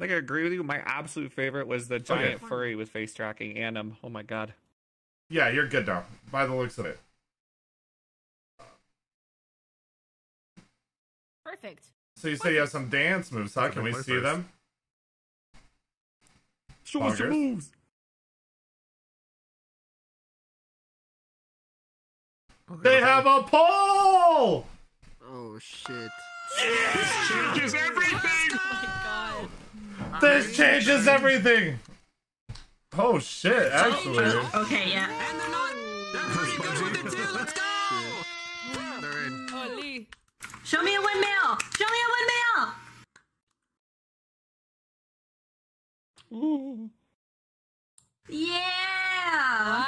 think I agree with you. My absolute favorite was the giant furry with face tracking and um. Oh my god. Yeah, you're good now. By the looks of it. Perfect. So you say you have some dance moves, huh? Can we see first. them? Show us your moves. Okay, They have problem. a pole! Oh shit. This changes everything. Oh my This changes everything! Oh shit, actually. Okay, yeah. And they're not. They're pretty good with it too. Let's go. They're in. god. Holy. Show me a windmill. Show me a windmill. Yeah. Wow.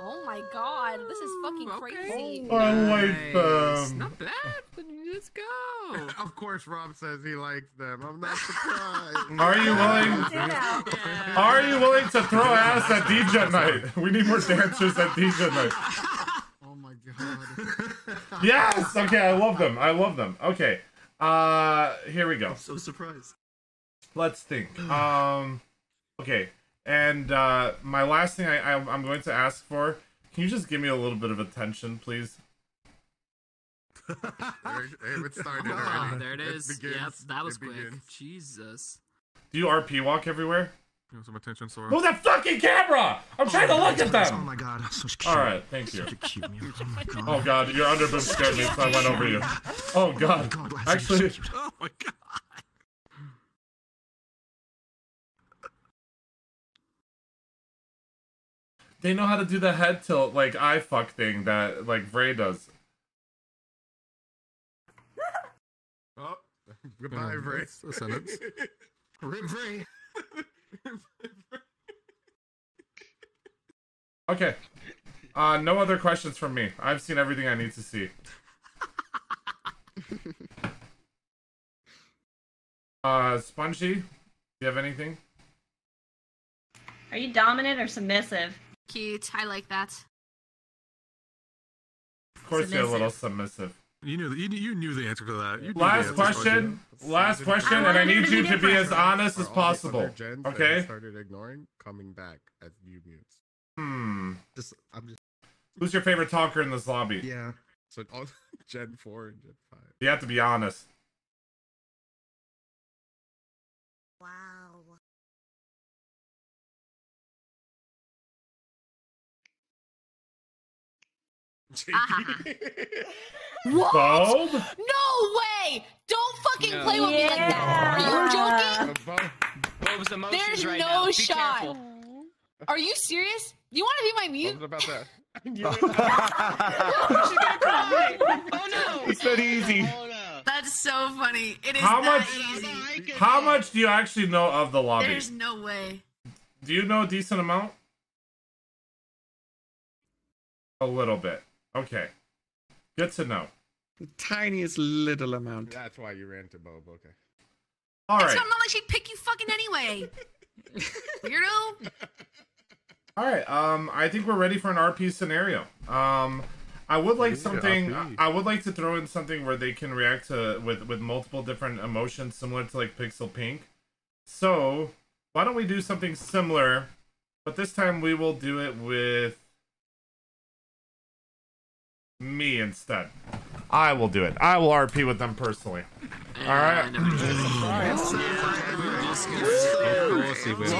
Oh my god. This is fucking mm, Okay. crazy. I like Nice. them. Not bad. Let's go. Of course, Rob says he likes them. I'm not surprised. Are you willing? Yeah. Are you willing to throw ass at DJ night? We need more dancers at DJ night. Oh my god. Yes. Okay, I love them. I love them. Okay. Uh, here we go. So surprised. Let's think. Um, okay. And uh, my last thing I, I I'm going to ask for. Can you just give me a little bit of attention, please? There- hey, it started already. there it is. Yep, begins. that was It quick. begins. Jesus. Do you RP walk everywhere? Give him some attention, Sora. Move that fucking camera! I'm trying to look at them! Oh my god, I'm such cute. All right, thank you. Such a cute. Oh my oh, god. Oh god, your underboob scared me, so I went over you. Oh, oh god. God, that's so Actually, cute. Oh my god. they know how to do the head tilt like eye fuck thing that like Vray does. goodbye, Bray. that's a sentence. Rip Bray. Okay. Uh, no other questions from me. I've seen everything I need to see. uh, Spongy, do you have anything? Are you dominant or submissive? Cute. I like that. Of course, you're a little submissive. You knew, the, you, knew- you knew the answer to that. You Last answer, question. Last question, and I need you to be as honest as all the other possible. gens Okay? started ignoring, coming back as you mutes. Hmm. Just, I'm just, Who's your favorite talker in this lobby? yeah. So all, Gen 4 and Gen 5. You have to be honest. Uh-huh. What? Bob? No way! Don't fucking play with me like that. Are you joking? Bob's emotions There's right no now. Be shot. careful. Are you serious? You want to be my What mute? was about that? She's gonna cry. Oh no. It's that easy. Oh no. That's so funny. It is How that much- easy. How much do you actually know of the lobby? There's no way. Do you know a decent amount? A little bit. Okay. Good to know. The tiniest little amount. That's why you ran to Bob. Okay. All It's right. not like she'd pick you fucking anyway. Weirdo. All right. Um, I think we're ready for an RP scenario. Um, I would like Ooh, something. RP. I would like to throw in something where they can react to with with multiple different emotions, similar to like Pixel Pink. So why don't we do something similar, but this time we will do it with me instead. I will do it. I will RP with them personally. All right. I never did. Of course he will.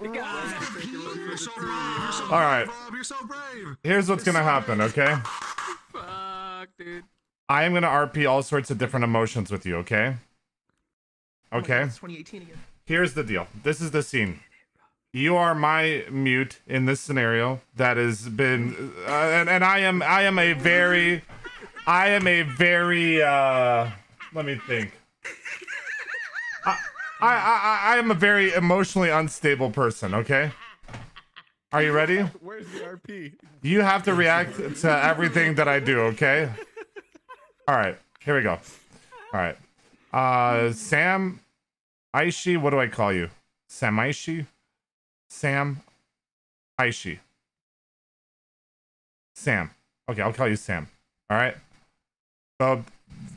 You're so brave. You're so All right. brave, Bob. You're so brave. Here's what's gonna happen. Okay. Fuck, dude. I am gonna RP all sorts of different emotions with you. Okay. Okay. 2018 again. Here's the deal. This is the scene. You are my mute in this scenario that has been, uh, and, and I am I am a very, I am a very. uh Let me think. I I I, I am a very emotionally unstable person. Okay. Are you ready? Where's the RP? You have to react to everything that I do, okay? All right, here we go. All right. Uh Sam Aishi, what do I call you? Sam Aishi? Sam Aishi. Sam. Okay, I'll call you Sam. All right. So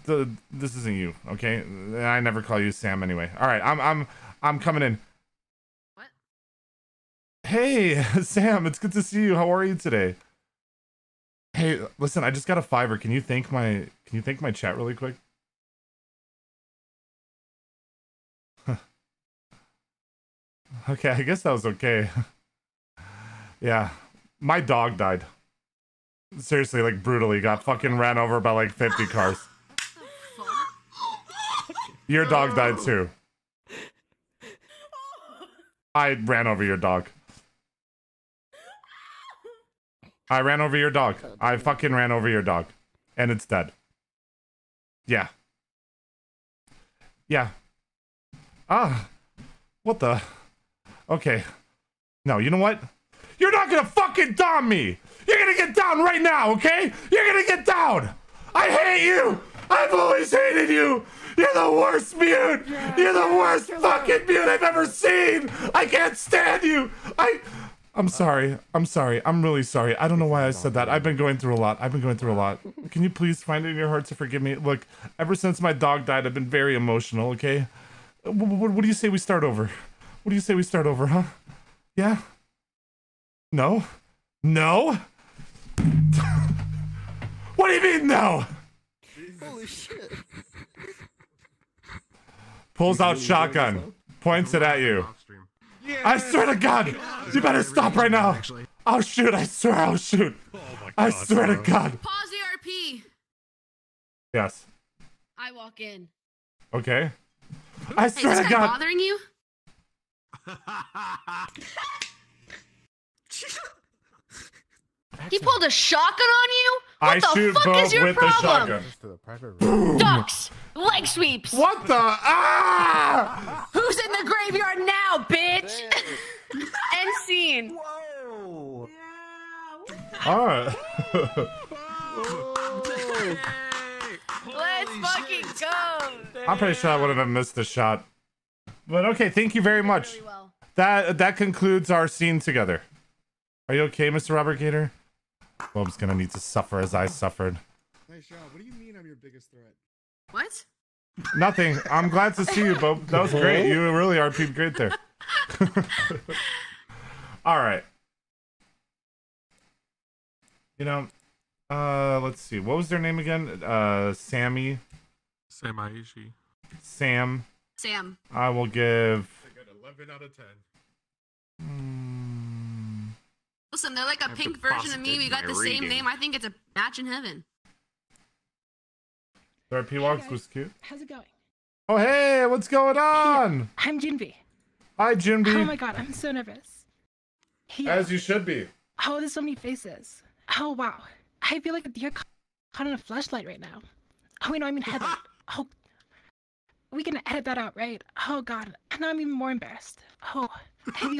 the this isn't you, okay? I never call you Sam anyway. All right, I'm I'm I'm coming in. What? Hey, Sam, it's good to see you. How are you today? Hey, listen, I just got a fiver. Can you thank my Can you thank my chat really quick? Okay, I guess that was okay. yeah, my dog died. Seriously, like brutally, got fucking ran over by like 50 cars. Your dog died too. I ran over your dog. I ran over your dog. I fucking ran over your dog. And it's dead. Yeah. Yeah. Ah. What the? Okay. No, you know what? You're not gonna fucking dom me! You're gonna get down right now, okay? You're gonna get down! I hate you! I've always hated you! You're the worst mute! You're the worst fucking mute I've ever seen! I can't stand you! I. I'm sorry. I'm sorry. I'm really sorry. I don't know why I said that. I've been going through a lot. I've been going through a lot. Can you please find it in your heart to forgive me? Look, ever since my dog died, I've been very emotional, okay? What, what, what do you say we start over? What do you say we start over, huh? Yeah? No? No? what do you mean, no? Holy shit. Pulls out shotgun, points it at you. I swear to God, you better stop right now. I'll shoot. I swear I'll shoot. I swear to God. Pause ERP. Yes. I walk in. Okay. I swear is to this guy God. bothering you? He pulled a shotgun on you? What I the shoot fuck is your with problem? shotgun. Just to the private room. Ducks, leg sweeps. What the? Ah! Who's in the graveyard now, bitch? End scene. Whoa. All right. Let's fucking go. I'm pretty sure I would have missed the shot. But okay, thank you very much. Really well. That that concludes our scene together. Are you okay, Mr. Robert Gator? Bob's gonna need to suffer as I suffered. Hey, Sean, what do you mean I'm your biggest threat? What? Nothing. I'm glad to see you, Bob. That was great. You really are peep great there. All right. You know, uh, let's see. What was their name again? Uh, Sammy, Sam Aishi. Sam. Sam. I will give. I got 11 out of 10. Mm, Listen, they're like a pink version of me. We got my the same name. I think it's a match in heaven. their P Walks was cute. How's it going? Oh hey, what's going on? I'm Jinbi. Hi, Jim B. Oh my god, I'm so nervous. Yeah. As you should be. Oh, there's so many faces. Oh wow. I feel like a deer ca- caught in a flashlight right now. Oh wait, no, I mean headlight. Oh, we can edit that out, right? Oh god, now I'm even more embarrassed. Oh, hey, the only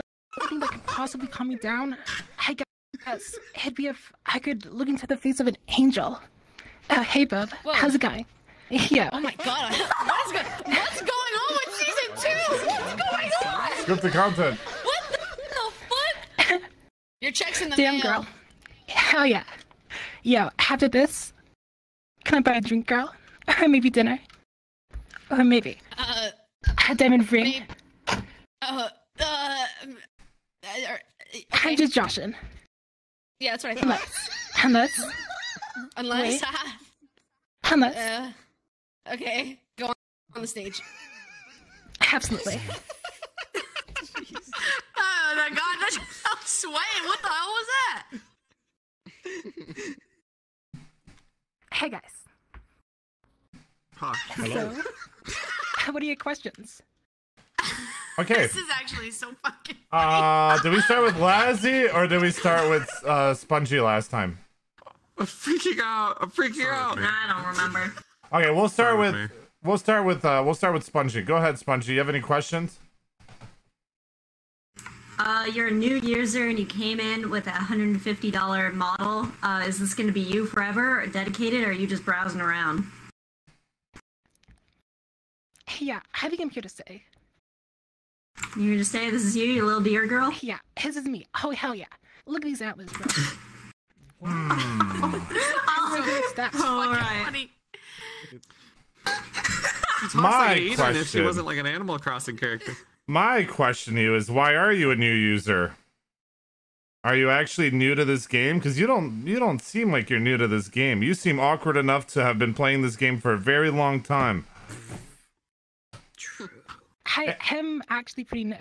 thing that could possibly calm me down, I guess, it'd be if I could look into the face of an angel. Uh, hey, bub, Whoa. how's it going? Yeah. Oh my god. What is go- What's going on with season two? What's going on? Scripted content. What the, the fuck? Your check's in the Damn, mail. girl. Hell yeah. Yo, after this, can I buy a drink, girl? Or maybe dinner? Or maybe Uh, a diamond ring? babe. Uh, uh, uh, okay. I'm just joshing. Yeah, that's what I thought. Unless, unless, Unless, unless, uh, okay, go on, on the stage. absolutely. Oh my god, that's I'm sweating. What the hell was that? Hey guys. So, what are your questions? Okay. This is actually so fucking. Uh, did we start with Lazzy or did we start with uh, Spongy last time? I'm freaking out. I'm freaking out. Nah, I don't remember. Okay, we'll start Sorry with with me. we'll start with uh, we'll start with Spongy. Go ahead, Spongy. You have any questions? Uh, you're a new user and you came in with a $150 model. Uh, is this going to be you forever, or dedicated, or are you just browsing around? Yeah, I think I'm here to stay. You're here to say this is you, you little deer girl? Yeah, his is me. Oh hell yeah! Look at these antlers, bro. Hmm. Look at this stats. All fucking right. funny. My like an if she question. wasn't like an Animal Crossing character. My question to you is why are you a new user? Are you actually new to this game? Because you don't you don't seem like you're new to this game. You seem awkward enough to have been playing this game for a very long time. I am actually pretty new.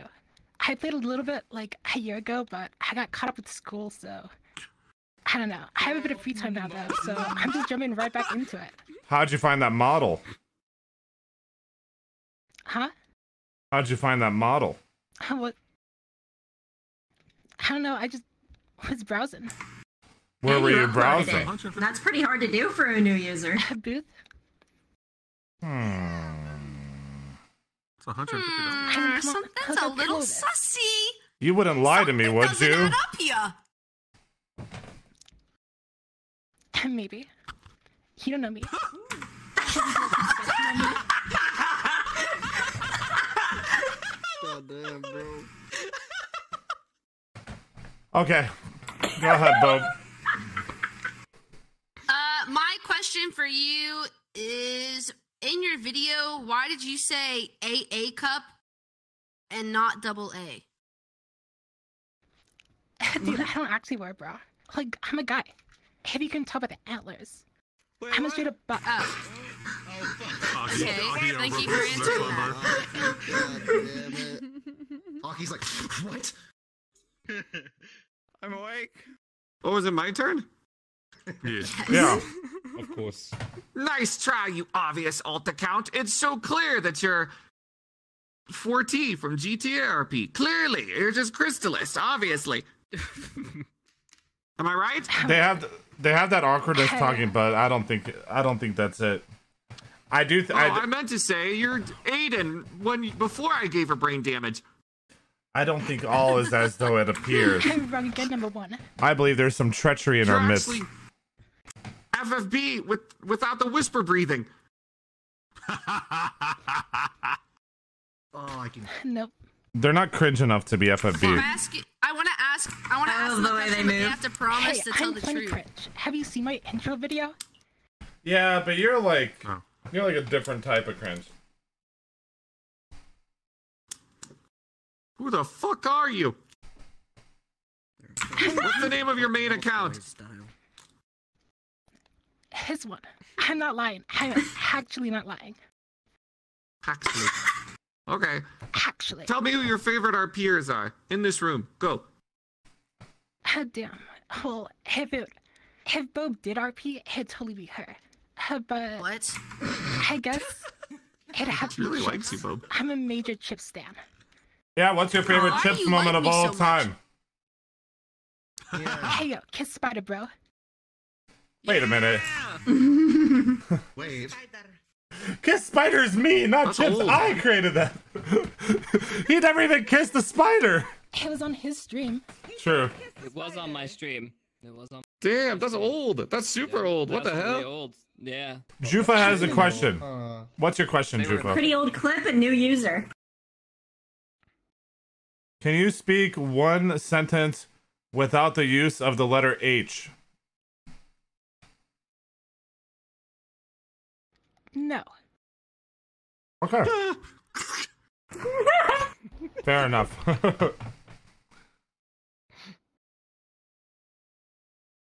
I played a little bit like a year ago, but I got caught up with school, so I don't know. I have a bit of free time now, though, so I'm just jumping right back into it. How'd you find that model? Huh? How'd you find that model? What? I don't know. I just was browsing. Where were you uploaded browsing? it. That's pretty hard to do for a new user. A booth. Hmm. It's 150 Hmm, come on, something's a little clothes. sussy. You wouldn't lie to me, would you? add up here. Maybe. You don't know me. God damn, bro. Okay. Go ahead, Bob. Uh, my question for you is: In your video, why did you say AA cup and not double A? Dude, I don't actually wear a bra. Like, I'm a guy. If you can tell by the antlers. I'm a straight up buck. Oh, okay. Thank you for answering that. God damn it. Hockey's like, what? I'm awake. Oh, what was it? My turn? Yeah. Yeah. Of course. Nice try, you obvious alt account. It's so clear that you're 4T from GTRP. Clearly, you're just Crystalist, obviously. Am I right? They have they have that awkwardness talking, but I don't think I don't think that's it. I do. Th- Oh, I, I meant to say you're Aiden when before I gave her brain damage. I don't think all is as though it appears. I'm wrong again, number one. I believe there's some treachery in You're our midst. actually FFB with without the whisper breathing. Oh, I can. Nope. They're not cringe enough to be I FFB. ask you, I want to ask. I want to ask love them the way they question, but they move. have to promise Hey, to tell I'm the truth. cringe. Have you seen my intro video? Yeah, but you're like Oh. you're like a different type of cringe. Who the fuck are you? What's the name of your main account? His one. I'm not lying. I'm actually not lying. Actually. Okay. Actually. Tell me who your favorite RPers are in this room. Go. Ah, damn. Well, if it, if Bob did RP, it'd totally be her. Uh, but What? I guess it'd have to be really likes you, Bob. I'm a major chip stan. Yeah, what's your favorite Why chips you moment like of all so time? Yeah. Hey yo, kiss spider, bro. Wait a minute. Wait. Kiss Spider's me, not That's Chips. old. I created that. he never even kissed the spider. It was on his stream. True. It was on my stream. It was on. Damn, that's old. That's super old. What the That's really hell? Old. Yeah. Jufa has a question. Uh, What's your question, They Jufa? Pretty old clip and new user. Can you speak one sentence without the use of the letter H? No. Okay. Fair enough.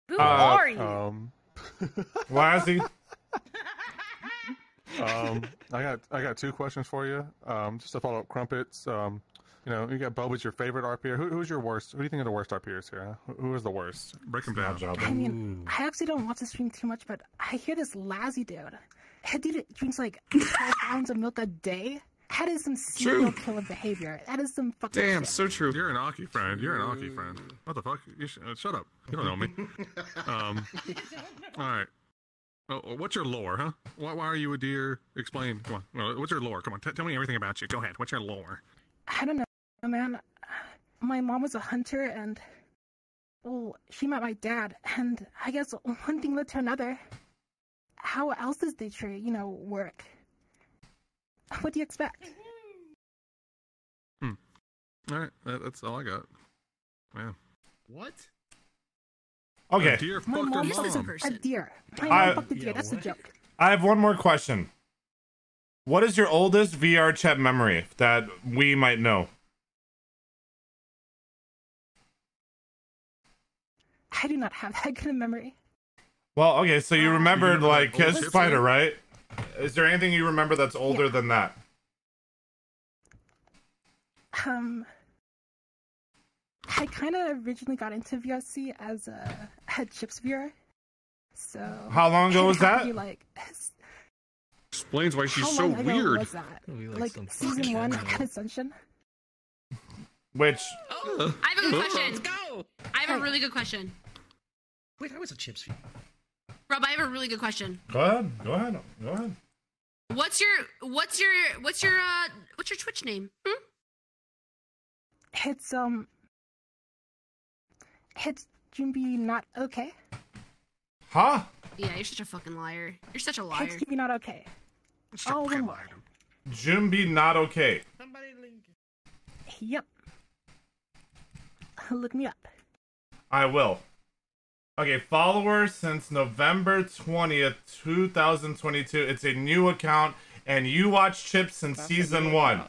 Who Uh, are you? Um, Lassie, um, I got I got two questions for you. Um, just to follow up crumpets. Um, you know, you got Boba's your favorite RPer. Who, who's your worst? Who do you think are the worst RPers here? Who- Who is the worst? Break him down. job. I mean, I actually don't watch the stream too much, but I hear this Lazzy dude. That dude drinks like 12 pounds of milk a day. That is some serial killer behavior. That is some fucking Damn, shit. so true. You're an Aki friend. You're an Aki friend. What the fuck? You sh- uh, shut up. You don't know me. Um. All right. Oh, oh, what's your lore, huh? Why, why are you a deer? Explain. Come on. What's your lore? Come on. T- tell me everything about you. Go ahead. What's your lore? I don't know, man. My mom was a hunter, and well, she met my dad, and I guess one thing led to another. How else does nature, you know, work? What do you expect? Hmm. All right. That, that's all I got. Man. what? A Okay. deer My fucked mom her fucked a deer. My I- fucked a deer. Yeah, That's a joke. I have one more question. What is your oldest VR chat memory that we might know? I do not have that good a memory. Well, okay, so you remembered remember like that Kiss Spider, phone? right? Is there anything you remember that's older than that? Um, I kind of originally got into VRC as a head chips viewer. So How long ago was that? be, like, Explains why she's how so long ago weird. was that? We like Like season one animal. at Ascension. Which Oh, I have a good question. Go. I have a really good question. Wait, I was a chips fan. Rob, I have a really good question. Go ahead. Go ahead. Go ahead. What's your what's your what's your uh what's your Twitch name? Hmm? It's um, it's Jimby not okay. Huh? Yeah, you're such a fucking liar. You're such a liar. It's Jimby not okay. All one word. Jumbi not okay. Yep. Look me up. I will. Okay, followers since November 20th, 2022. It's a new account, and you watch Chips since season one.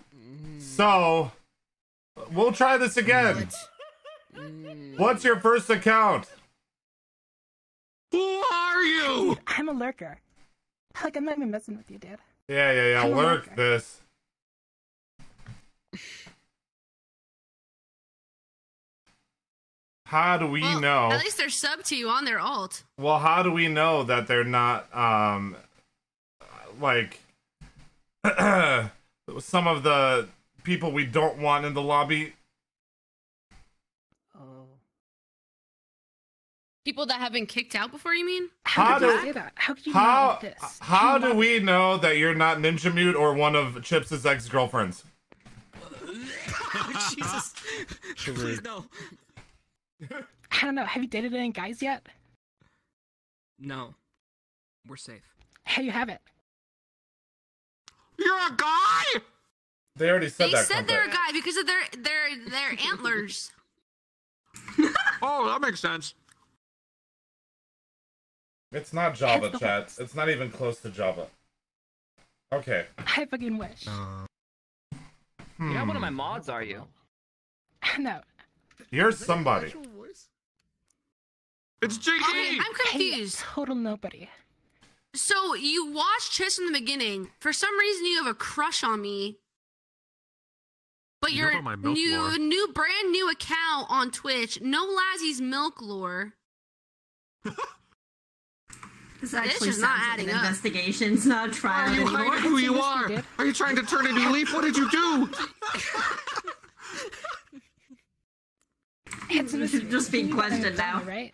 So, we'll try this again. Mm. What's your first account? Who are you? Dude, I'm a lurker. Like I'm not even messing with you, dude. Yeah, yeah, yeah. I'm Lurk this. How do we well, know? At least they're sub to you on their alt. Well, how do we know that they're not um like some of the people we don't want in the lobby? Oh. People that have been kicked out before, you mean? How, How could you do- say that? How could you How know this? how do Come we know that you're not Ninja Mute or one of Chips' ex-girlfriends? Oh, Jesus. Please no. On. I don't know. Have you dated any guys yet? No. We're safe. Hey, you have it. You're a guy? They already said They that. said they're a guy because of their their their antlers. Oh, that makes sense. It's not Java, It's chat. worst. It's not even close to Java. Okay. I fucking wish. Uh, You're not one of Hmm. my mods, are you? No. You're somebody. It's Jiggy. Okay, I'm Hey, confused. total nobody. So you watched Chess in the beginning. For some reason, you have a crush on me. But You know your my milk new, lore. new, brand new account on Twitch, no Lazzie's milk lore. This actually is not sounds like adding an up. investigation. It's not a trial Are you anymore. hiding who you are? Are you trying to turn a new leaf? What did you do? It's just being questioned now. right?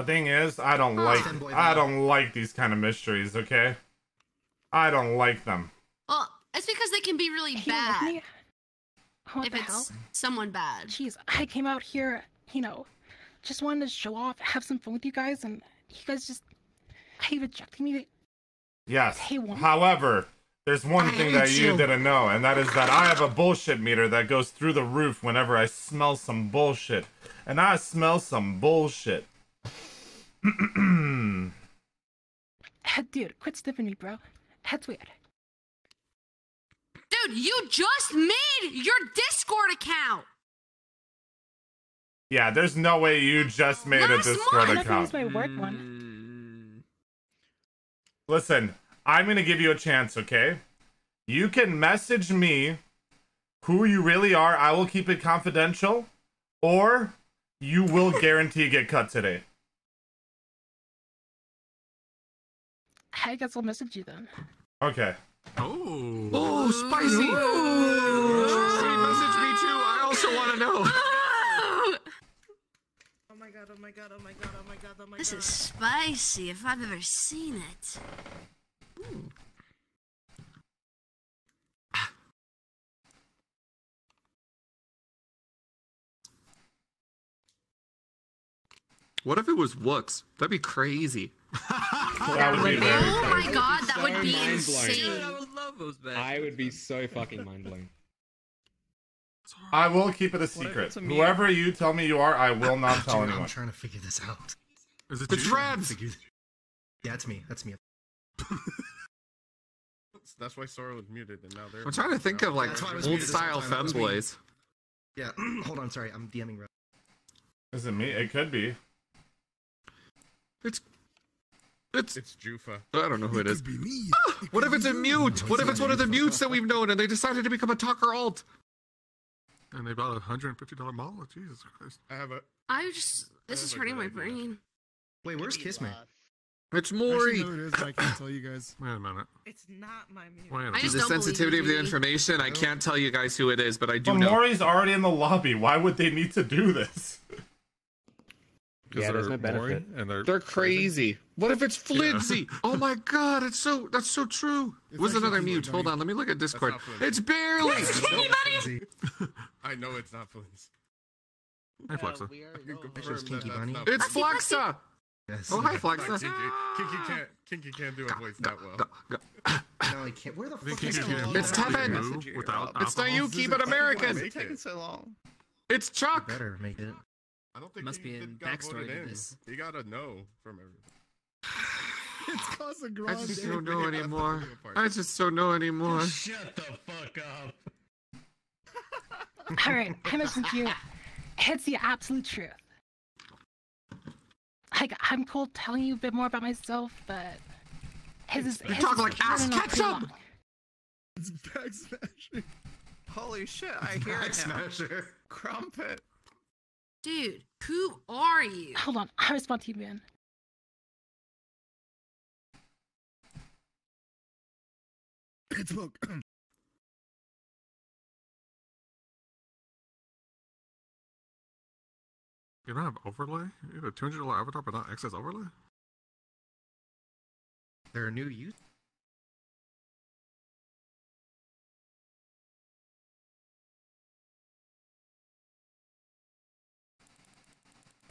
The thing is, I don't ah, like I don't like these kind of mysteries, okay? I don't like them. Well, it's because they can be really Hey, bad? What if the it's hell? someone bad. Jeez, I came out here, you know, just wanted to show off, have some fun with you guys, and you guys just, I rejected me. Yes. Hey, woman. However, there's one I thing that you you. didn't know, and that is that I have a bullshit meter that goes through the roof whenever I smell some bullshit. And I smell some bullshit. Dude, quit sniffing me, bro. That's weird. Dude, you just made your Discord account. yeah, there's no way you just made a Last Discord month. I'm not gonna use my work one. Mm. Listen, I'm gonna give you a chance, okay? You can message me who you really are. I will keep it confidential, or you will guarantee get cut today. I guess I'll message you then. Okay. Oh. Oh, spicy. Hey, message me too. I also want to know. Oh my god, oh my god, oh my god, oh my god, oh my This god. This is spicy if I've ever seen it. What if it was Wooks? That'd be crazy. That would be very Oh funny. my god, that would be mind-blowing. insane. I would love those bets. I would be so fucking mind blown. I will keep it a secret. a? Whoever you tell me you are, I will not tell Dude, anyone. I'm trying to figure this out. Is it It's you? Rebs. Figure- Yeah, it's me. That's me. That's why Sora was muted, and now they're. I'm trying to think of like That's why I was old muted this whole style time. I femboys. Yeah, hold on, sorry, I'm DMing. Ro- Is it me? It could be. It's it's it's Jufa. I don't know who it is. Ah, what if it's a mute? What if it's one of the mutes that we've known and they decided to become a talker alt? And they bought a hundred and fifty dollar model. Jesus Christ! I have a. I just this is hurting my brain. Wait, where's Kissman? It's I Maury. actually know it is, I can't tell you guys. Wait a minute. It's not my mute. Wait a I minute. the sensitivity of the Judy. information, I can't tell you guys who it is, but I do But know. Maury's already in the lobby. Why would they need to do this? Yeah, there's no benefit. And they're They're crazy. What if it's Flintsy? oh my god, it's so that's so true. It's What's another mute? Hold on, let me look at Discord. not Flintsy. It's barely. I know it's not Flint's. Hey, Flexa. I can confirm Just that Bunny. It's Flint's. Flexa. Yes. Oh hi Not Flexa. Kinky. Kinky can't. Kinky can't do a voice that well. No, I can't. Where the fuck is Kinky Kinky? It's Tevin. move without It's alcohol. Nayuki, but American. Make taking it. so long? It's You Chuck. better make it. I don't think Must he be did- in got backstory voted to in. this. He got a no from everyone. It's Casa I just don't know Yeah, anymore. that's the good part. I just don't know anymore. Shut the fuck up. All right, I'm mentioned you. It's the absolute truth. Like, I'm cool telling you a bit more about myself, but his is. You his talk like ass running on ketchup. It's back smashing. Holy shit! I hear Back it now. smasher. Crumpet. Dude, who are you? Hold on, I respond to you, man. It's smoke. You don't have overlay? You have a two hundred dollar avatar, but not excess overlay? There are new youth.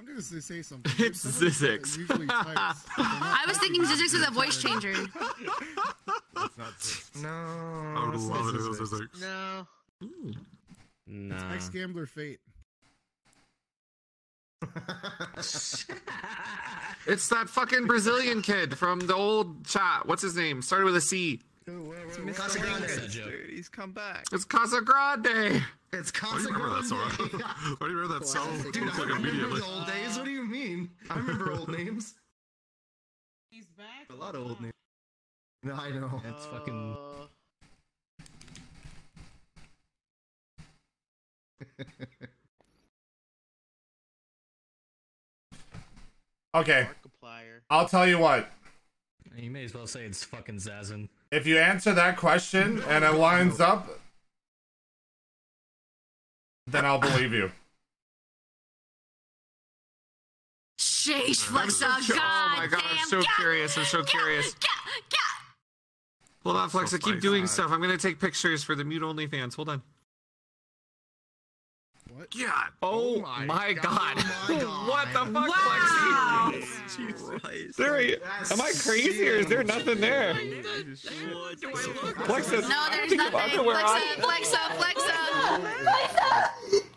I'm gonna say, say something. It's Zizix. usually types, they're not I was thinking typing Zizix with a voice changer. That's not Zix. No. I would that's love it if it was Zizix. Zizix. No. Nah. Ex gambler fate. It's that fucking Brazilian kid from the old chat. What's his name? Started with a C. Casa Grande. Dude, he's come back. It's Casa Grande. It's Why do you remember that, Sora? Grande. Why do you remember that so Dude, I like remember immediately? the old days. What do you mean? I remember old names. He's back. A lot of old names. No, I know. That's fucking. Okay, I'll tell you what. You may as well say it's fucking Zazen. If you answer that question and it lines up, then I'll believe you. Sheesh, I'm Flexa, so God oh my god, I'm damn, so God, curious. I'm so God, curious. God, God. Hold on, Flexa. So keep spicy. doing stuff. I'm gonna take pictures for the mute only fans. Hold on. What? God. Oh, oh, my my God. god. Oh my God. what the fuck, Wow. Flexi? There he- Am I crazy or is there nothing there? Flexa. No, I there's think of nothing. underwear on. Flexa, Flexa, Flexa.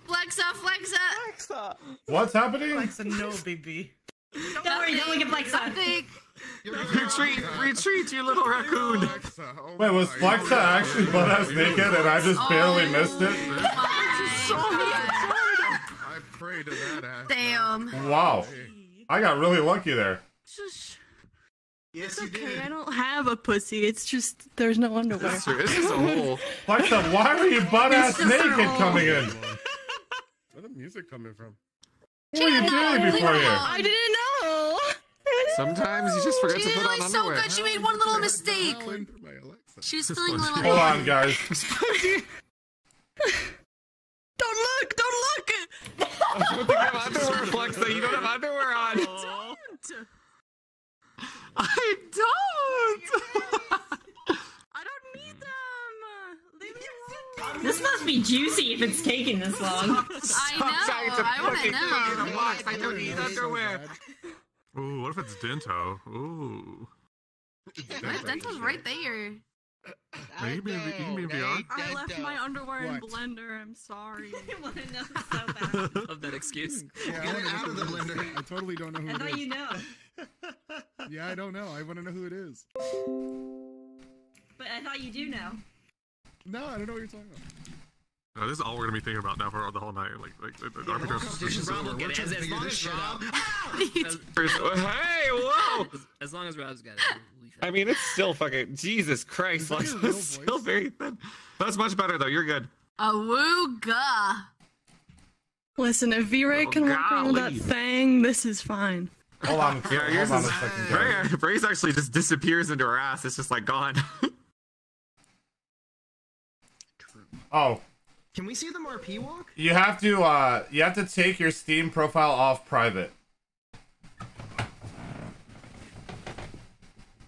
Flexa, Flexa. What's happening? Flexa, no, baby. Don't worry, don't look at Flexa. Nothing. Retreat, retreat, you little raccoon. Alexa, oh Wait, was my Flexa God. actually butt ass naked and I just barely missed it? Oh my God. I pray to that ass. Damn. Wow. I got really lucky there. Yes, you Okay, did. I don't have a pussy. It's just there's no underwear. This is a hole. Flexa, why are you butt ass naked coming in? Where the music coming from? What are you doing before here? I didn't know. Sometimes you just forget She's to put doing on so underwear. good. She made one little mistake. Calling for my Alexa. She was feeling a little. Hold on, guys. Don't look! Don't look! Oh, don't think you have underwear, Flexa. You don't have underwear on. I don't. I don't need them. Leave me alone. This must be juicy if it's taking this long. I know. Sometimes a I want to fucking thing in a know. box. I don't need underwear. Ooh, what if it's Dento? Ooh. What? Dental's right there. Are you being, you can be in VR? I left my underwear in What? Blender. I'm sorry. I want to know so bad. Love that excuse. Yeah, I Get it wanna out of the look blender. I totally don't know who I it thought is. you know. yeah, I don't know. I want to know who it is. But I thought you do know. No, I don't know what you're talking about. Uh, this is all we're gonna be thinking about now for the whole night. Like, like the, the arbiters. competition's Rob over. will We're get trying As, to figure long this as shit Rob. out. as, Hey, whoa! as, as long as Rob's got it. I mean, it's still fucking Jesus Christ. Is Like, your real it's still voice? very thin. That's much better though. You're good. Awooga. Listen, if V-Ray can walk around with that thing, this is fine. Hold on. Yeah, yours is. Ray, Ray's actually just disappears into her ass. It's just like gone. Oh, Can we see them RP walk? you have to uh you have to take your Steam profile off private.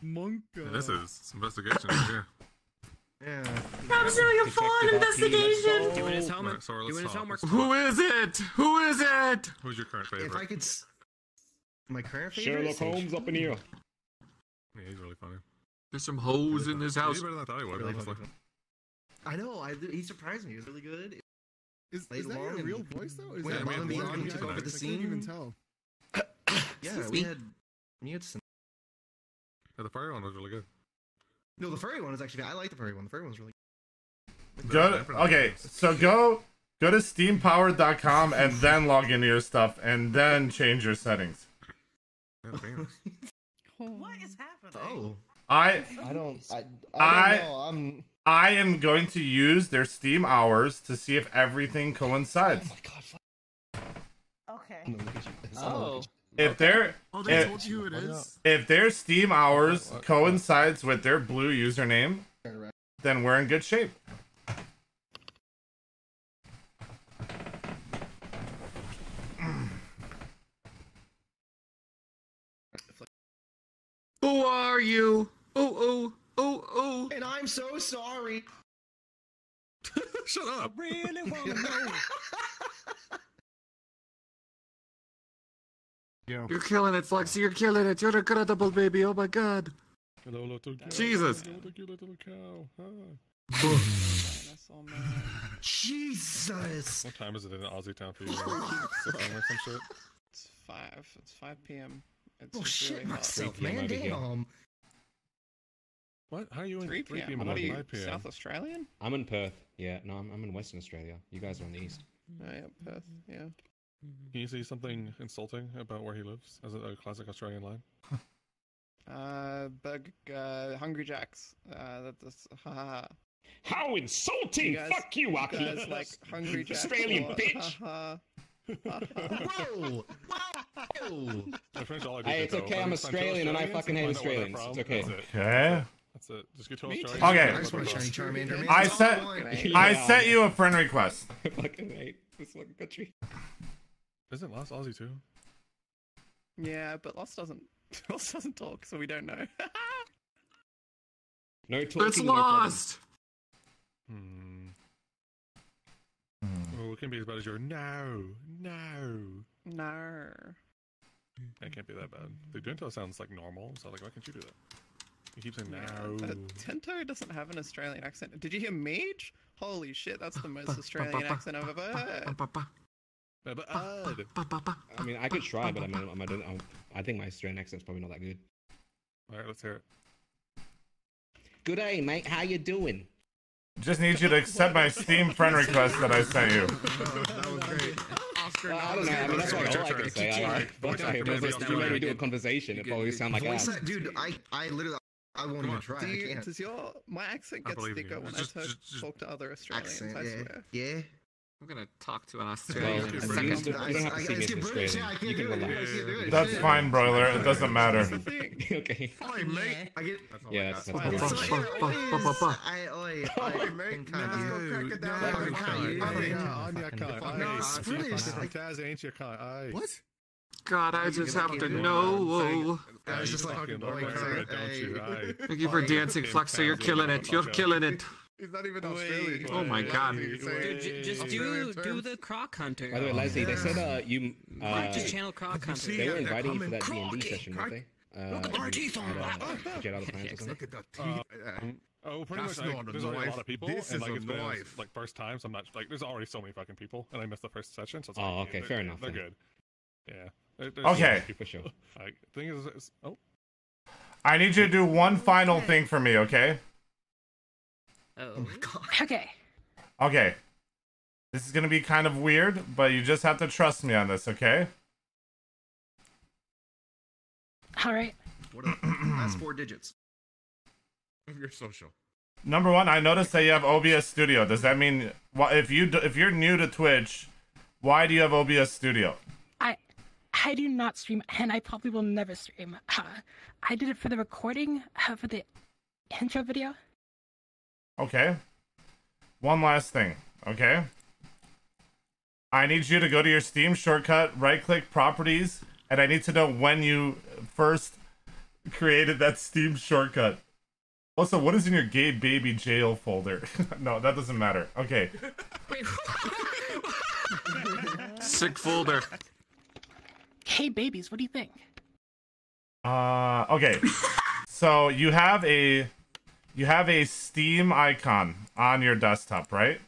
Monka. Yeah, this is investigation right here. Yeah. Rob's doing a full-on investigation. doing his homework. Alright, so let's doing his homework. Who is it? Who is it? Who's your current favorite? If I could. S- my current favorite. Sherlock Holmes up in here. Yeah, he's really funny. There's some hoes in this house. He's better than I thought he would. Really honestly. fucking- I know. I, he surprised me. He was really good. Is, is that along your real voice though? Is went that above and like beyond one took over voice? the I couldn't even tell. Yeah, Excuse we had mutes. And... Yeah, the furry one was really good. No, the furry one is actually. I like the furry one. The furry one's really. Go okay, so go go to steampowered.com and then log into your stuff and then change your settings. What is happening? Oh. I I don't. I. I- I don't know. I'm. I am going to use their Steam hours to see if everything coincides. Oh okay. I'm gonna look at you. I'm gonna Oh. If their Oh, if, told you who it is. if their Steam hours coincides with their blue username, then we're in good shape. Who are you? Oh, oh, oh, oh. And I'm so sorry. Shut up. really want to know. Yeah. You're killing it, Flexi. You're killing it. You're incredible, baby. Oh my god. Hello, little cow. Jesus. Hello, little, little cow. Hi. That's. Jesus. What time is it in Aussie town for you? guys? Six a.m. or some shit? It's five. It's five p.m. It's Oh just shit really hot. myself, 3 p.m. man. over here. Damn. What? How are you in 3 3 p.m. p.m. What are you, 5 p.m.? South Australian? I'm in Perth. Yeah, no, I'm, I'm in Western Australia. You guys are on the east. Oh, yeah, Perth. Yeah. Can you see something insulting about where he lives as a, a classic Australian line? Uh, bug, uh, Hungry Jacks. Uh, that- that's ha ha ha. How insulting! You guys- Fuck you, you Aki! guys like Hungry Jacks. Australian or- bitch! Ha ha. Whoa! Whoa! My French all I do Hey, it's go, okay, I'm me find Australian and I fucking hate find out where they're Australians. It's okay. That's it. Okay. That's it. Just get two Me too. Australians. Okay. I just want to shiny Charmander, man. I That's all sent want. I Yeah. sent you a friend request. I fucking hate this fucking country. Isn't Lost Aussie too? Yeah, but Lost doesn't. Lost doesn't talk, so we don't know. No talking, It's no problem. lost. Hmm. Oh, it can be as bad as your no, no. no. That can't be that bad. The Dento sounds like normal, so like, why can't you do that? You keep saying Yeah, no. uh, Tento doesn't have an Australian accent. Did you hear Mage? Holy shit, that's the most Australian accent I've ever heard. Yeah, but odd. I mean, I could try, but I mean, I'm, I don't. I'm, I think my Australian accent's probably not that good. All right, let's hear it. Good day, mate. How you doing? Just need you to accept my Steam friend request that I sent you. that was great. Well, I don't know. I mean, that's what all I can say. I, I, Voice I, actor, if maybe you Australian. let me do a conversation, it probably sound like Voice ass. act- dude, I, I literally, I won't Come even on. try. Do I you, can't. does your my accent I gets believe you. thicker when Just- I talk, just- just- talk to other Australians? Accent, I yeah, swear. yeah. I'm gonna talk to an Well, Australian in a you, second. don't- you don't have to see me as an British, Australian. yeah, I can't You can do it, dude, I relax. can't do it. That's Shit. fine, broiler. It doesn't matter. okay. Oi, mate. I get. Yeah, that's, that's why I pretty like much- it. So here it is. I, oi, I, mate. can No, kind no, of- crack it down no, like a no, cunt. you- Oh, I- yeah, on your fucking cunt. different No, Aye. it's If you British. fucking from Taz, ain't you cunt? Aye. What? God, I You just can have keep to doing know. I was just like, Fucking just Northern to Ireland, don't you? hey. Aye. Thank you for Oi. dancing, Flexer. You're killing it. You're killing it. He's not even Australian. Oh my God. Dude, just do do the Croc Hunter. By the way, Leslie, they said uh, you uh, just channel Croc Hunter. they were inviting you for that D and D session, weren't they? Uh, Look at our teeth on at, that. Jedi Alliance or something. Look at the teeth. Oh, pretty That's much. Like, not a there's already a lot of people, This and is like a it's been knife. like first time, so I'm not like. There's already so many fucking people, and I missed the first session, so it's Oh, like, okay, they're- fair enough They're then. good. Yeah. There- there's- Okay. For sure. Like thing is, is oh, I need you to do one final thing for me, okay? Oh. my god. Okay. Okay. This is gonna be kind of weird, but you just have to trust me on this, okay? All right. What up? Last four digits. Of your social. Number one, I noticed that you have OBS Studio. Does that mean why if you d- if you're new to Twitch, why do you have OBS Studio? I I do not stream, and I probably will never stream. Uh, I did it for the recording uh, for the intro video. Okay. One last thing, okay? I need you to go to your Steam shortcut, right click properties, and I need to know when you first created that Steam shortcut. Also, what is in your gay baby jail folder? no, that doesn't matter. Okay. Sick folder. Hey babies, what do you think? Uh okay. so you have a you have a Steam icon on your desktop, right?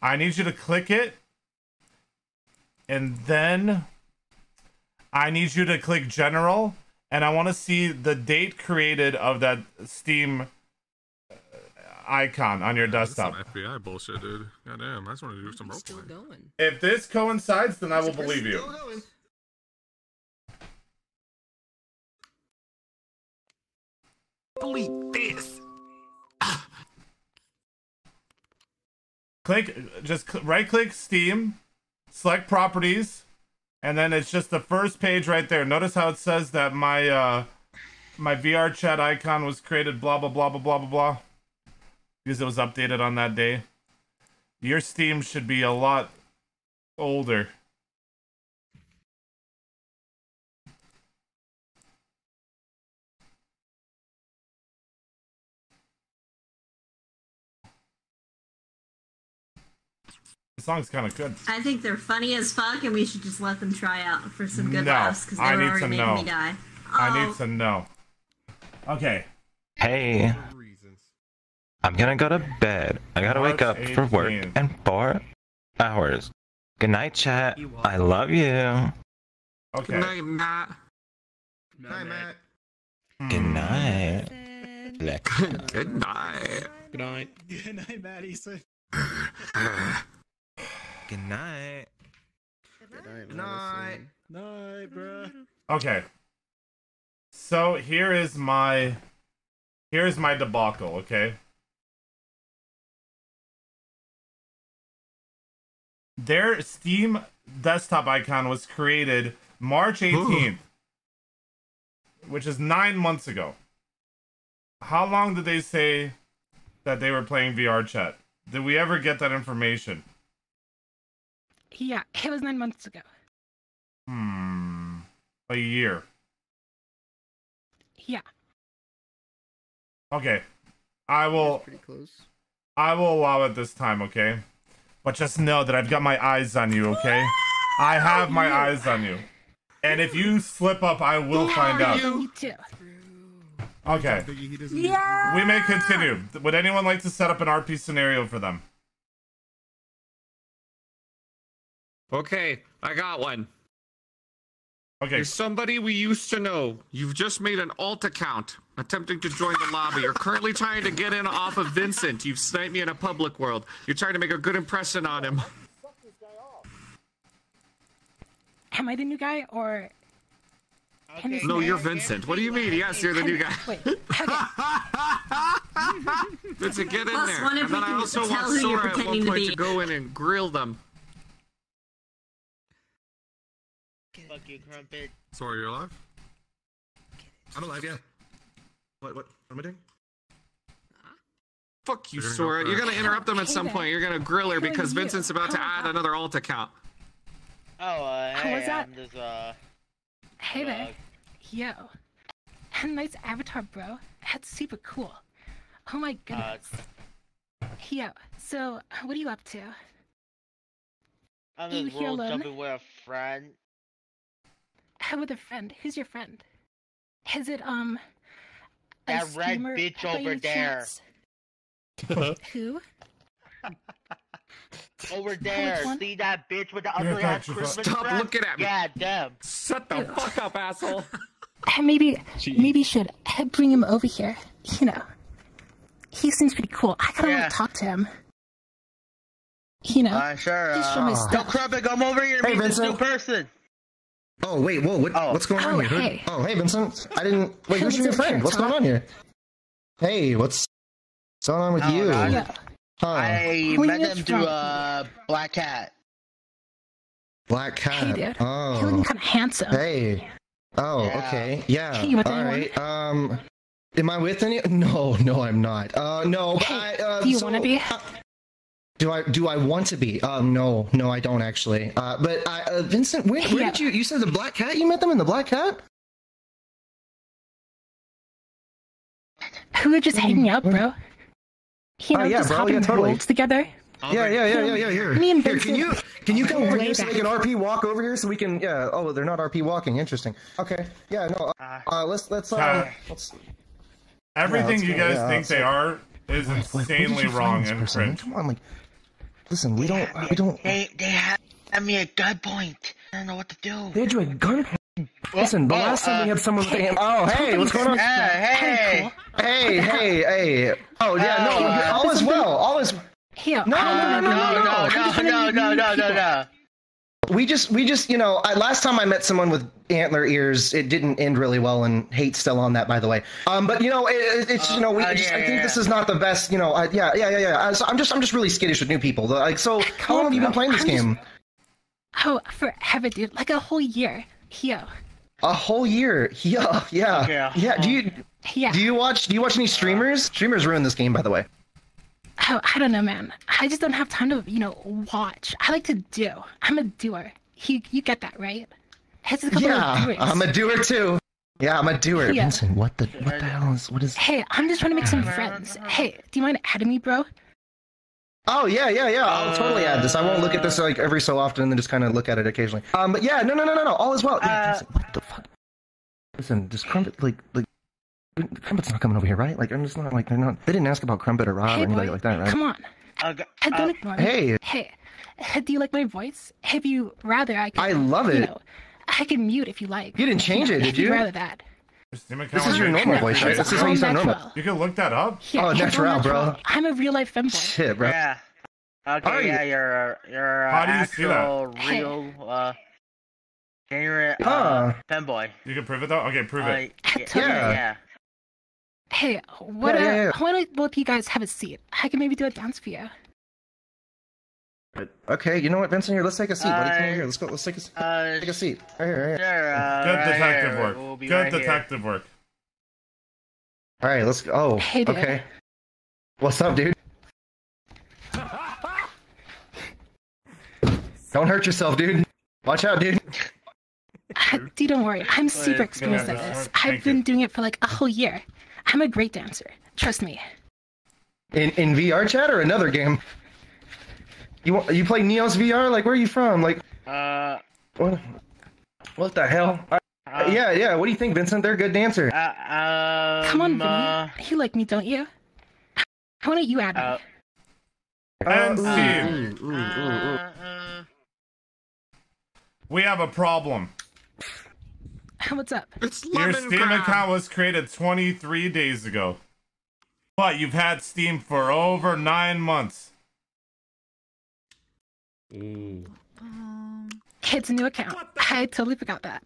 I need you to click it and then I need you to click general and I want to see the date created of that Steam icon on your This is some desktop. FBI bullshit, dude. Goddamn, I just want to do some role Still going. If this coincides, then I will believe you. Going. Believe this. click just cl- right click steam select properties and then it's just the first page right there notice how it says that my uh my vr chat icon was created blah blah blah blah blah blah blah because it was updated on that day. Your steam should be a lot older. The song's kind of good. I think they're funny as fuck, and we should just let them try out for some good No, laughs because they I were need already to making know. me die. i Oh, need to know. Okay. Hey, I'm gonna go to bed. I gotta wake March up for work in four hours. Good night, chat. I love you. okay Good night, Matt. Hi, Matt. Good hmm. night. Black. Good night. Good night. Good night, Matt Easton. Good night. Good night. Night, bruh. Okay. So here is my here's my debacle, okay? Their Steam desktop icon was created March 18th, which is 9 months ago. How long did they say that they were playing VR chat? Did we ever get that information? Yeah, it was nine months ago. Hmm. A year. Yeah. Okay. I will Pretty close. I will allow it this time, okay? But just know that I've got my eyes on you, okay? I have my eyes on you. And if you slip up, I will find out. Me too. Okay. Biggie, he doesn't Yeah. We may continue. Would anyone like to set up an RP scenario for them? Okay, I got one. Okay. You're somebody we used to know. You've just made an alt account, attempting to join the lobby. You're currently trying to get in off of Vincent. You've sniped me in a public world. You're trying to make a good impression on him. Am I the new guy or? in this No, you're? Vincent. What do you mean? Yes, you're the new guy. Wait. Okay. Vincent, get in Plus, there. one if And then I can also tell want you're Sora at one pretending to to be. go in and grill them. Fuck you, Crumpet. Sorry, you're alive? I'm alive, yeah. What, what, what am I doing? Fuck you, You're gonna go Sora. You're gonna interrupt them at some point. You're gonna grill her because? Vincent's about to add another alt account. Oh, uh, How hey, was that? I'm just, uh, Hey there. uh, Yo. Nice avatar, bro. That's super cool. Oh my goodness. Yo. So, what are you up to? I'm You just here roll alone? jumping with a friend. How with a friend? Who's your friend? Is it um? a That red bitch over there. Who? Over there. one? See that bitch with the Yeah, ugly ass Christmas Stop dress? looking at me. Yeah, them. Shut the fuck up, asshole. maybe maybe should bring him over here. You know, he seems pretty cool. I kind of Yeah. want to talk to him. You know, Uh, sure. just show me Uh, stuff. Yo, Crumpet, come over here. Hey, meet this new person. Oh wait, whoa, what, what's going on Oh, here? Who- hey. Oh, hey, Vincent. I didn't. Wait, who's your friend? here, What's going on here? Hey, what's what's going on with Oh, you? no, I- Yeah. Huh? I Who met them from? through uh, Black Cat. Black cat. Hey, dude. You're Oh. looking kind of handsome. Hey. Oh, Yeah. okay. Yeah. Hey, with All anyone? right. Um, am I with any? No, no, I'm not. Uh, no. But I, Hey, uh, do you so- want to be? Do I do I want to be? Um, no, no, I don't actually. Uh, but I, uh, Vincent, where, where Yeah. did you? You said the Black Cat. You met them in the Black Cat? Who were just hanging out, bro? You know, Oh, yeah, just bro, hopping yeah, totally. rolls together. Yeah, yeah, yeah, yeah, yeah. Here, Me and here. Can you can you come over here so we back. can RP walk over here so we can? Yeah. Oh, they're not RP walking. Interesting. Okay. Yeah. No. Uh, uh, let's let's uh, Uh, let's. Everything let's you go, guys yeah, think they go. are is Wait, wait, where did insanely you wrong and cringe. Come on, like, listen, we don't we don't. They they had me at gunpoint. I don't know what to do. They had you at gun. Listen, the oh, last time uh, we had someone with Oh, hey, what's going on? Hey, hey. Hey, hey, hey. Oh, yeah, no, uh, all is well. All is. Here, No, no, no, no, no, no, no, no, new no, no, people. no. We just, we just, you know, I, last time I met someone with antler ears, it didn't end really well, and hate still on that, by the way. Um, but you know, it, it- it's you know, we, uh, just, yeah, I think yeah, this is not the best. You know, I, yeah, yeah, yeah, yeah. I, so I'm just, I'm just really skittish with new people. Like, so how long have you been playing this I'm just- game? Oh, forever, dude. Like a whole year. Here. A whole year. Yeah, yeah, Okay, uh, yeah. Do you, Yeah. do you watch, do you watch any streamers? Streamers ruin this game, by the way. Oh, I don't know, man. I just don't have time to, you know, watch. I like to do. I'm a doer. You, you get that, right? It's a couple Yeah, of doers. I'm a doer too. Yeah, I'm a doer. Yeah. Vincent, what the, what the hell is, what is? Hey, I'm just trying to make some friends. Hey, do you mind adding me, bro? Oh yeah, yeah, yeah. I'll totally add this. I won't look at this like every so often, and then just kind of look at it occasionally. Um, but yeah, no, no, no, no, no. All is well. Yeah, Vincent, what the fuck? Listen, does Crumpet like like? Crumpet's not coming over here, right? Like, I'm just not like they're not. They didn't ask about Crumpet or Rob Hey, or anybody boy, like that, right? Come on. Okay, Hey, don't uh, ignore me. Hey. Hey, uh, do you like my voice? Have you rather, I can. I love You it. know, I can mute if you like. You didn't change it, did you'd rather that. This is your normal voice, right? This is how you sound normal. You can look that up. Yeah, Oh, it's natural, bro. I'm a real life femboy. Shit, bro. Yeah. Okay, Are you- yeah, you're you're uh, How do you see that? actual Hey. real uh genuine Huh. uh femboy. You can prove it though. Okay, prove Uh, it. yeah, Totally. yeah, yeah. Hey, what? Yeah, uh, yeah, yeah. Why don't both you guys have a seat? I can maybe do a dance for you. Okay, you know what, Vincent? Here, let's take a seat. buddy. Come Uh, over here. Let's go. Let's take a, Uh, take a seat. Right here, right here. sure. Uh, Good right detective here. work. We'll Good right here. detective work. All right, let's go. Oh, Hey, dude. okay. What's up, dude? Don't hurt yourself, dude. Watch out, dude. Uh, Dude, don't worry. I'm super Wait, experienced at this. I've been doing it for like a whole year. I'm a great dancer. Trust me. In in VR chat or another game? You you play Neos VR? Like, where are you from? Like, Uh, what? What the hell? Uh, yeah, yeah. What do you think, Vincent? They're a good dancer. uh, um, Come on, Vinny. uh, you like me, don't you? Why don't you add me? uh, And Uh, Steve, ooh. uh, we have a problem. What's up? It's Your Steam crab. account was created 23 days ago. But you've had Steam for over nine months. Ooh. It's a new account. I totally forgot that.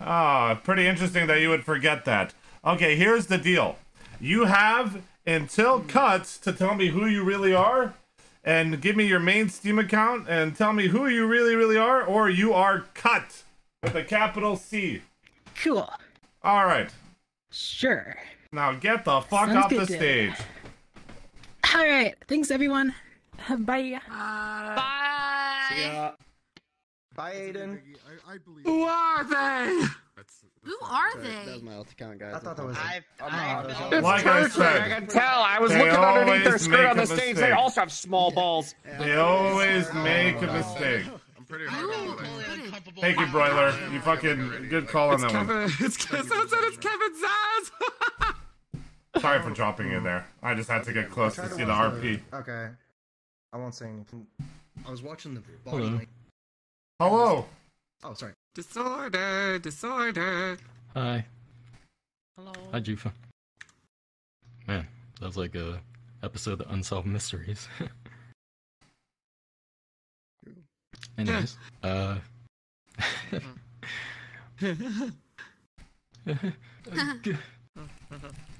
Ah, pretty interesting that you would forget that. Okay, here's the deal. You have until cuts to tell me who you really are and give me your main Steam account and tell me who you really, really are, or you are cut with a capital C. Cool. All right. Sure. Now get the fuck Sounds off the dude. stage. All right. Thanks, everyone. Bye. Bye. Bye, Aiden. I, I believe. Who are they? Who are they? That was my alt account, guys. I thought that was. I've, I'm I've, not- It's Like I said, I can tell. I was looking underneath their skirt on the stage. They mistake. also have small balls. They always make a mistake. I'm pretty hard Ooh, today. Thank you, Broiler. You fucking good call on It's that one. Kevin. It's someone said it's Kevin Zaz. Sorry for dropping in there. I just had to get close to see the RP. Okay. I won't say anything. I was watching the body. Hello. Hello. Oh, sorry. disorder, disorder. Hi. Hello. Hi, Jufa. Man, that was like a episode of Unsolved Mysteries. Anyways, uh. uh,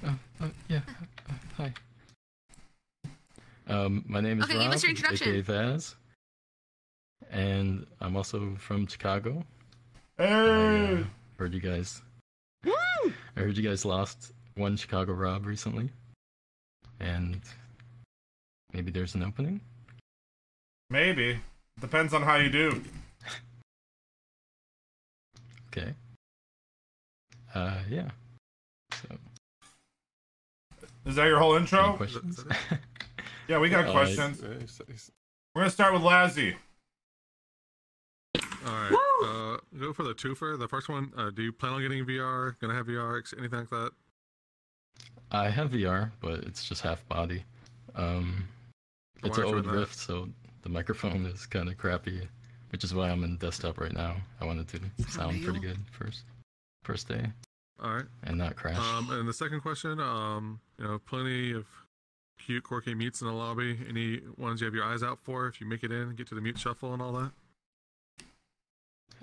uh, uh, yeah. Uh, hi. Um, my name is Okay, Rob, give us your introduction. aka Vaz, and I'm also from Chicago. Hey! I uh, heard you guys. I heard you guys lost one Chicago Rob recently, and maybe there's an opening. Maybe. Depends on how you do. Okay. Uh, yeah. So. Is that your whole intro? questions? Yeah, we got Uh, questions. We're gonna start with Lazzy. All right. Uh, go for the twofer. The first one. Uh, do you plan on getting VR? Gonna have VR? Anything like that? I have VR, but it's just half body. Um, it's an Why for old that? Rift, so the microphone is kind of crappy, which is why I'm in desktop right now. I wanted to sound pretty good first, first day, All right. and not crash. Um, and the second question. Um, you know, plenty of cute, quirky mutes in the lobby. Any ones you have your eyes out for? If you make it in, get to the mute shuffle and all that.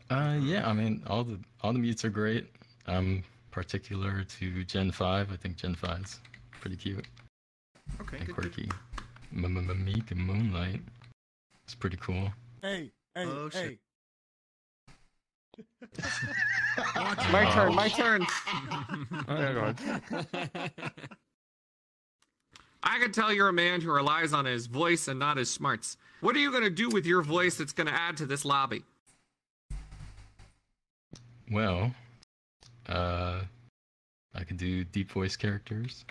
Uh, yeah, I mean, all the all the mutes are great. I'm particular to Gen Five. I think Gen 5's pretty cute Okay, and good, good. quirky. Mika Moonlight. It's pretty cool. Hey, hey, Oh, hey. My turn, my turn. I can tell you're a man who relies on his voice and not his smarts. What are you going to do with your voice that's going to add to this lobby? Well, uh, I can do deep voice characters,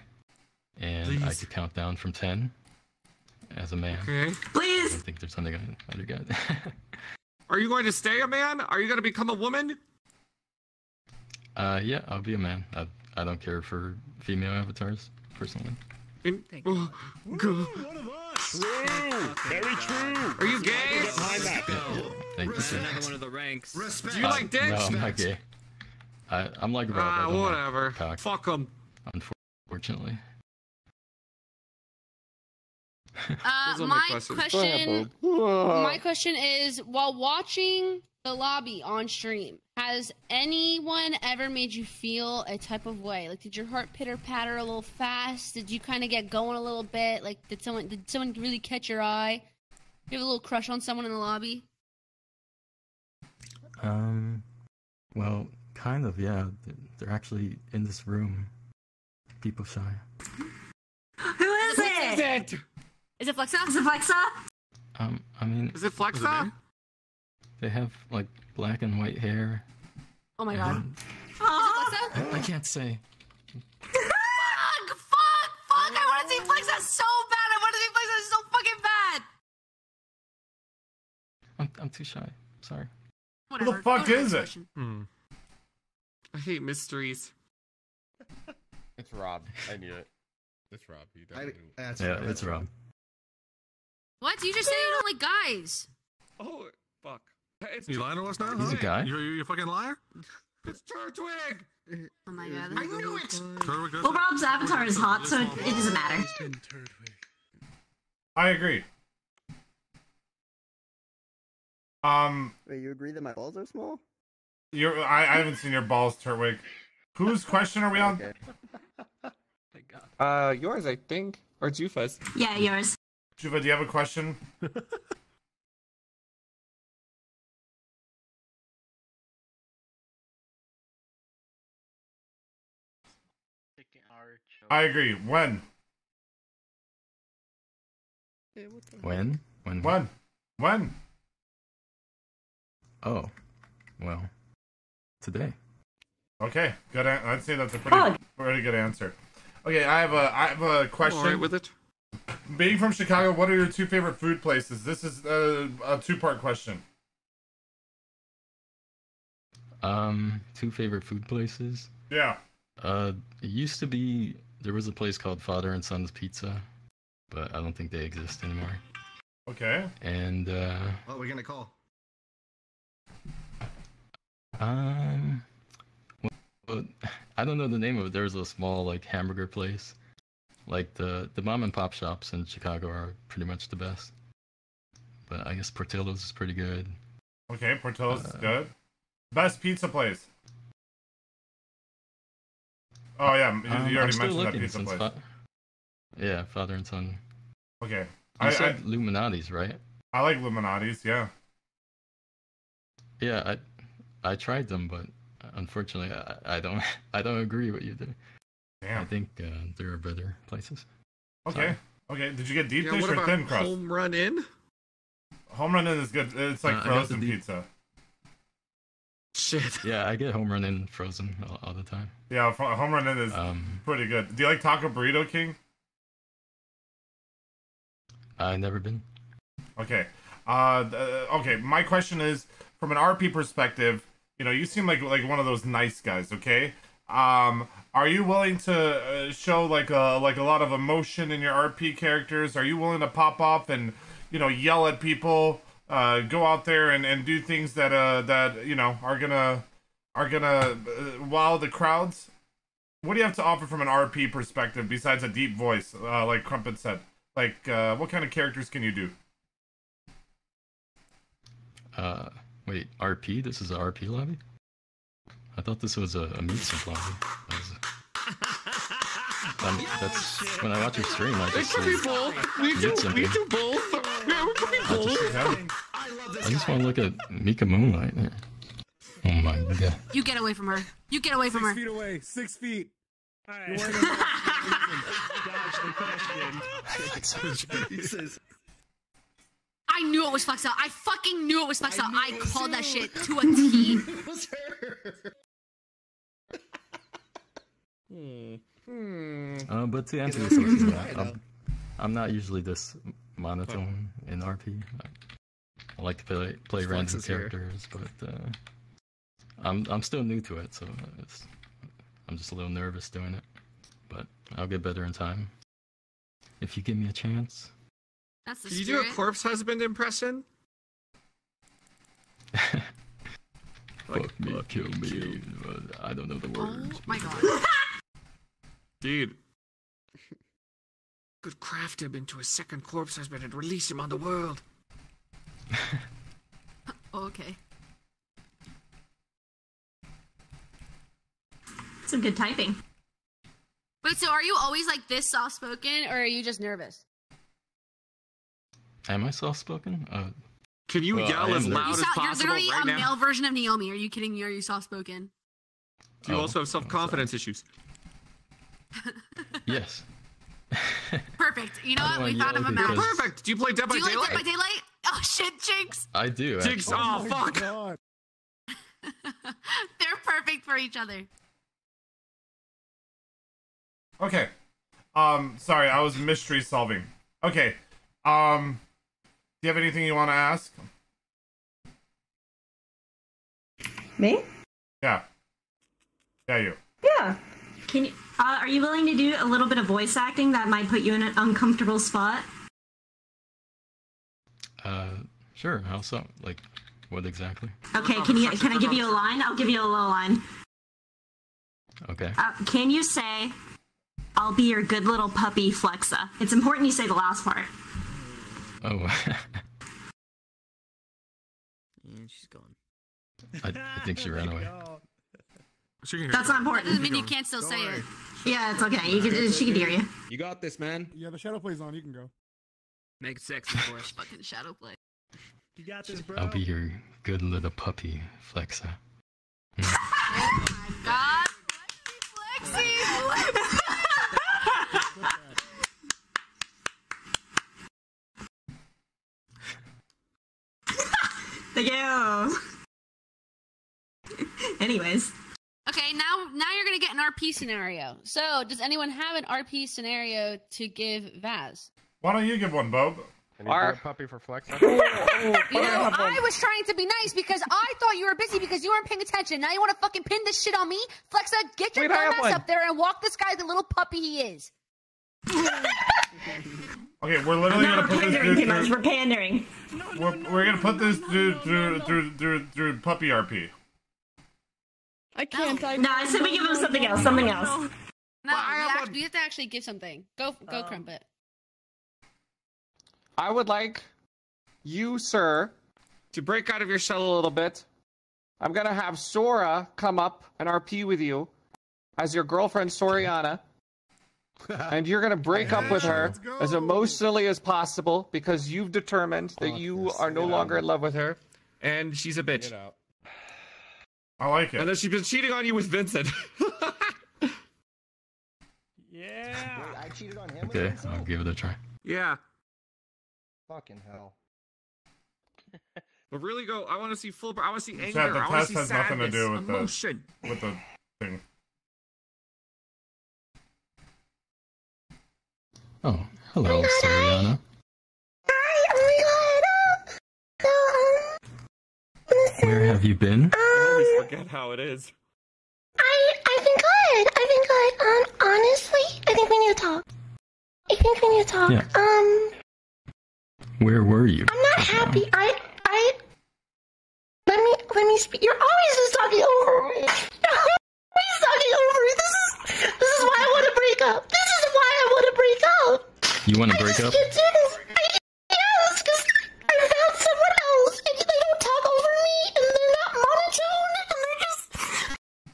and I Please. could count down from ten as a man. Okay. Please. Don't think there's something I, I do got. Are you going to stay a man? Are you going to become a woman? uh, yeah, I'll be a man. I, I don't care for female avatars personally. In- oh, True. Very true. Are you gay? Thank you. sir. Another one of the ranks. Respect. Do you like dicks? No, I'm not gay. I, I'm like Rob. Ah, don't like whatever. Fuck them. Unfortunately. Uh, my my question, my question is: while watching the lobby on stream, has anyone ever made you feel a type of way? Like, did your heart pitter patter a little fast? Did you kind of get going a little bit? Like, did someone did someone really catch your eye? You have a little crush on someone in the lobby? Um, well, kind of, yeah. They're- They're actually in this room. People shy. Who is it? Is it Flexa? Is it Flexa? Um, I mean, Is it Flexa? they have like black and white hair. Oh my god. and- Is it Flexa? I can't say. Fuck! Fuck! Fuck! I want to see Flexa so bad. I want to see Flexa so fucking bad. I'm, I'm too shy. Sorry. Whatever. the fuck Go to is it? Hmm. I hate mysteries. It's Rob. I knew it. It's Rob. You definitely knew. That's yeah, it's Rob. What? You just said you don't like guys. Oh, fuck. It's You lying to us now? He's a guy. You, you, you fucking liar? It's Turtwig. Oh my god. I knew it. Turtwig Well, that? Rob's avatar is hot, so it, it doesn't matter. I agree. Um, Wait, you agree that my balls are small? you're I, I haven't seen your balls, Turtwig. Whose question are we on? Uh, yours, I think, or Jufa's. Yeah, yours. Jufa, do you have a question? I agree. When? When? When? When? When? Oh, well, today. Okay, good. An- I'd say that's a pretty, pretty good answer. Okay, I have a, I have a question. alright with it. Being from Chicago, what are your two favorite food places? This is a, a two-part question. Um, two favorite food places. Yeah. Uh, it used to be there was a place called Father and Son's Pizza, but I don't think they exist anymore. Okay. And uh, What are we gonna call? um, well, I don't know the name of it. There's a small like hamburger place. Like the the mom and pop shops in Chicago are pretty much the best. But I guess Portillo's is pretty good. Okay, Portillo's is Uh, good. Best pizza place. Oh yeah, you, you Um, I'm already mentioned that pizza place. fa- yeah, father and son. Okay, You I, said I Lou Malnati's, right? I like Lou Malnati's. Yeah. Yeah, I I tried them, but unfortunately, I, I don't I don't agree with you there. Damn. I think uh, there are better places. Okay. Okay. Did you get deep Yeah, dish what or thin crust? Home Run Inn? Home Run Inn is good. It's like Uh, I got the frozen deep- pizza. Shit. Yeah, I get Home Run Inn frozen all, all the time. Yeah, Home Run Inn is Um, pretty good. Do you like Taco Burrito King? I've never been. Okay. Uh, uh, okay. My question is, from an RP perspective, you know, you seem like like one of those nice guys. Okay. Um, are you willing to uh, show like a like a lot of emotion in your RP characters? Are you willing to pop off and you know yell at people? Uh, go out there and, and do things that uh that you know are gonna are gonna uh, wow the crowds. What do you have to offer from an RP perspective besides a deep voice, uh, like Crumpet said? Like, uh, what kind of characters can you do? Uh, wait, RP? This is a RP lobby? I thought this was a, a meat lobby. That was a- Um, that's when I watch your stream. I It just could be both. We do, soup. we do both. Yeah, we could be I just, both. I just want to look at Mika Moonlight. There. Oh my god. You get away from her. You get away from her. Six feet away. Six feet. Alright. You're wearing Dodge the question. Jesus. I knew it was Flex out. I fucking knew it was Flex out. I called that shit to a T. It was her. Hmm. Hmm. Uh, but to answer Get this question, yeah. I'm, I'm not usually this monotone in RP. I, I like to play play Flex random is here. characters, but uh, I'm I'm still new to it, so it's, I'm just a little nervous doing it. But I'll get better in time. If you give me a chance. That's the Can you do a corpse husband impression? Fuck me, kill me. but I don't know the words. Oh my god. Dude. Could craft him into a second corpse husband and release him on the world. Oh, okay. Some good typing. Wait, so are you always like this soft spoken or are you just nervous? Am I soft spoken? Uh, Can you well, yell I as am loud You as sound, you're literally right a now? male version of Naomi. Are you kidding me? Are you soft spoken? Do you Oh, also have self confidence issues? yes. Perfect. You know what? We wanna found him a yell match. because- Perfect. Do you play Dead by Do you like Daylight? Dead by Daylight? Oh shit, Jinx! I do. Jinx. actually. Oh, fuck. God. They're perfect for each other. Okay. Um, sorry, I was mystery solving. Okay. Um, do you have anything you want to ask? Me? Yeah. Yeah, you. Yeah. Can you? Uh, are you willing to do a little bit of voice acting that might put you in an uncomfortable spot? Uh, sure. How so? Like, what exactly? Okay. Can you? Can I give you a line? I'll give you a little line. Okay. Uh, can you say, "I'll be your good little puppy, Flexa"? It's important you say the last part. Oh, and she's gone. I, I think she ran away. She can hear That's not important. That Doesn't mean you can't still say it. Yeah, it's okay. You can, she can hear you. You got this, man. Yeah, the shadow play's on. You can go. Make it sexy for us. Fucking shadow play. You got this, bro. I'll be your good little puppy, Flexa. Oh my god. Flexi! Thank you. Anyways, Okay, now now you're gonna get an RP scenario. So, does anyone have an RP scenario to give Vaz? Why don't you give one, Bob? Can you do a puppy for flex? You know, I was trying to be nice because I thought you were busy because you weren't paying attention. Now you want to fucking pin this shit on me? Flexa, get your Wait, I have dumb ass up there and walk this guy the little puppy he is. Okay, we're literally now gonna we're put this pandering dude too much. through. We're pandering. We're, we're gonna put this dude through through through through through puppy RP. I can't. I No, I said we give him something else. Something else. No, you, act- you have to actually give something. Go, go, oh. Crumpet. I would like you, sir, to break out of your shell a little bit. I'm gonna have Sora come up and RP with you as your girlfriend Soriana. and you're gonna break up with her as emotionally as possible because you've determined that you are no longer in love with her and she's a bitch. I like it. And then she's been cheating on you with Vincent. Yeah. Wait, I cheated on him. Okay, I'll give it a try. yeah. Fucking hell. But really go I wanna see full I wanna see anger. Chat, the I wanna see has sadness, nothing to do with emotion. the with the thing. Oh, hello, Soriana. Where have you been? I always forget how it is. I I've been good. I've been good. Um, honestly, I think we need to talk. I think we need to talk. Yeah. Um, Where were you? I'm not happy. I I let me let me speak. You're always just talking over me. You're always talking over me. This is this is why I want to break up. This is why I want to break up. You want to break up? Can't do this. I, yes, because I found someone else, and they don't talk over me, and they're not monotone, and they're just.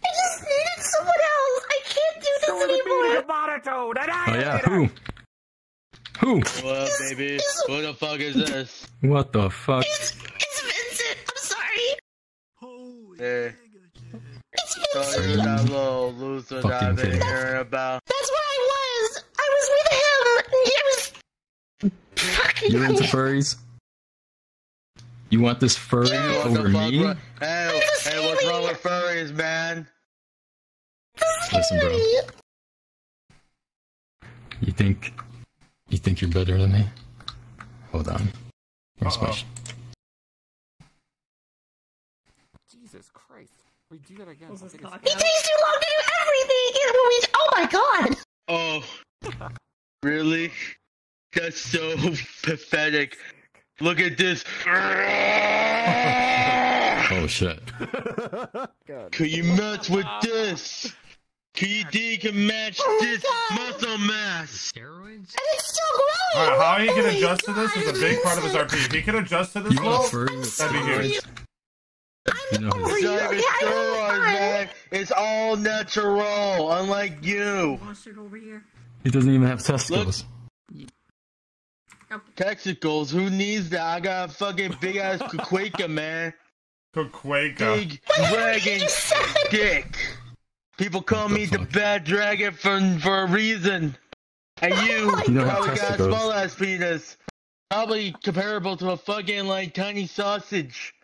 I just needed someone else. I can't do this anymore. monotone. Oh yeah, who? Who? What baby? Who the fuck is this? What the fuck? It's Vincent. I'm sorry. Hey. It's Vincent. you're that little loser that I've been hearing about. That's where I was. I was with him. and He was fucking. You're into furries? You want this furry What over me? Hey, hey, what's wrong with furries, man? Listen, bro. You think you think you're better than me? Hold on. Where's my? Jesus Christ. We do that again. I think it's- He takes too long to do everything. It's when Oh my god. Oh, really? That's so pathetic. Look at this. Oh shit. Can you match with this? Can you think you can match this muscle mass? Steroids? And Steroids? it's still growing. Alright, how he can Oh my adjust to this is a big part of his RP. If he can adjust to this You want level, a furry with that'd be huge. You know It's not even steroids, man. It's all natural, unlike you. Mustard over here. he doesn't even have testicles. Texicles, who needs that? I got a fucking big ass Quaker, man. Quaker. Big dragon dick. People call me the bad dragon for for a reason. And you You don't have probably got a small ass penis. Probably comparable to a fucking like tiny sausage.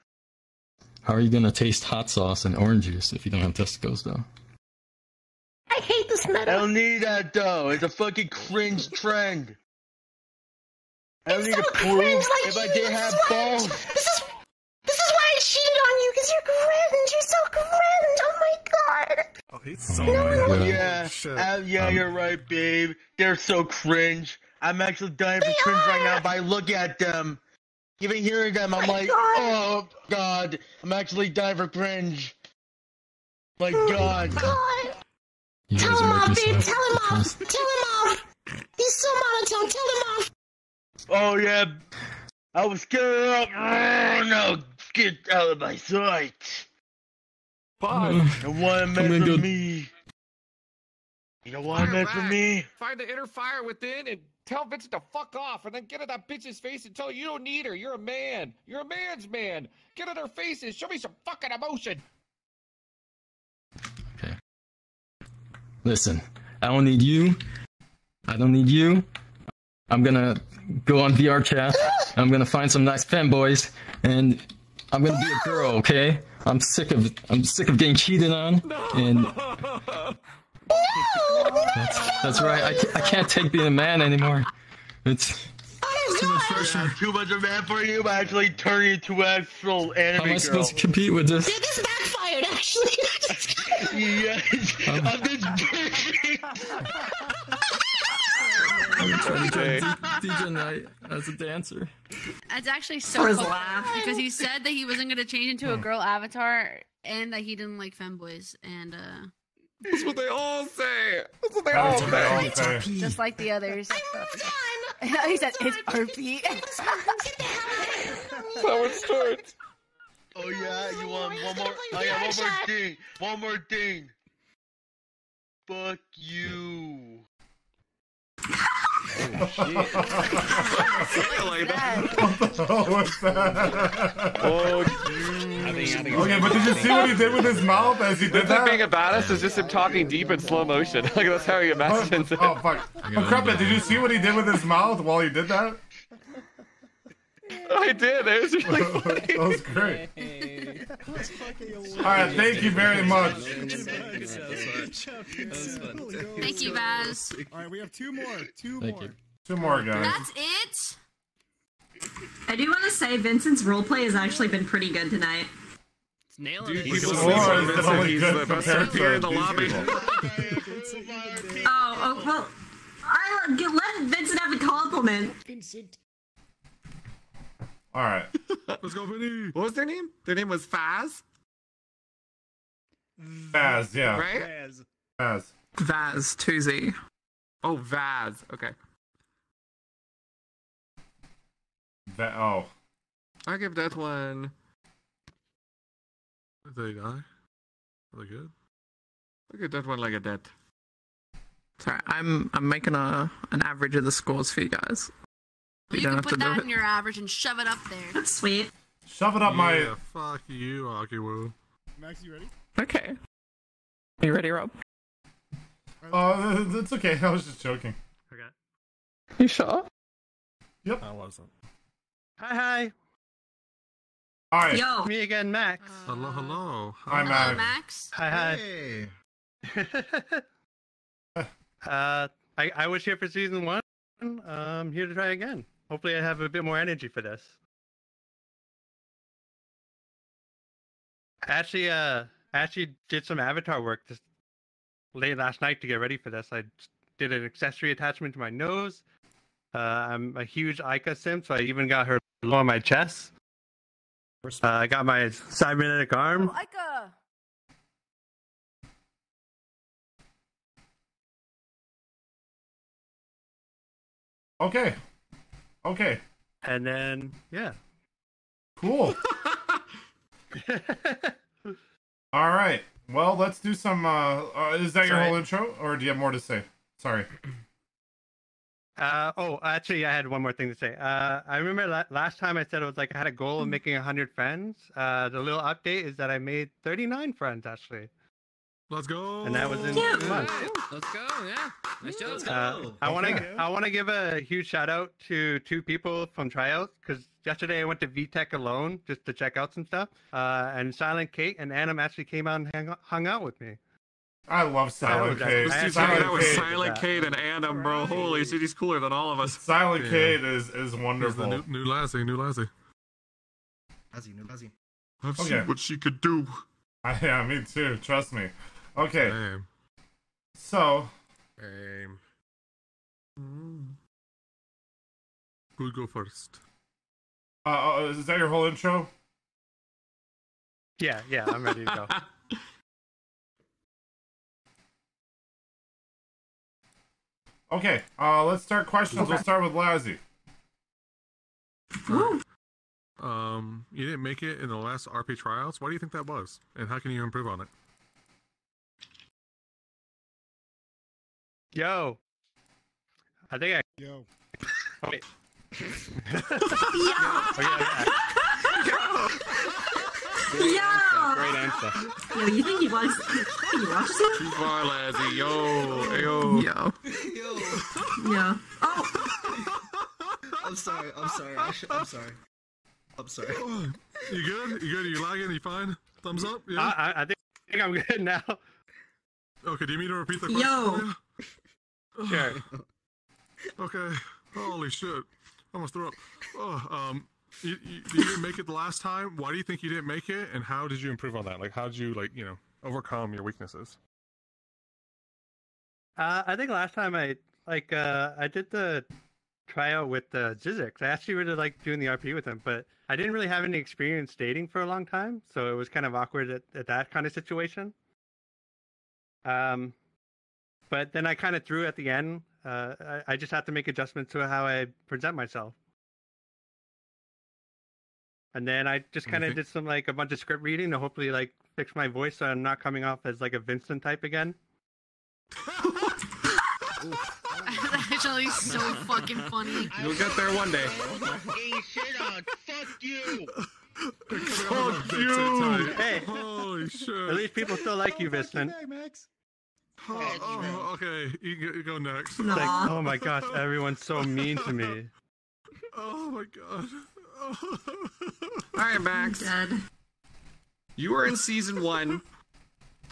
How are you gonna taste hot sauce and orange juice if you don't have testicles, though? I hate this metal. I don't need that though. It's a fucking cringe trend. I don't need to prove cringe like if I did This have is why- balls. This is this is why I cheated on you because you're cringe. You're so cringe. Oh my god. Oh, he's so Yeah. Yeah, Shit. uh, yeah, Um, you're right, babe. They're so cringe. I'm actually dying for cringe right now by looking at them. Even hearing them, I'm like, oh god, I'm actually dying for cringe. My god. God. Tell him off, babe. Tell him off. Tell him off. He's so monotone. Tell him off. Oh yeah, I was scared up. Oh, no, get out of my sight. Pause. Mm. You don't want to mess with good. me. You don't want to mess with me. Find the inner fire within and tell Vincent to fuck off, and then get in that bitch's face and tell her you don't need her. You're a man. You're a man's man. Get in her faces. Show me some fucking emotion. Okay. Listen, I don't need you. I don't need you. I'm gonna go on VR chat. I'm gonna find some nice fanboys, and I'm gonna be a girl. Okay? I'm sick of I'm sick of getting cheated on, and that's, that's right. I, ca- I can't take being a man anymore. It's Too much pressure. Too much of a man for you, but actually turn you to actual anime how am I girl. supposed to compete with this? Yeah, this backfired actually. yes, Um, I'm this bitch. I'm trying to join DJ Night as a dancer. That's actually For so his funny laugh. because he said that he wasn't gonna change into a girl avatar and that he didn't like femboys and uh That's what they all say. That's what they all what they all say. say. just like the others. he said it's RP. That's how it starts. Oh yeah, you want one more? I got one more thing. One more thing. Fuck you. Oh shit. like that. What the hell was that? Oh, I think, I think Okay, but did you see what he did with his mouth as he did That's him being that? a badass is just him talking deep in slow motion. Like that's how he imagines oh, it. Oh fuck! Oh, Crumpet, did you see what he did with his mouth while he did that? I did. It was really funny. that was great. All right, thank you very much. Thank you, Vaz. All right, we have two more. Two Thank more. you. Two more guys. That's it. I do want to say Vincent's roleplay has actually been pretty good tonight. It's nailing Dude, it. people Or sleep on Vincent. He's the best compared here in the these lobby. Oh, oh well, I let- let Vincent have the compliment. All right. Let's go, Vinny. What was their name? Their name was Faz, Baz, yeah. right? Vaz. Baz. Vaz, 2Z. Oh, Vaz. Okay. Va- oh. I'll give that one. Did they die? Are they good? I'll give that one like a dead. Sorry, I'm I'm making a an average of the scores for you guys. You, don't can put that it. in your average and shove it up there. That's sweet. Shove it up my. Fuck you, Akiwu. Max, you ready? Okay. Are You ready, Rob? Oh, it's okay. I was just joking. Okay. You sure? Yep. I wasn't. Hi, hi. All right. Yo, Me again, Max. Hello, hello. Hi, Hello, Max. Max. Hi, Hey. hi. uh, I, I was here for season one. I'm here to try again. Hopefully, I have a bit more energy for this. I Actually, uh, I actually did some avatar work this late last night to get ready for this. I did an accessory attachment to my nose. Uh, I'm a huge Ica sim, so I even got her logo on my chest. Uh, I got my cybernetic arm. Ica. Okay. Okay. And then, yeah. Cool. All right. Well, let's do some. Uh, uh, is that your whole intro, or do you have more to say? Sorry. Uh, oh, actually, I had one more thing to say. Uh, I remember la- last time I said it was like I had a goal of making 100 friends. Uh, the little update is that I made 39 friends, actually. Let's go. And that was in Yeah. two months. Let's go. Yeah. Nice job. Uh, I want to I want to give a huge shout out to two people from tryouts because yesterday I went to VTech alone just to check out some stuff. Uh, and Silent Kate and Adam actually came out and hang, hung out with me. I love Silent Kate. I had This dude's hanging Silent out with Kate. Silent Kate and Adam, bro. Holy shit, he's cooler than all of us. Silent Yeah. Kate is is Here's the wonderful. new, new Lassie, new Lassie. Lassie, no Lassie. I've Okay. seen what she could do. I, yeah, me too. Trust me. Okay. Damn. So, Damn. Who'd go first? uh, uh, is that your whole intro? Yeah, yeah, I'm ready to go. Okay. Uh, let's start questions. We'll start with Lazzy. Um, you didn't make it in the last RP trials. Why do you think that was? And how can you improve on it? Yo. I think I. Yo. Oh, wait. Yo! Great answer. Yo, you think he watches? You think he watches it? Too far, Lazzy. Yo, yo. Yo. Yeah. Oh, I'm sorry. I'm sorry. I sh- I'm sorry. I'm sorry. You good? You good? You lagging? You fine? Thumbs up? Yeah. I, I, I think, I think I'm good now. okay. Do you mean to repeat the question? Yo. For? Sure. Okay. Holy shit. I almost threw up. Oh, um, you, you, you didn't make it the last time. Why do you think you didn't make it? And how did you improve on that? Like, how did you like you know overcome your weaknesses? Uh, I think last time I like uh, I did the tryout with uh, Zizix. I actually really liked doing the RP with him, but I didn't really have any experience dating for a long time, so it was kind of awkward at, at that kind of situation. Um, but then I kind of threw at the end. Uh, I, I just had to make adjustments to how I present myself. And then I just kind of Mhm. did some like a bunch of script reading to hopefully like fix my voice so I'm not coming off as like a Vincent type again. That's actually so fucking funny. You'll get there one day. shit on. Fuck you. Fuck you! Hey, Holy shit! at least people still like you, Vincent. Oh, oh, okay, you, go- you go next. Like, oh my gosh, everyone's so mean to me. Oh my god. All right, Max. You were in season one.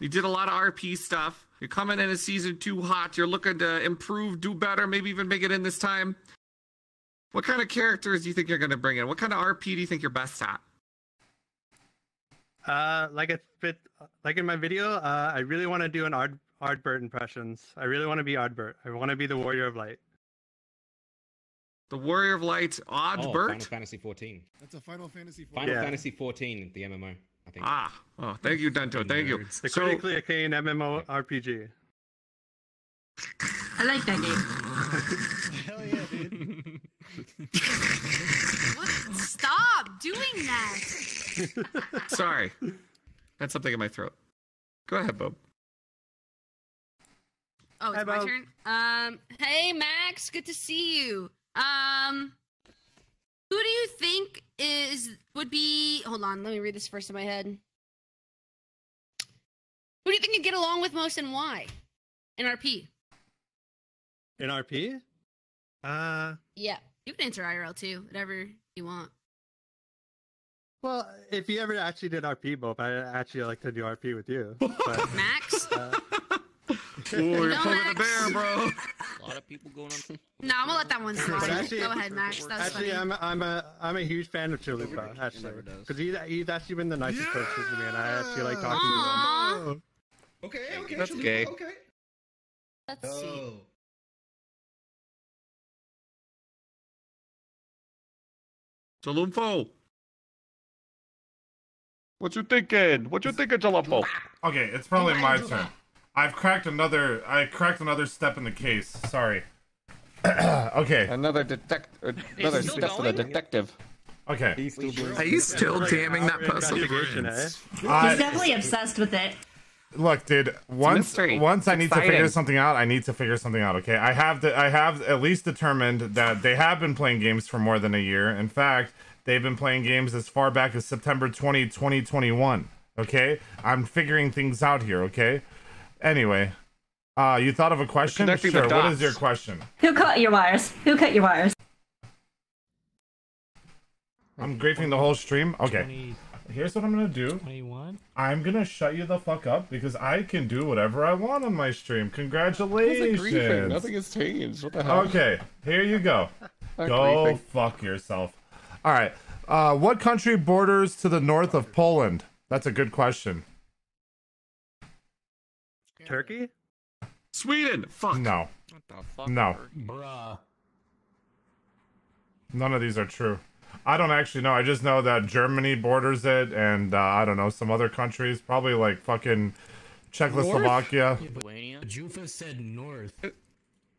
You did a lot of RP stuff. You're coming into season two hot. You're looking to improve, do better, maybe even make it in this time. What kind of characters do you think you're going to bring in? What kind of RP do you think you're best at? Uh, like it fit, like in my video, uh, I really want to do an Ard Ardbert impressions. I really want to be Ardbert. I want to be the Warrior of Light. The Warrior of Light, Odd Oh, Final Fantasy 14. That's a Final Fantasy. Final Yeah. Fantasy 14, the MMO, I think. Ah, oh, thank you, Dento. Thank you. The So, critically acclaimed MMO RPG. I like that game. Hell yeah, dude. What? Stop doing that. sorry. That's something in my throat. Go ahead, Bob. Oh, it's Hi, my Bob. turn. Um, hey Max, good to see you. Um, who do you think is would be? Hold on, let me read this first in my head. Who do you think you get along with most and why? In RP. In RP? Uh, Yeah, you can answer IRL too, whatever you want. well, if you ever actually did RP, Bob, I actually like to do RP with you. But, Max? uh, Ooh, you're No, pulling the Max. bear, bro. A lot of people going on. No, I'm gonna let that one But slide. actually- Go ahead, Max. That was actually, funny. I'm a, I'm a I'm a huge fan of Chalupa, actually, never does. because he's he's actually been the nicest person to me, and I actually like talking to him. Aw. Okay, okay. That's Chalupa, gay. Okay. Let's see. Oh. What you thinking? What you thinking, Jalumfo? Okay, it's probably my turn. I've cracked another. I cracked another step in the case. Sorry. okay. Another detect. uh, Another still step for the detective. Okay. He's still doing Are you still damning that hour person? eh? I- He's definitely obsessed with it. Look, dude. Once once I It's need to figure something out, I need to figure something out. Okay, I have the, I have at least determined that they have been playing games for more than a year. In fact, they've been playing games as far back as September 20, 2021. Okay, I'm figuring things out here. Okay. Anyway, uh, you thought of a question? connecting Sure. What is your question? Who cut your wires? Who cut your wires? I'm graping the whole stream. Okay. 20, Here's what I'm gonna do. 21. I'm gonna shut you the fuck up because I can do whatever I want on my stream. Congratulations. Nothing has changed. What the hell? Okay, here you go. Go griefing. fuck yourself. All right. Uh, what country borders to the north of Poland? That's a good question. Turkey? Sweden. Fuck. No, What the fuck? no, Bruh. none of these are true. I don't actually know. I just know that Germany borders it, and uh, I don't know some other countries, probably like fucking Czechoslovakia. Lithuania. Jufa said north.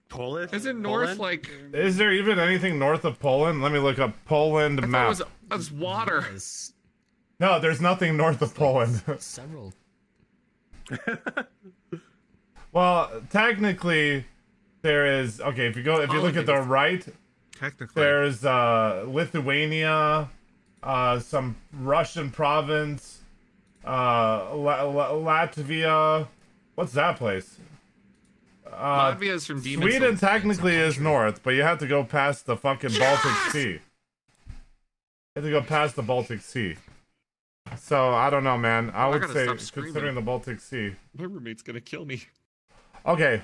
Polish? Isn't North Poland? like? Is there even anything north of Poland? Let me look up Poland I thought it map. was, was water. No, there's nothing north of Poland. Several. well, technically, there is. Okay, if you go, if you look at the right, Technically. there's uh, Lithuania, uh, some Russian province, uh, La- La- Latvia. What's that place? Uh, Latvia's from Demon Sweden Souls. technically is north, but you have to go past the fucking Baltic Sea. You have to go past the Baltic Sea. So I don't know, man. I I would say, considering the Baltic Sea. My roommate's gonna kill me. Okay.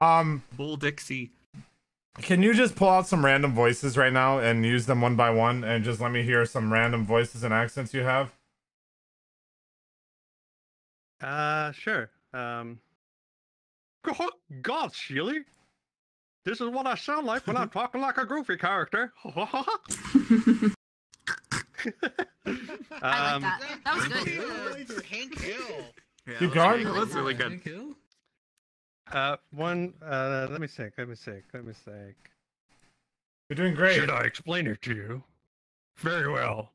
Um, Bull Dixie. can you just pull out some random voices right now and use them one by one, and just let me hear some random voices and accents you have? Uh, sure. Um, God, God, Sheely? This is what I sound like when I'm talking like a goofy character. I like Um, that. That was good. Hank Hill. Keep going. That was really good. Uh, one. Uh, let me think. Let me think. Let me think. You're doing great. Should I explain it to you? Very well.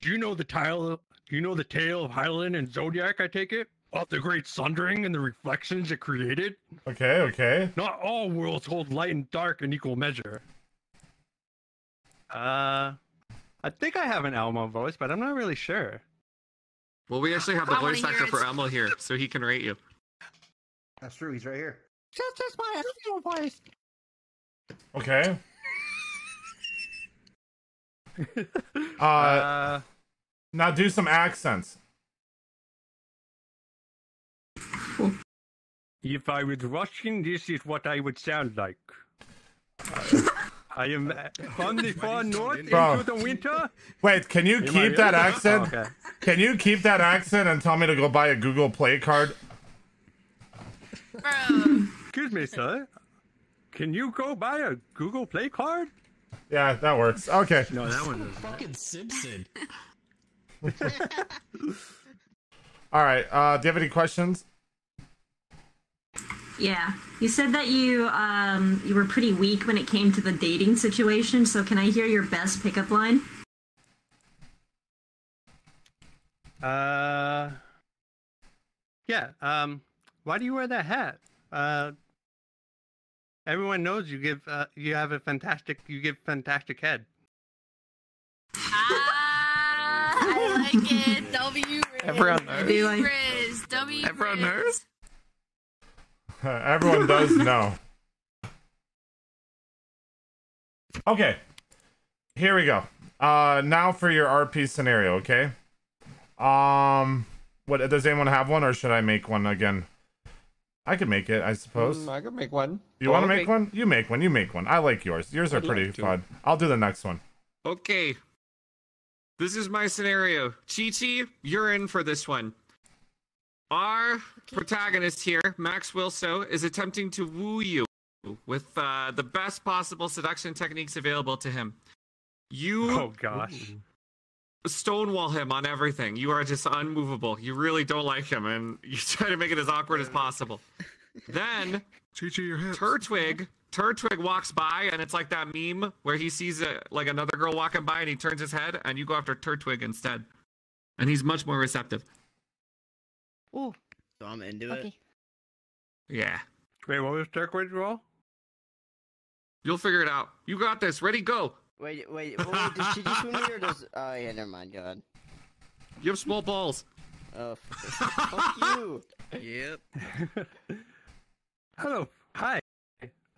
Do you know the tile? Do you know the tale of Hydaelyn and Zodiark? I take it of the great sundering and the reflections it created. Okay, okay. Not all worlds hold light and dark in equal measure. Uh, I think I have an Elmo voice, but I'm not really sure. Well, we actually have the I wanna voice hear actor it. for Elmo here, so he can rate you. That's true. He's right here. Just, just my actual voice. Okay. uh, Uh, now do some accents. If I was Russian, this is what I would sound like. I am uh, from the far north Bro. into the winter. Wait, can you Am I keep that in? accent? Oh, okay. Can you keep that accent and tell me to go buy a Google Play card? Excuse me, sir. Can you go buy a Google Play card? Yeah, that works. Okay. No, that one doesn't. Fucking Simpson. All right. Uh, do you have any questions? Yeah, you said that you um you were pretty weak when it came to the dating situation. So can I hear your best pickup line? Uh, yeah. Um, why do you wear that hat? Uh, everyone knows you give uh, you have a fantastic you give fantastic head. Ah, I like it. W. Everyone knows. W. Do I- Riz. W. Everyone knows? Everyone does know. Okay. Here we go. Uh, now for your RP scenario, okay? Um, what does anyone have one, or should I make one again? I could make it, I suppose. Mm, I could make one. You want to ahead. make one? You make one. You make one. I like yours. Yours are I'd pretty like fun. I'll do the next one. Okay. This is my scenario. Chi Chi, you're in for this one. Our protagonist here, Max Wilso, is attempting to woo you with uh, the best possible seduction techniques available to him. You Oh gosh. stonewall him on everything. You are just unmovable. You really don't like him, and you try to make it as awkward as possible. Then, Turtwig, Turtwig walks by, and it's like that meme where he sees a, like another girl walking by, and he turns his head, and you go after Turtwig instead, and he's much more receptive. Ooh. So I'm into it. Yeah, Wait, what was Turquoise roll? you'll figure it out. You got this. Ready? Go. Wait, wait, wait, wait does she just win me or does? Oh yeah, never mind. Go ahead. You have small balls. Oh, fuck you. Yep. Hello. Hi.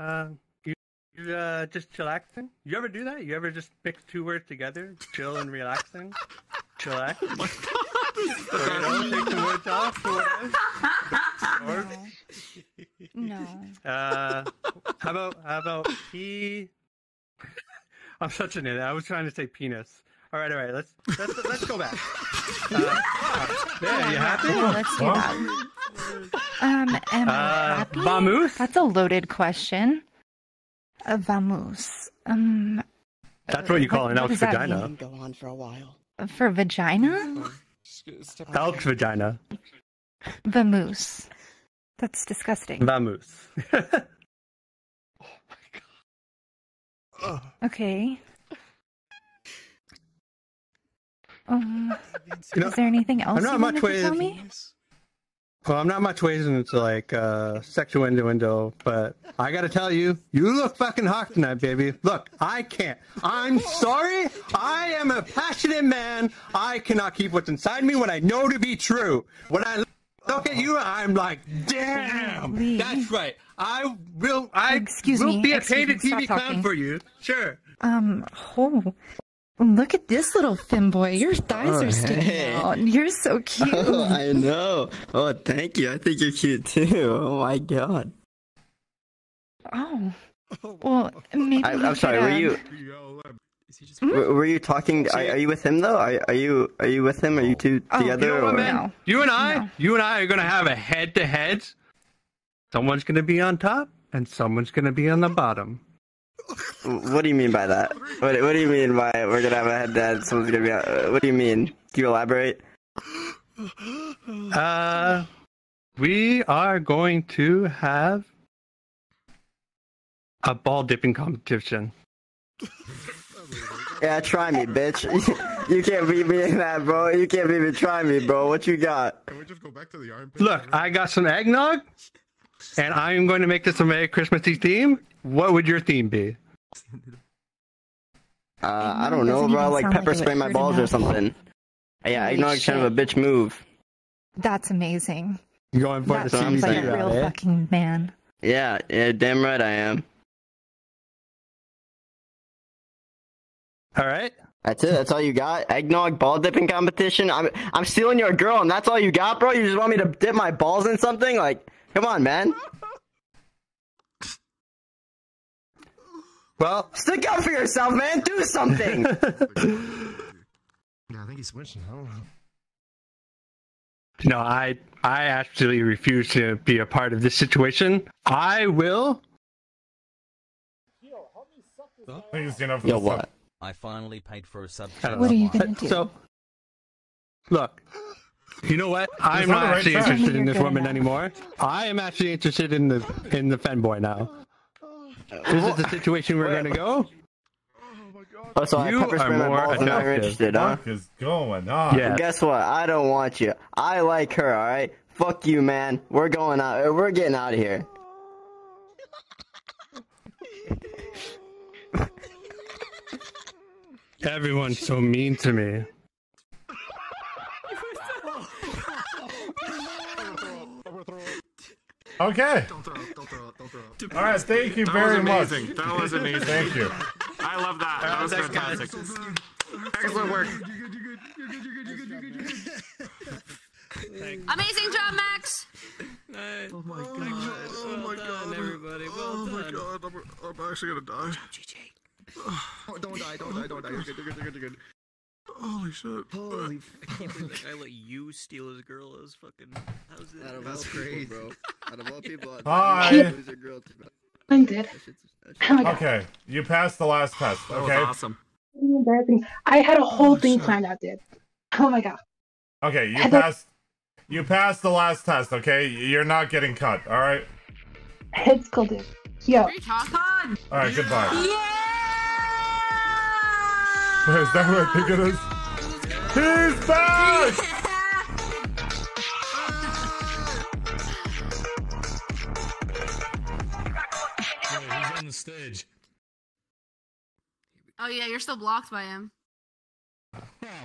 Uh, you, you uh, just chillaxing? You ever do that? You ever just mix two words together? Chill and relaxing? Chillax? Or, you take the words off or whatever? No. Uh, how about, how about he... I'm such an idiot. I was trying to say penis. All right, all right. Let's let's let's go back. Uh, there, you happy? Yeah, let's do that. Um, am I Uh, happy? vamoose? That's a loaded question. Uh, vamoose. Um, That's what you call an what elk's does vagina. Go on for a while. for vagina? Elk's vagina. Vamoose. That's disgusting. Vamoose. Okay. Um, You know, is there anything else I'm not you much to tell me? Well, I'm not much ways into like uh, sexual innuendo, but I gotta tell you, you look fucking hot tonight, baby. Look, I can't. I'm sorry. I am a passionate man. I cannot keep what's inside me when I know to be true. When I look at you, I'm like, damn. That's right. I will. I Excuse will me, be a excuse me, painted stop TV clown talking. for you. Sure. Um, oh, look at this little thin boy. Your thighs Oh, are sticking hey. out. You're so cute. Oh, I know. Oh, thank you. I think you're cute too. Oh my god. Oh. Well, maybe I, I'm sorry. could, Were um, you? Were, were you talking? Are, are you with him though? Are, are you? Are you with him? Are you two Oh, together? You know what, or? man? You and I, you and I are gonna have a head-to-head. Someone's gonna be on top. and someone's gonna be on the bottom. What do you mean by that? What, what do you mean by we're gonna have a head to head? Someone's gonna be. Uh, what do you mean? Can you elaborate? Uh, we are going to have a ball dipping competition. Yeah, try me, bitch. you can't beat me in that, bro. You can't even try me, bro. What you got? Can we just go back to the armpit? Look, I got some eggnog, and I am going to make this a Merry Christmassy theme. What would your theme be? Uh, I don't know, doesn't bro. Like pepper like spray my hurt balls or something. Yeah, Holy eggnog's kind of a bitch move. That's amazing. You're going for That That's what I'm like saying. a real fucking man. Yeah, yeah, damn right I am. All right. That's it. That's all you got. Eggnog ball dipping competition. I'm I'm stealing your girl, and that's all you got, bro. You just want me to dip my balls in something? Like, come on, man. Well, stick up for yourself, man. Do something. Yeah, I think he's switching. I don't know. No, I I actually refuse to be a part of this situation. I will. Thank you, Xeno, for Yo, what? sub. I finally paid for a sub. What are you gonna do? So, look, you know what? I'm not right actually track. interested in this woman good anymore. I am actually interested in the in the fanboy now. This is the situation we're gonna go. Oh, so I You pepper are spray my more balls and now you're interested, huh? What is going on? Yeah. Guess what? I don't want you. I like her, alright? Fuck you, man. We're going out. uh, We're getting out of here. Everyone's so mean to me. Okay. Don't throw up, don't throw up, don't throw up. All right. Thank you That very much. That was amazing. Thank you. I love that. That was fantastic. Excellent work. Amazing job, Max. Oh my god. Oh my god. everybody. Well oh my done. god. I'm, I'm actually gonna die. Oh, don't die, don't die, don't die. You're good, you're good, you're good, you're good. Holy shit. Holy I can't believe that guy let you steal his girl. That was fucking. How's that? Out of That's all crazy, people, bro. Out of all people, Hi. you lose your girl to I'm dead. Oh my god. Okay, you passed the last test. That was Okay. awesome. Embarrassing. I had a whole thing planned out, dude. Oh my god. Okay, you Heather- passed. You passed the last test. Okay, you're not getting cut. All right. It's cool, dude. Yo. Talk. All right. Goodbye. Yeah! Is that what I think it is? He's back. he's on the stage. Oh yeah, you're still blocked by him.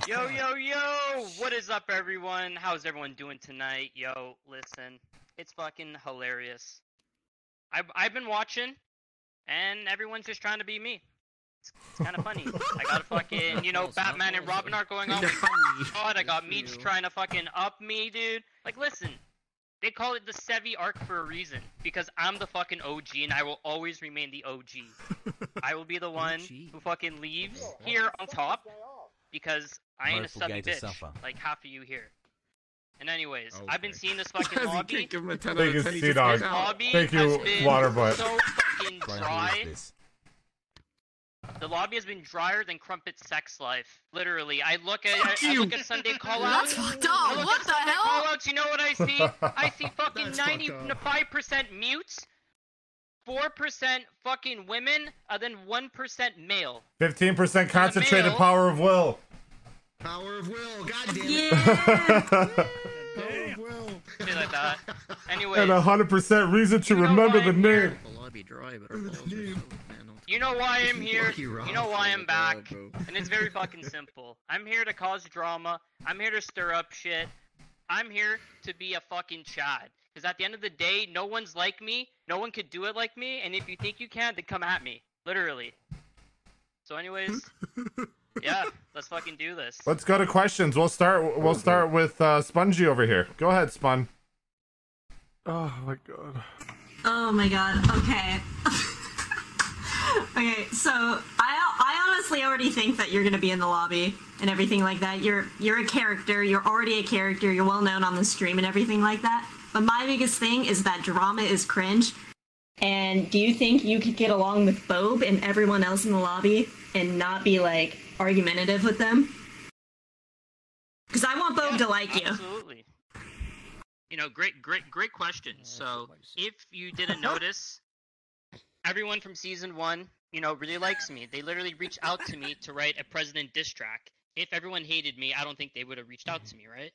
Yo, yo, yo! What is up, everyone? How's everyone doing tonight? Yo, listen, it's fucking hilarious. I've, I've been watching, and everyone's just trying to be me. It's, it's kind of funny. I got a fucking, you know, Batman and Robin are going on. God, I got Meats trying to fucking up me, dude. Like, listen, they call it the Sevi arc for a reason because I'm the fucking OG, and I will always remain the OG. I will be the one who fucking leaves here on top because I ain't a Merciful stubby guy bitch suffer. like half of you here. And anyways, I've been seeing this fucking He lobby. can't give him a 10 out Thank you, of 10. He Sea Dog. gets out. lobby Thank you, has been Waterbutt. so fucking dry. Is this? The lobby has been drier than Crumpet's sex life. Literally, I look at I, I look at Sunday callouts. That's fucked up. I look What at the Sunday hell? callouts. You know what I see? I see fucking ninety-five percent mutes, four percent fucking women, and then one percent male. Fifteen percent concentrated male. power of will. Power of will, god damn it. Yeah. Power of will. Shit like that. Anyways, and hundred percent reason to You know remember why the I'm here? name. The lobby dry, but our balls are soaked, man. Don't You know why I'm here. You know why I'm back. And it's very fucking simple. I'm here to cause drama. I'm here to stir up shit. I'm here to be a fucking Chad. Because at the end of the day, no one's like me. No one could do it like me. And if you think you can, then come at me. Literally. So, anyways, yeah, let's fucking do this. Let's go to questions. We'll start. We'll start with uh, Spongy over here. Go ahead, Spun. Oh my god. Oh my god. Okay. okay, so I I honestly already think that you're gonna be in the lobby and everything like that. You're you're a character. You're already a character. You're well known on the stream and everything like that. But my biggest thing is that drama is cringe. And do you think you could get along with Bob and everyone else in the lobby and not be like argumentative with them? Because I want Bob to like you. Absolutely. You know, great, great, great question. So, if you didn't notice, everyone from season one, you know, really likes me. They literally reached out to me to write a president diss track. If everyone hated me, I don't think they would have reached out to me, right?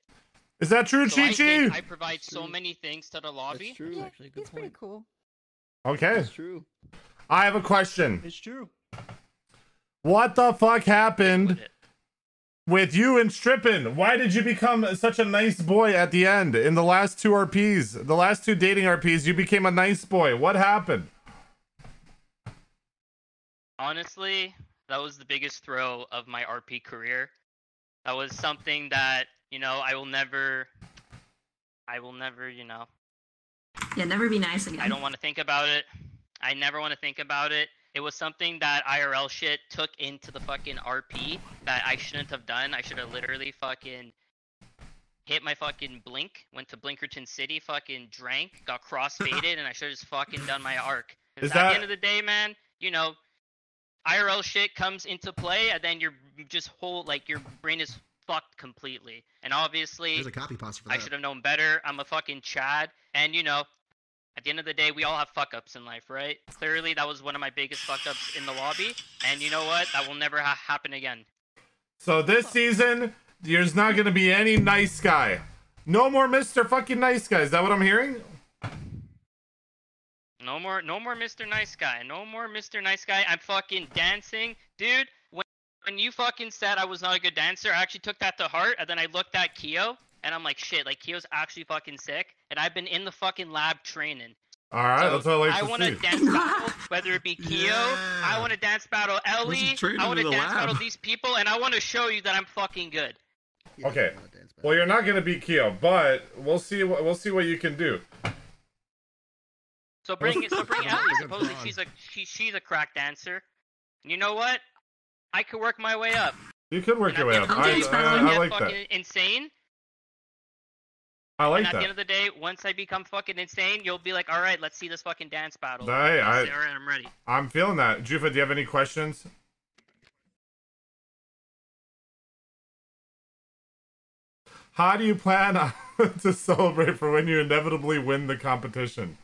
Is that true, So I Chi Chi? I provide so many things to the lobby. That's true, actually. Good He's pretty cool. Okay. It's true. I have a question. It's true. What the fuck happened with you and Strippin? Why did you become such a nice boy at the end in the last two RPs? The last two dating RPs, you became a nice boy. What happened? Honestly, that was the biggest throw of my RP career. That was something that, you know, I will never I will never, you know, Yeah, never be nice again. I don't want to think about it. I never want to think about it. It was something that IRL shit took into the fucking RP that I shouldn't have done. I should have literally fucking hit my fucking blink, went to Blinkerton City, fucking drank, got crossfaded, and I should have just fucking done my arc. Is at that- the end of the day, man, you know, IRL shit comes into play, and then you're just whole like your brain is fucked completely. And obviously, There's a copy pasta for I should have known better. I'm a fucking Chad, and you know, at the end of the day, we all have fuck ups in life, right? Clearly, that was one of my biggest fuck ups in the lobby, and you know what? That will never ha- happen again. So this season, there's not gonna be any nice guy. No more Mr. Fucking Nice Guy. Is that what I'm hearing? No more, no more Mr. Nice Guy. No more Mr. Nice Guy. I'm fucking dancing, dude. When when you fucking said I was not a good dancer, I actually took that to heart, and then I looked at Keo, and I'm like, shit, like Keo's actually fucking sick, and I've been in the fucking lab training. All right, that's what I like I to want see. to dance battle, whether it be Keo, I want to dance battle Ellie, I want in to dance lab. battle these people, and I want to show you that I'm fucking good. Okay. Well, you're not gonna be Keo, but we'll see. What we'll see what you can do. So bring so bring Ellie. Supposedly she's a she, she's a crack dancer. And you know what? I could work my way up. You could work And your way up. I, day, I, I get like that. insane. I like and at that. the end of the day, once I become fucking insane, you'll be like, all right, let's see this fucking dance battle. Hey, I- all right, I'm ready. I'm feeling that. Jufa, do you have any questions? How do you plan to celebrate for when you inevitably win the competition?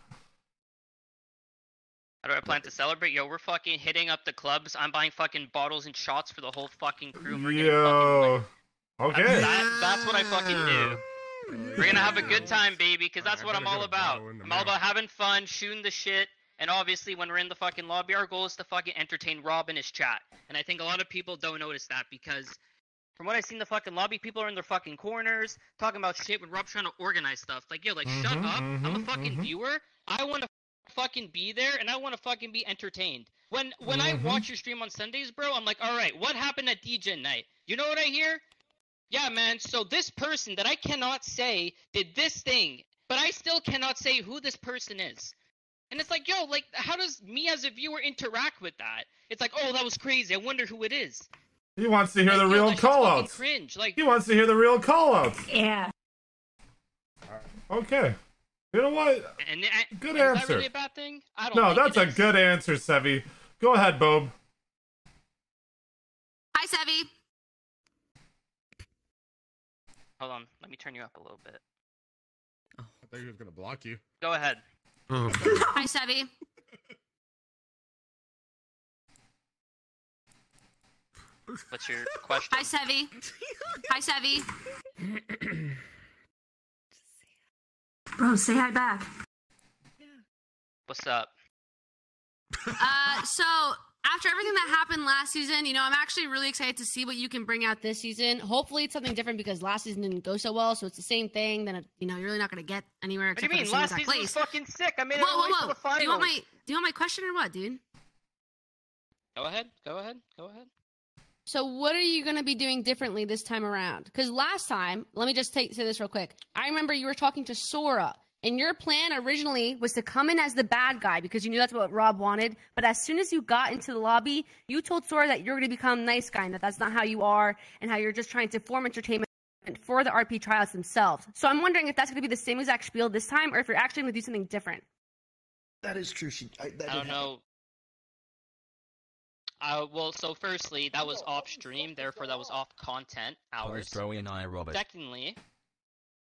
How do I plan to celebrate? Yo, we're fucking hitting up the clubs. I'm buying fucking bottles and shots for the whole fucking crew. We're Yo. fucking Okay. That, that's what I fucking do. We're gonna have a good time, baby, because that's what I'm all about. I'm all about having fun, shooting the shit, and obviously when we're in the fucking lobby, our goal is to fucking entertain Rob and his chat. And I think a lot of people don't notice that because from what I've seen in the fucking lobby, people are in their fucking corners talking about shit when Rob's trying to organize stuff. Like, yo, like shut Mhm, up. I'm a mhm, fucking mhm. viewer. I want to fucking be there and I want to fucking be entertained. When when Mhm. I watch your stream on Sundays, bro, I'm like, all right, what happened at DJ night? You know what I hear? Yeah, man. So this person that I cannot say did this thing, but I still cannot say who this person is. And it's like, yo, like, how does me as a viewer interact with that? It's like, oh, that was crazy. I wonder who it is. He wants to hear the Like, yo, real that shit's callouts. Cringe. Like, He wants to hear the real callouts. Yeah. Okay. You know what? and, and Good and Is that answer. really a bad thing? I don't. No, think that's it a is. good answer, Sevi. Go ahead, Bob. Hi, Sevi. Hold on, let me turn you up a little bit. I thought he was gonna block you. Go ahead. Oh, Hi, Sevi. What's your question? Hi, Sevi. Hi, Sevi. Bro, say hi back. What's up? Uh, so after everything that happened last season, you know, I'm actually really excited to see what you can bring out this season. Hopefully, it's something different because last season didn't go so well. So it's the same thing. Then it, you know, you're really not going to get anywhere. What do you mean? Last same season exact was fucking sick. I made it Whoa, all the way whoa, to whoa! the finals. Do you want my Do you want my question or what, dude? Go ahead. Go ahead. Go ahead. So what are you going to be doing differently this time around? Because last time, let me just take say this real quick. I remember you were talking to Sora, and your plan originally was to come in as the bad guy because you knew that's what Rob wanted. But as soon as you got into the lobby, you told Sora that you're going to become nice guy and that that's not how you are, and how you're just trying to form entertainment for the RP trials themselves. So I'm wondering if that's going to be the same exact spiel this time, or if you're actually going to do something different. That is true. She. I, that I don't did know. Uh, well, so firstly, that was off stream, therefore that was off content hours. Post Joey and I, Robert. Secondly,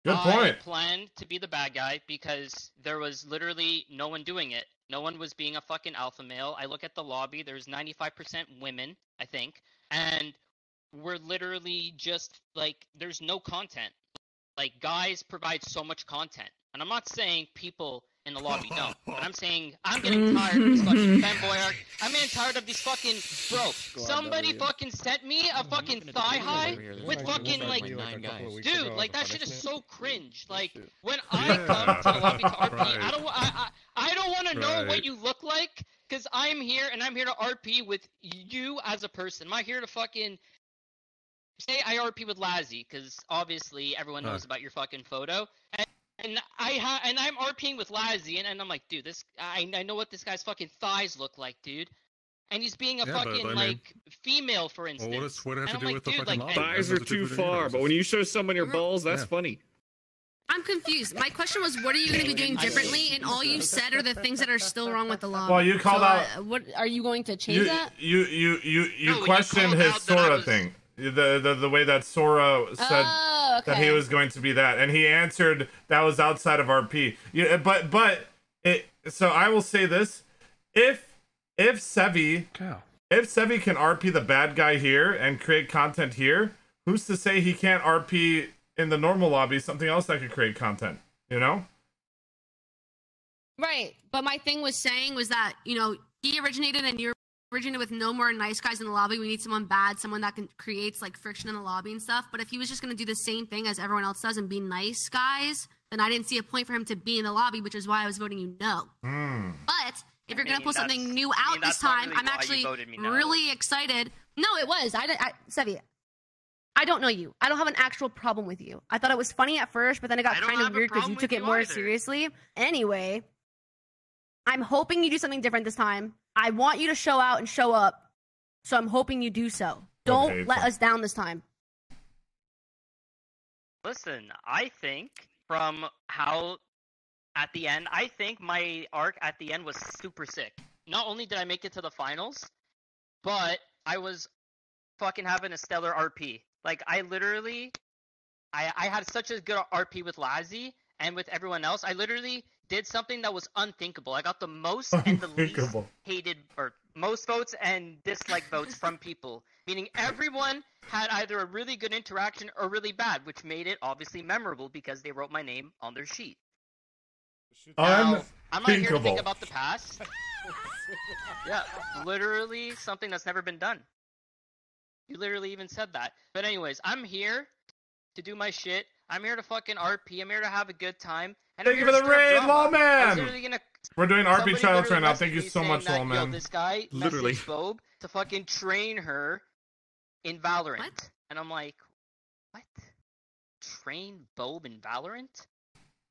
Good I point. planned to be the bad guy because there was literally no one doing it. No one was being a fucking alpha male. I look at the lobby, there's 95% women, I think, and we're literally just like, there's no content. Like, guys provide so much content. And I'm not saying people in the lobby don't, but I'm saying I'm getting tired of this fucking fanboy arc. I'm getting tired of these fucking bro. Somebody fucking sent me a fucking thigh high with fucking like, dude, like that shit is so cringe. Like when I come to the lobby to RP, I don't, I, I, I don't want to know what you look like because I'm here and I'm here to RP with you as a person. I'm not here to fucking say I RP with Lazzy because obviously everyone knows Huh. about your fucking photo. And, and I ha- and I'm RPing with Lazzy, and, and I'm like, dude, this I I know what this guy's fucking thighs look like, dude. And he's being a Yeah, but, fucking mean- like female, for Well, instance. what does what does it have And to do like, with the dude, fucking like. Thighs are Nothing to do too far, but when you show someone your balls, that's Yeah. funny. I'm confused. My question was, what are you going to be doing differently? And all you said are the things that are still wrong with the law. Well, you called So, out- uh, what are you going to change You that? you you you you No, you questioned called his out that I Sora was- thing. The, the the way that Sora said Oh, that he was going to be that, and he answered that was outside of RP. Yeah, but but it. So I will say this: if if Sevi if Sevi can RP the bad guy here and create content here, who's to say he can't RP in the normal lobby something else that could create content? You know? Right. But my thing was saying was that, you know, he originated and you originated with no more nice guys in the lobby. We need someone bad, someone that can creates like friction in the lobby and stuff. But if he was just gonna do the same thing as everyone else does and be nice guys, then I didn't see a point for him to be in the lobby, which is why I was voting you no. Hmm. But if you're gonna pull something that's- new I out mean, this time, really I'm actually no. really excited. No, it was. I, I Sevi, I don't know you. I don't have an actual problem with you. I thought it was funny at first, but then it got kind of weird because you with took it more either. seriously. Anyway, I'm hoping you do something different this time. I want you to show out and show up. So I'm hoping you do so. Don't Okay, let fine. us down this time. Listen, I think from how at the end, I think my arc at the end was super sick. Not only did I make it to the finals, but I was fucking having a stellar RP. Like I literally, I I had such a good RP with Lazzy and with everyone else. I literally did something that was unthinkable. I got the most and the least hated or most votes and dislike votes from people. Meaning everyone had either a really good interaction or really bad, which made it obviously memorable because they wrote my name on their sheet. Now, I'm not here to think about the past. yeah, literally something that's never been done. You literally even said that. But anyways, I'm here to do my shit. I'm here to fucking RP. I'm here to have a good time. And I'm Thank you for the raid, drama. I was Lawman! gonna- We're doing RP somebody challenge right now. Thank you so much, that, Yo, Lawman. this guy Literally. messaged Bob to fucking train her in Valorant. And I'm like, what? Train Bob in Valorant?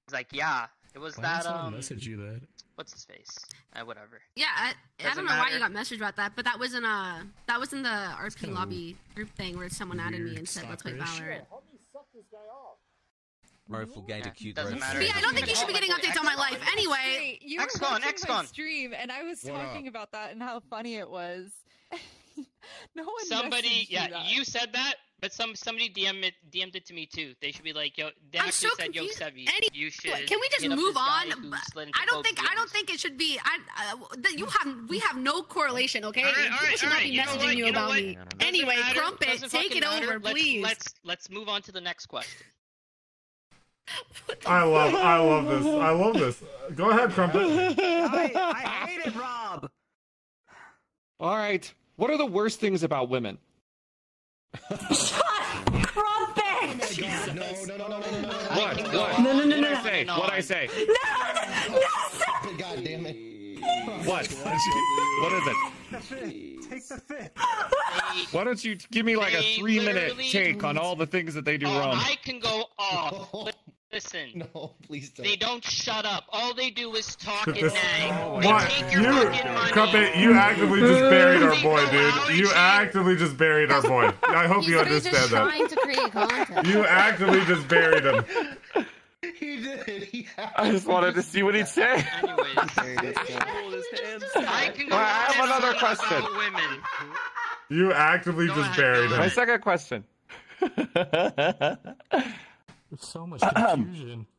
He's like, yeah. It was Why that did someone um message you that? what's his face? Uh, whatever. Yeah, I, I don't know why you got messaged about that, but that was in a that was in the RP lobby group thing where someone added me and said, "Let's play stalkerish. Valorant." Roful gained a cute Doesn't rope. matter. Yeah, I don't think you should be getting updates on my life. Anyway, you were XCon, watching my XCon. stream, and I was What up? talking about that and how funny it was. no one. Somebody, yeah, you, that. you said that, but some somebody DM it, DM'd it to me too. They should be like, yo, they I'm actually so said, yo, confused. Sevi, Any- you should. Can we just move on? who But slid into I don't Pope's think I don't think it should be. I uh, that you have we have no correlation. Okay, All right, all People right, should all not right, be you know messaging you you about what? me. Doesn't Anyway, matter, Crumpet, take it matter. over, let's, please. Let's let's move on to the next question. I love I love this. I love this. Go ahead, Crumpet. I hate it, Rob. All right. What are the worst things about women? No, no, no, no, no, no, no. What? What? No, no, no, What'd no, I say? no. What'd I say? God damn it. What? What is it? Take the fifth. Why don't you give me like a three minute take on all the things that they do Oh, wrong? I can go off. Li- Listen. No, please don't. They don't shut up. All they do is talk and This- nag. They What? take your You, fucking money. Crumpet, you actively just buried our boy, dude. You actively just buried our boy. I hope He's you literally just understand trying that. to create content. You actively just buried him. He did. He I just wanted to see what he'd say. I can go Well, I have another question. about women. You actively just buried him. My second question. So much confusion.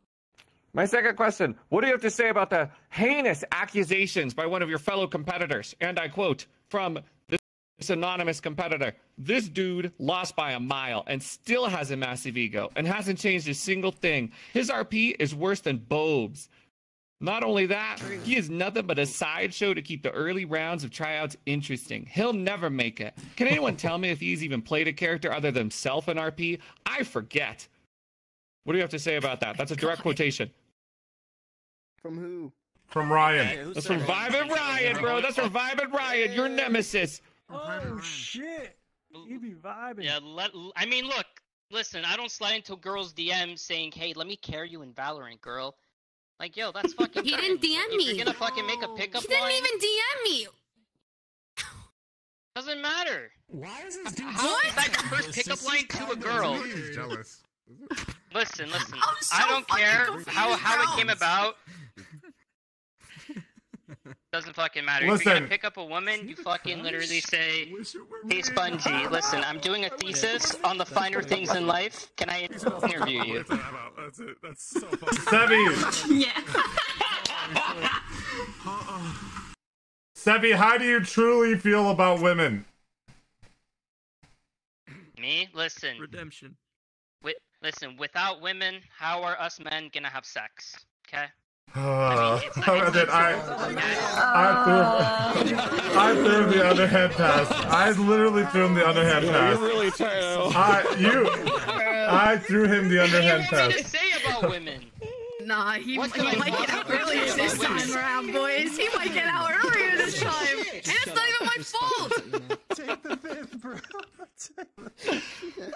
My second question. What do you have to say about the heinous accusations by one of your fellow competitors? And I quote from this, this anonymous competitor This dude lost by a mile and still has a massive ego and hasn't changed a single thing. His RP is worse than Bob's. Not only that, he is nothing but a sideshow to keep the early rounds of tryouts interesting. He'll never make it. Can anyone tell me if he's even played a character other than himself in RP? I forget. What do you have to say about that? That's a direct quotation. From who? From Ryan. That's from Vibe and Ryan, bro. That's from Vibe and Ryan, your nemesis. Oh shit! You be vibing. Yeah, let, I mean, look, listen, I don't slide into girls' DMs saying, "Hey, let me carry you in Valorant, girl." Like, yo, that's fucking. He didn't. DM Like, if me. You're gonna fucking make a pickup He didn't line. even DM me. Doesn't matter. Why is this dude? How is that your first pickup line to a girl? He's jealous. Listen, listen. so I don't care confused, how how it came about. Doesn't fucking matter. If you're Listen. gonna pick up a woman, you fucking literally say, "Hey, Spongy, listen, I'm doing a thesis on the finer things in life. Can I interview you?" That's it. That's so funny. Sevi, Yeah. Sevi, how do you truly feel about women? Me? Listen. Redemption. Wi- listen, without women, how are us men gonna have sex? Okay? Uh, it's not- I, did, I, I threw, I threw him the underhand pass. I literally threw him the underhand pass. You're really trying. I, you, I threw him the underhand pass. What do you gonna say about women? Nah, he, he might get talk out about earlier this time around, boys. He might get out earlier this time. And it's not even my fault. Take the fifth, bro.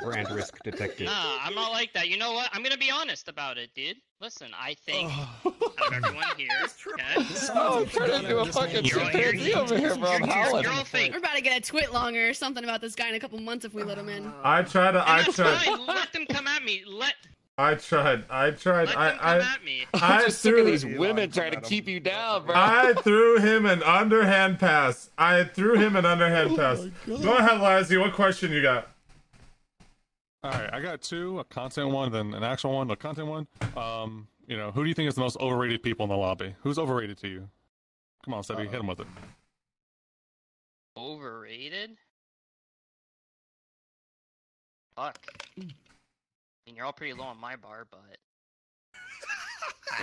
Brand risk detected. Nah, I'm not like that. You know what? I'm gonna be honest about it, dude. Listen, I think oh. out of everyone here, okay? Oh, I'm trying to do a fucking You're chimpanzee over here, bro. I'm you're- you're- howling. You're all fake. We're about to get a TwitLonger or something about this guy in a couple months if we let him in. I try to, And I try. tried, fine. Let them come at me. Let I tried, I tried, let I, them I, at me. I'm I sick of threw, these women trying to keep you down, bro. I threw him an underhand pass. I threw him an underhand pass. Go ahead, Lazzy. What question you got? All right, I got two: a content one, then an actual one. The content one. Um, you know, who do you think is the most overrated people in the lobby? Who's overrated to you? Come on, Sebby, hit him with it. Overrated? Fuck. I mean, you're all pretty low on my bar, but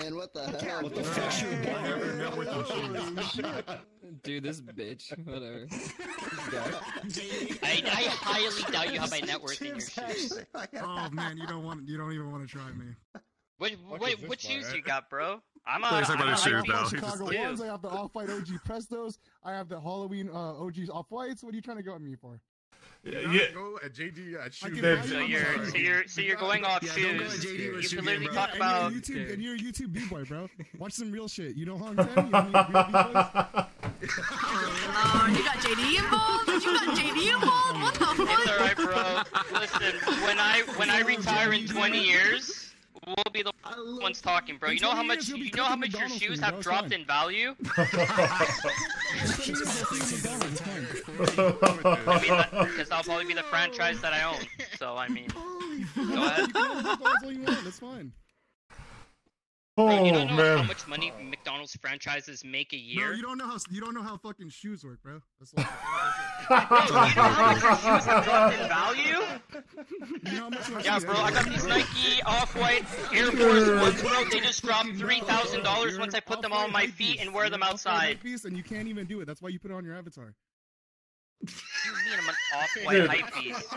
And what the hell? What the bro? fuck's your Dude, this bitch. Whatever. I, I highly doubt you have my net worth in your shoes. Oh man, you don't want. You don't even want to try me. Wait, wait, what shoes you got, bro? I'm Yeah, a. he's talking I'm about a his shoes hypebeast Chicago ones. I have the off-white OG Prestos. I have the Halloween uh, OGs off-whites. What are you trying to go at me for? Yeah. Go at JD at So shoes. you're, so you're, so you're going off shoes. You can literally talk about. And you're a YouTube, and you're a YouTube b-boy, bro. Watch some real shit. You know Hong Ten? You know any? Oh, you got JD involved? You got JD involved? What the fuck? It's alright, bro. Listen, when I when I retire in 20 years, we'll be the ones talking, bro. You know how much you know how much your shoes have dropped in value? I mean, because I'll probably be the franchise that I own. So I mean, go ahead. That's all you want. That's fine. Bro, you Oh don't know how much money McDonald's franchises make a No, year. you don't know how you don't know how fucking shoes work, bro. That's all. shoes have dropped in value? You know how much Yeah, bro, I got these Nike Off-White Air Force Ones, bro. They just dropped three thousand dollars once I put them on my feet and wear them Off-white outside. hypebeast, and you can't even do it. That's why you put it on your avatar. You mean I'm an Off-White Dude. hype beast?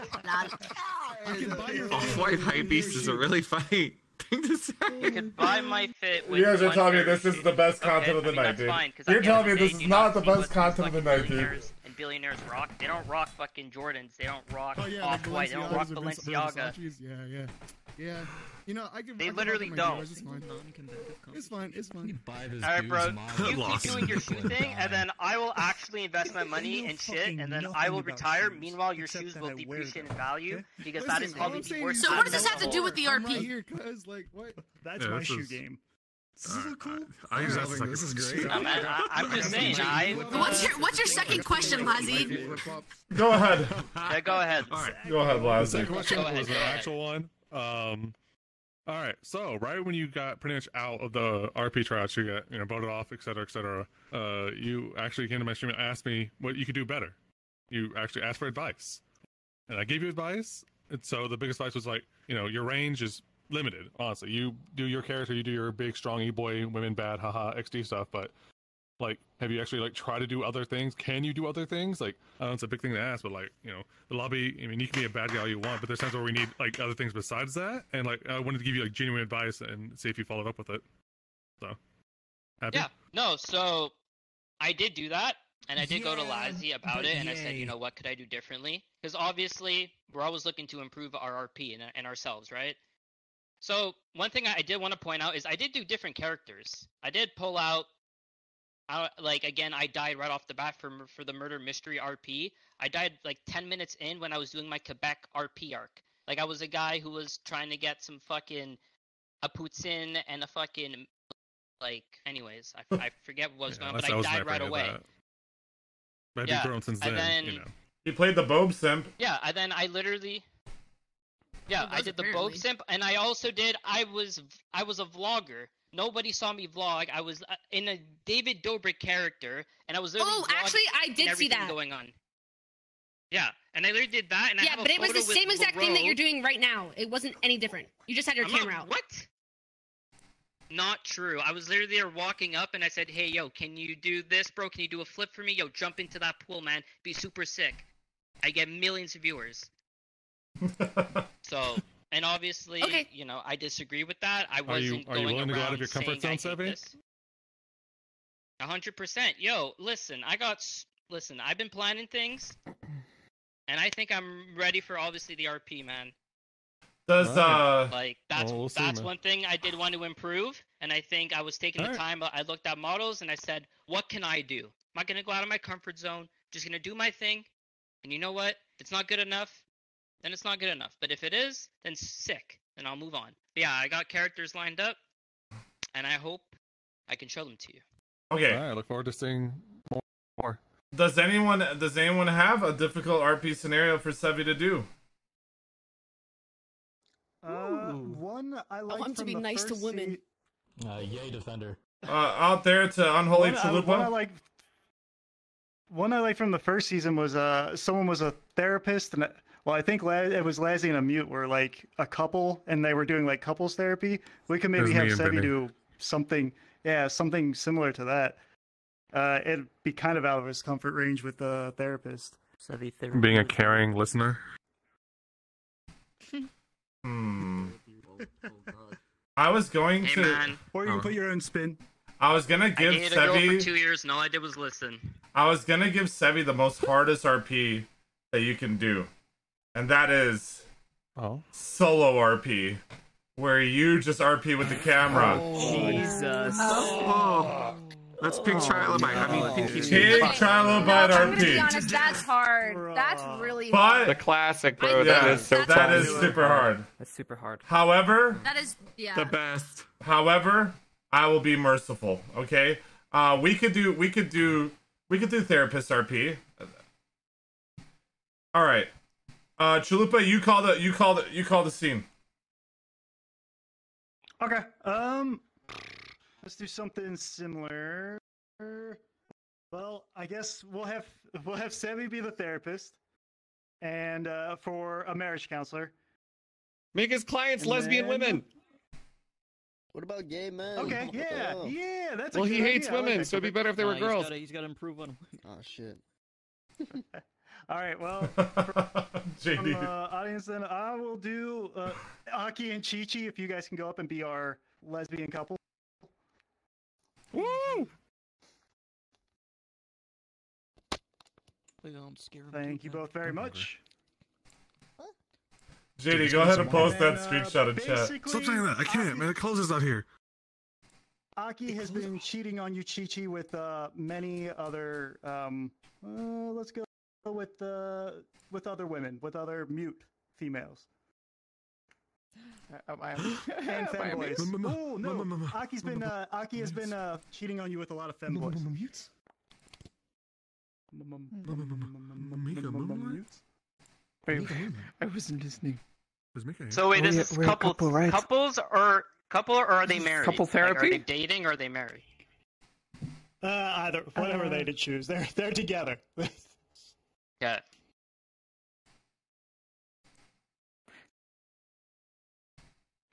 I can buy your Off-white hype beast is a really funny thing to say. You could buy my fit with You guys are telling me this is the best content of the I mean, night, that's dude. fine, 'cause You're at the end telling me this is not not the best content of the night, dude. Billionaires rock. They don't rock fucking Jordans. They don't rock Oh yeah, Off-White. They don't rock Balenciagas or Vers- Balenciaga. Versace's. Oh, yeah, yeah, yeah. You know, I can. They I can literally rock with my don't. It's fine. It's fine. It's fine. Alright, bro. You keep doing your shoe thing, and then I will actually invest my money in shit, and then I will retire. Meanwhile, your shoes will depreciate in value because that is Listen, all probably the worst. So what does this have to do with the RP? right here, cuz like what? That's Yeah, my this shoe game. This is so cool. I use that loving this. This is great. I'm, I, I'm just saying. I. What's your What's your second question, Lazzy? Go ahead. Yeah, go ahead. Go ahead, The Lazzy. second question Go was go the actual one. Um, all right. So right when you got pretty much out of the RP tryouts, you got you know voted off, et cetera, et cetera. Uh, you actually came to my stream and asked me what you could do better. You actually asked for advice, and I gave you advice. And so the biggest advice was like, you know, your range is limited. Honestly, you do your character, you do your big, strong e boy, women bad, haha, XD stuff, but like have you actually like try to do other things can you do other things like i don't know it's a big thing to ask but like you know the lobby i mean you can be a bad guy all you want but there's times where we need like other things besides that and like i wanted to give you like genuine advice and see if you followed up with it so happy Yeah. No. So I did do that, and I did go to Lazzy about it, and I said, you know, what could I do differently? Because obviously we're always looking to improve our RP and, and ourselves, right? So one thing I did want to point out is I did do different characters. I did pull out. I, like again, I died right off the bat for for the murder mystery RP. I died like ten minutes in when I was doing my Quebec RP arc. Like I was a guy who was trying to get some fucking a Poutine and a fucking like. Anyways, I, I forget what was Yeah, going on, but I was died right away. that. But Yeah, grown since and then, then- you know He played the Bob Simp. Yeah, and then I literally Yeah, I did the apparently. Simp and I also did I was I was a vlogger. Nobody saw me vlog. I was uh, in a David Dobrik character and I was literally Oh, actually, I did see that. going on. Yeah, and I literally did that and I yeah, but it was the same exact thing that you're doing right now. It wasn't any different. You just had your I'm not- camera out. What? Not true. I was literally there walking up and I said, "Hey, yo, can you do this, bro? Can you do a flip for me? Yo, jump into that pool, man. Be super sick." I get millions of viewers. So, and obviously, Okay. you know, I disagree with that. I Are you- wasn't are you going willing to go out around of your comfort saying zone, hate this. A hundred percent. Yo, listen, I got. s- Listen, I've been planning things, and I think I'm ready for obviously the RP, man. Does uh Like that's Well, we'll that's man. one thing I did want to improve, and I think I was taking the Alright. time. I looked at models and I said, "What can I do? I'm not gonna go out of my comfort zone. Just gonna do my thing." And you know what? If it's not good enough, then it's not good enough. But if it is, then sick, then I'll move on. But yeah, I got characters lined up, and I hope I can show them to you. okay? I look forward to seeing more, more. Does anyone does anyone have a difficult RP scenario for Sevi to do? Uh, one I like want him to be nice to women. se- Uh, yay, defender. Uh, out there to unholy one, I, chalupa. one I like. One I like from the first season was uh someone was a therapist and uh, well I think La- it was Lazzy and a mute were like a couple and they were doing like couples therapy. We could maybe have me and Sevi do something yeah something similar to that. Uh, it'd be kind of out of his comfort range with the therapist. Sevi therapy. being a caring listener Hmm. I was going Hey to. man, Or you can put your own spin. I was gonna I give dated a girl for Sevi. two years, and all I did was listen. I was gonna give Sevi the most hardest RP that you can do, and that is oh solo RP, where you just RP with the camera. Jesus. Oh, that's pink trilobite. I mean, pinky Pig pig. trilobite I'm gonna be RP. honest, that's hard. That's really But hard. The classic, bro. yeah, that is so that fun. is super hard. That's super hard. However, That is, yeah. The best. However, I will be merciful. Okay. Uh, we could do. We could do. We could do therapist RP. All right. Uh, Chalupa, you call the. You call the. You call the scene. Okay. Um, let's do something similar. Well, I guess we'll have we'll have Sevi be the therapist, and uh, for a marriage counselor. Make his clients And lesbian then- women. What about gay men? Okay, yeah, Oh. yeah, that's. Well, a he hates idea. I like women, so it'd be better if they were Nah, he's girls. he's got to improve on. Oh shit. All right, well, JD. from, uh, audience, then I will do uh, Aki and Chi Chi if you guys can go up and be our lesbian couple. Woo! Wait, I'm scared. Thank you both very much. JD, go ahead and post that uh, screenshot in chat. stop saying that i can't man it closes out here Aki has been cheating on you, Chi Chi, with uh, many other. Um, uh, let's go with uh, with other women, with other mute females. Am I- and femboys. Oh no, Aki's been uh, Aki has been uh, cheating on you with a lot of femboys. Mutes. Mika Moonlight. Wait, I wasn't listening. Is Mika here? So wait, Oh, this is we're couple, couple, right? couples or couple or are they married? couple Like, are they dating or are they married? Uh, either whatever Uh. they to choose, they're they're together. Yeah.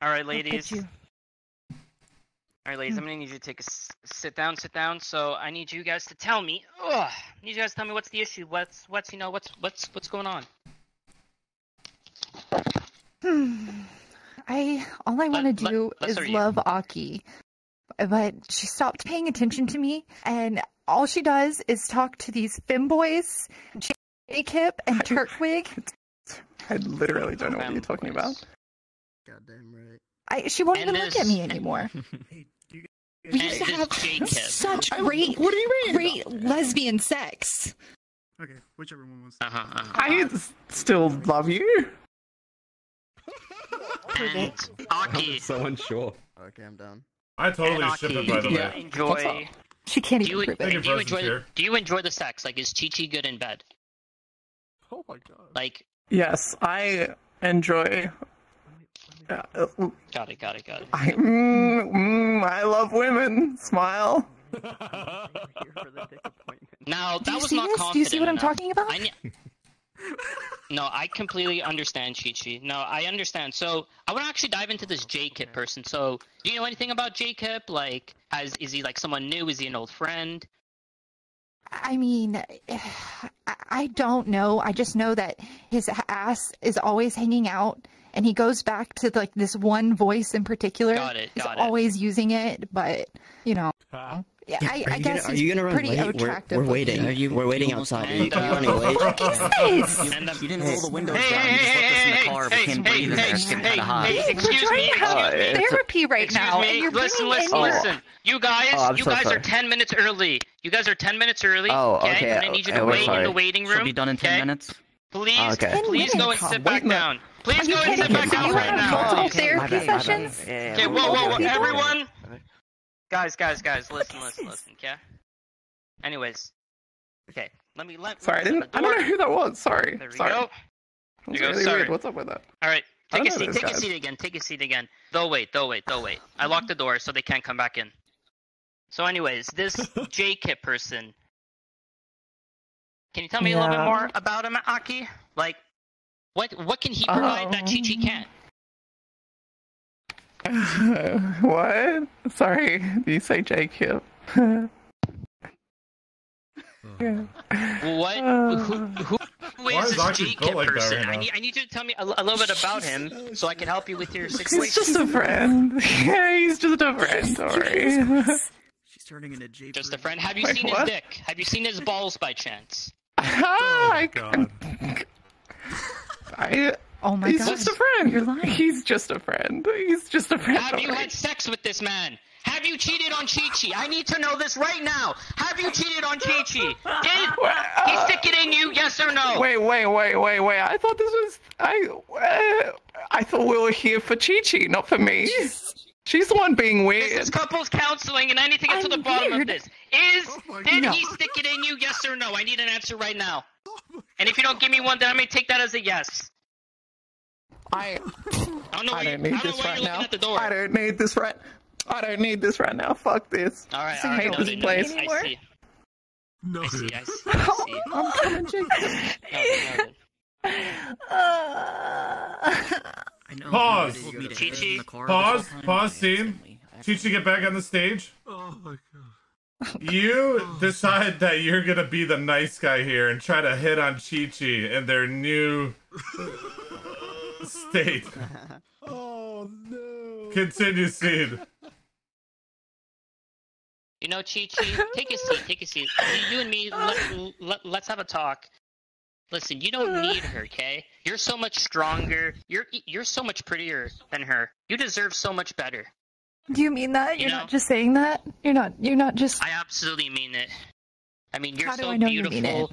All right, ladies. All right, ladies. I'm gonna need you to take a s- sit down, sit down. So I need you guys to tell me. Ugh, I need you guys to tell me what's the issue. What's what's you know what's what's what's going on. Hmm. I all I want to let- do let's is love Aki, but she stopped paying attention to me, and all she does is talk to these femboys, Jacob and Turtwig. I literally don't know what you're talking about. Goddamn right. I she won't And even look at me anymore. We And used to this have such great, What do you mean? great lesbian sex. Okay, whichever one was. Uh huh. Uh-huh. I s- still love you. And Aki, so unsure. Okay, I'm down. I totally and ship Aki, it, by the do you way. enjoy? She can't Do you, even prove Thank do you, you enjoy? here. Do you enjoy the sex? Like, is Chi Chi good in bed? Oh my god. Like, Yes, I enjoy. Uh, got it, got it, got it. I, mm, mm, I love women. Smile. Now Do that you was see not this? confident Do you see what I'm enough. talking about? I ne- no, I completely understand Chi Chi. No, I understand. So I want to actually dive into this J Kip person. So do you know anything about J Kip? Like, as is he like someone new? Is he an old friend? I mean, I- I don't know. I just know that his ass is always hanging out, and he goes back to like this one voice in particular. Got it, He's got it. always using it, but you know, yeah, I, are I you guess gonna, are he's you gonna run pretty late? We're, we're waiting. looking. we're waiting outside. Are you, are you uh, running late? What is this? And, um, You didn't roll the windows Hey, down. hey, You just left us in the car. hey, we can't hey, breathe in there. It's getting kind of hot. hey, We're excuse trying me, to have excuse me. therapy right Excuse now, me. and you're listen, bringing listen, in your- listen. You guys, Oh, you so guys are ten minutes early. You guys are ten minutes early. Oh, okay. okay. And I need you to we're wait in the waiting She'll be done in 10 okay? minutes? Please, Oh, okay. please go and sit back down. Please go and sit back down you right have now. multiple Oh, okay. therapy My bad, my bad. sessions? Yeah, yeah, Okay, whoa, whoa, whoa, everyone. Guys, guys, guys, listen, listen, listen, okay? Anyways, okay, let me let. Sorry, I didn't. I don't know who that was. Sorry. There we Sorry. go. That was There you go, really sorry. weird. What's up with that? All right, take a seat. those Take a seat again. Take a seat again. They'll wait. They'll wait. They'll wait. I locked the door so they can't come back in. So, anyways, this J Kit person. Can you tell me a little bit more about him, Aki? Like, what what can he provide that Chi Chi Um, can't? what? Sorry, did you say Jacob? yeah. What? Uh, who, who, who Why is is this Aki J built like person? right I need I need you to tell me a, a little bit about him so I can help you with your situation. He's just a friend. Yeah, he's just a friend. Sorry. She's turning into J. Just a friend. Have you Wait, seen what? his dick? Have you seen his balls by chance? Ah, I, God. I, Oh my he's god, just a friend. You're lying. He's just a friend. He's just a friend. Have you had sex with this man? Have you cheated on Chi Chi? I need to know this right now. Have you cheated on Chi Chi? Did he Uh, stick it in you? Yes or no? Wait, wait, wait, wait, wait. I thought this was I. Uh, I thought we were here for Chi Chi, not for me. She's the one being weird. This is couples counseling, and I need to get to the bottom weird. of this. Is my did God. he stick it in you? Yes or no? I need an answer right now. And if you don't give me one, then I may take that as a yes. I. I don't know I don't need I don't know this right now. at the door. I don't need this right. I don't need this right now. Fuck this. All right, So all you right, don't noted, need noted. this I anymore? see. No, I see. dude. I see. I see. I'm coming, Jacob. Noted, noted. I. Pause. You told me to Chi Chi. in the car Pause. this whole time. Pause. Scene. accidentally- Chichi, get back on the stage. Oh my god. You decide that you're gonna be the nice guy here and try to hit on Chi Chi in their new state. Oh no. Continue, scene. You know, Chi Chi, take a seat, take a seat. You, you and me, let, let, let's have a talk. Listen, you don't need her, okay? You're so much stronger. You're you're so much prettier than her. You deserve so much better. Do you mean that? You You're know- not just saying that. You're not. You're not just. I absolutely mean it. I mean, you're How do so I know you beautiful. mean it?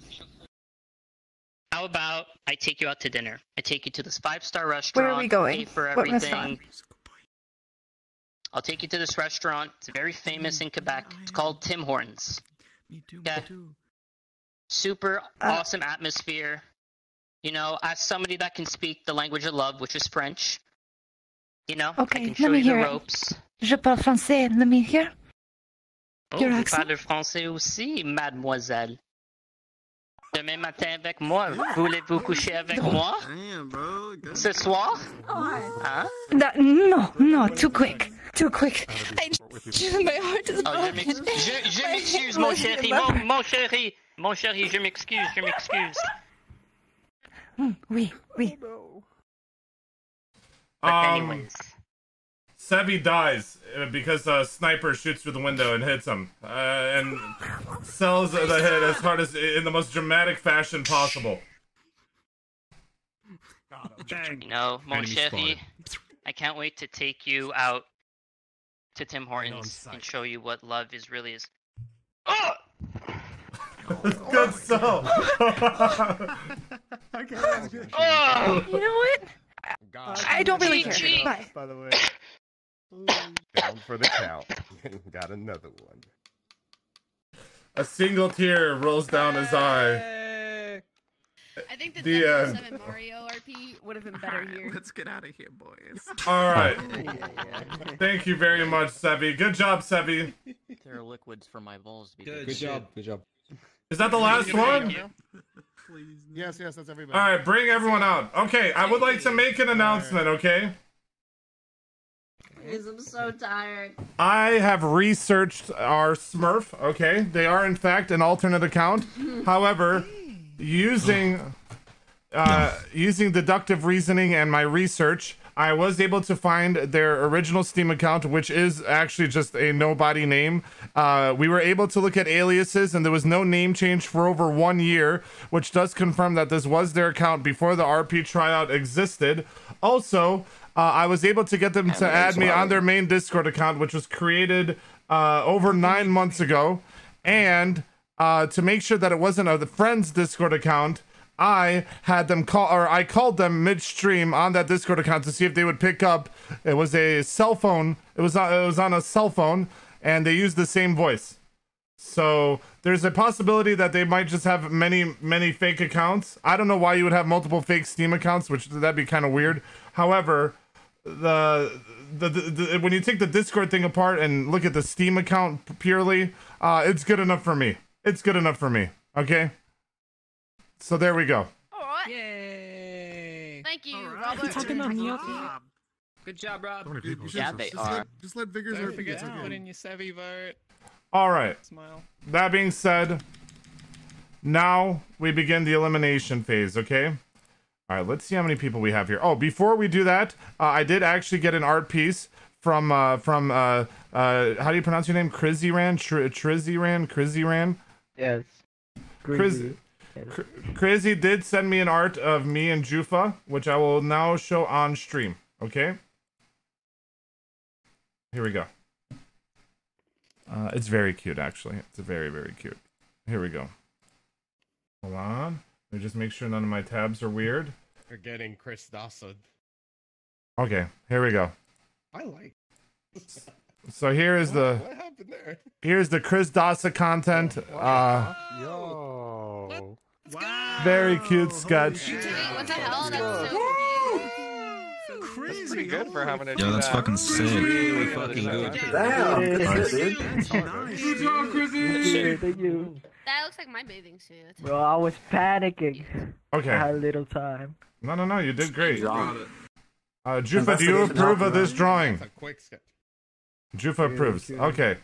How about I take you out to dinner? I take you to this five star restaurant. Where are we going? Pay for What everything. restaurant? I'll take you to this restaurant. It's very famous in Quebec. It's called Tim Hortons. Me too. Yeah. Super uh, awesome atmosphere. You know, as somebody that can speak the language of love, which is French, you know, I Okay, can let show me you the hear it. ropes. Je parle français. Let me hear. Oh, Your vous accent? parlez français aussi, mademoiselle. Demain matin avec moi. Voulez-vous coucher avec moi? Ce soir? Hein? No, no, no, too quick. Too quick. I, my heart is Oh, je broken. m'ex- je- je My m'excuse, mon chéri. Mon, mon chéri. Mon chéri, je m'excuse, je m'excuse. Mm, oui, oui. But Um, anyways. Sevi dies uh, because a sniper shoots through the window and hits him, uh, and sells the hit as hard as in the most dramatic fashion possible. You know, mon Enemy chéri. I can't wait to take you out to Tim Hortons and show you what love is really is. Oh! Good so. Okay, that's good. Oh! You know what? I don't really care. Chi-chi. Bye. By the way. Down for the count. Got another one. A single tear rolls down his eye. I think the, The the end. Uh, 7 Mario RP would have been better here. Let's get out of here, boys. All right. Thank you very much, Sevi. Good job, Sevi. There are liquids for my balls to be Good, good. job. Good job. Is that the last one? Yes, yes, that's everybody. All right, bring everyone out. Okay, I would like to make an announcement, okay? I'm so tired. I have researched our Smurf, okay? They are, in fact, an alternate account. However, using uh, using deductive reasoning and my research, I was able to find their original Steam account, which is actually just a nobody name. Uh, we were able to look at aliases, and there was no name change for over one year, which does confirm that this was their account before the RP tryout existed. Also, uh, I was able to get them to add me on their main Discord account, which was created uh, over nine months ago. And uh, to make sure that it wasn't a friends Discord account, I had them call, or I called them midstream on that Discord account to see if they would pick up. It was a cell phone. It was on, it was on a cell phone, and they used the same voice. So there's a possibility that they might just have many, many fake accounts. I don't know why you would have multiple fake Steam accounts, which that'd be kind of weird. However, the, the, the, the when you take the Discord thing apart and look at the Steam account purely, uh, it's good enough for me. It's good enough for me. Okay. So there we go. Alright. Yay! Thank you, Alright. Robert. Talking about gnocchi. Good job, Rob. So many people. Yeah, Just- they just are. Let, just let Vigors Don't forget It's to put in your Sevi vote. All right. Smile. That being said, now we begin the elimination phase, okay? All right, let's see how many people we have here. Oh, before we do that, uh, I did actually get an art piece from uh from uh uh how do you pronounce your name? Kriziran, Tr- Triziran, Kriziran. Yes. Kriz- Kr- Crazy did send me an art of me and Jufa, which I will now show on stream. Okay. Here we go. Uh, it's very cute, actually. It's very, very cute. Here we go. Hold on. Let me just make sure none of my tabs are weird. You're getting Chris Dawson. Okay, here we go. I like. So here is the What happened there? here's the Chris Dasa content. Uh, Yo. Very cute sketch. What the hell? That's so That's pretty good for having to Yo, do that's that. fucking sick. Really fucking good. Damn. Nice. Good job, Chrissy. Thank you. That looks like my bathing suit. Bro, I was panicking. Okay. I had a little time. No, no, no, you did great. Uh, Jufa, do you approve of this drawing? That's a quick sketch. Jufa approves. Okay.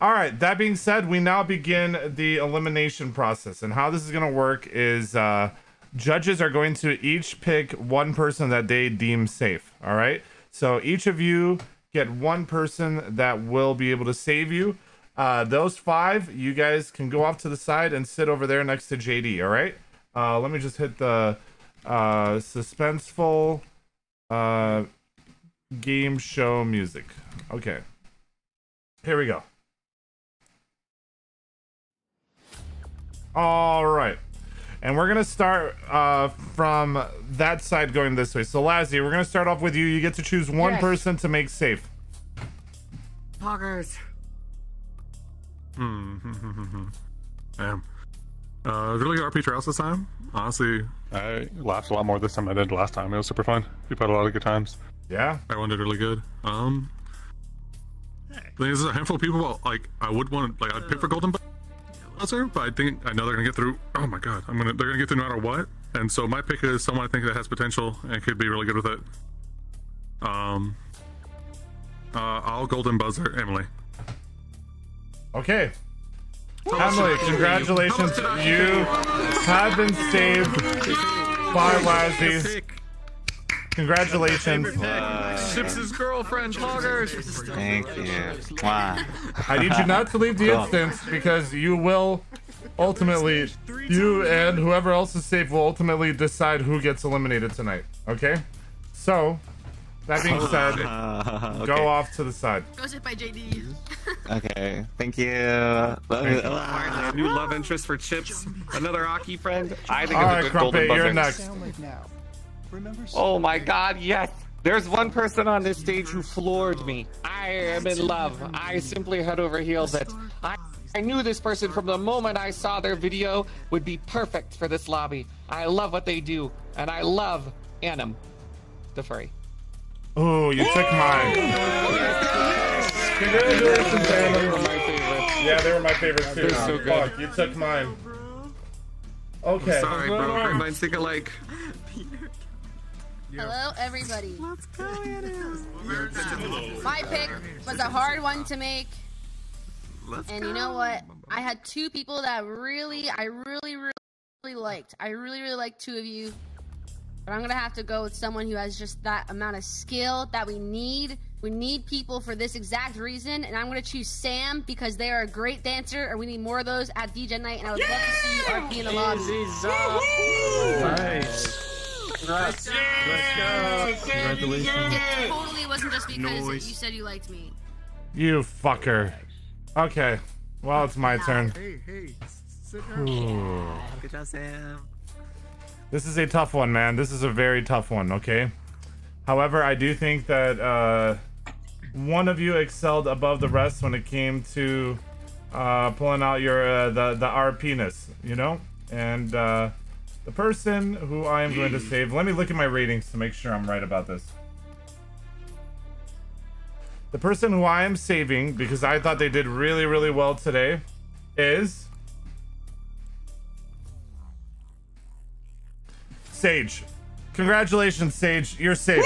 All right. That being said, we now begin the elimination process, and how this is going to work is uh, judges are going to each pick one person that they deem safe. All right. So each of you get one person that will be able to save you. Uh, those five, you guys can go off to the side and sit over there next to JD. All right. Uh, let me just hit the uh, suspenseful uh, game show music. Okay. Here we go. All right. And we're gonna start uh, from that side going this way. So Lazzy, we're gonna start off with you. You get to choose one Yes. person to make safe. Poggers. Hmm. hmm, hmm, hmm, hmm. Damn. Uh, really good RP trials this time. Honestly, I laughed a lot more this time than I did last time. It was super fun. We had a lot of good times. Yeah. Everyone did really good. Um, the thing is, there's a handful of people. Like, I would want to, like, I'd pick for Golden Buzzer, but I think I know they're gonna get through. Oh my god, I'm gonna, they're gonna get through no matter what. And so my pick is someone I think that has potential and could be really good with it. Um, uh, I'll Golden Buzzer Emily. Okay. Emily, congratulations. how much did I- You have been saved by Lazzy. Congratulations. Ships' girlfriend, Poggers. Thank you. Wow. I need you not to leave the Cool. instance because you will ultimately, you and whoever else is safe will ultimately decide who gets eliminated tonight. Okay? So, that being said, Uh, okay. go off to the side. Go sit by JD. Okay. Thank you. Love Thank you. Finally, new love interest for Chips. Another Aki friend. I think All it's a right, good Crumpet, golden you're buzzer. next. Oh my god, yes! There's one person on this stage who floored me. I am in love. I simply head over heels that I, I knew this person from the moment I saw their video would be perfect for this lobby. I love what they do, and I love Anim, the furry. Oh, you took mine. Congratulations, Anna. Yeah, they were my favorites too. They're so good. Fuck, you took mine. Okay. I'm sorry, bro. Everybody's thinking like. Hello, everybody. Let's go in it. My pick was a hard one to make. and you know what? I had two people that really, I really, really liked. I really, really liked two of you. But I'm gonna have to go with someone who has just that amount of skill that we need. We need people for this exact reason, and I'm gonna choose Sam because they are a great dancer, and we need more of those at DJ night. And I would love to see you RP in the lobby. Nice. Let's go. Congratulations. It totally wasn't just because Nice. you said you liked me. You fucker. Okay. Well, it's my turn. Hey, hey, sit Ooh. Good job, Sam. This is a tough one, man. This is a very tough one, okay? However, I do think that uh, one of you excelled above the rest when it came to uh, pulling out your uh, the the RP-ness, you know? And uh, the person who I am going to save, let me look at my ratings to make sure I'm right about this. The person who I am saving, because I thought they did really, really well today, is Sage. Congratulations, Sage. You're safe.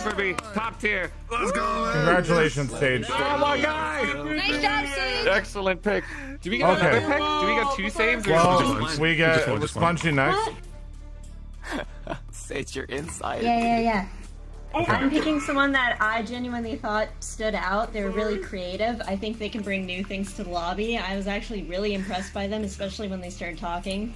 For me. Top tier. Let's go. Congratulations, Sage. Oh my god! Nice job, Sage. Excellent pick. Do we get Okay. another pick? Do we get two saves? or Well, just one? we get Spongy next. Sage, you're inside. Yeah, yeah, yeah. Okay. I'm picking someone that I genuinely thought stood out. They were really creative. I think they can bring new things to the lobby. I was actually really impressed by them, especially when they started talking.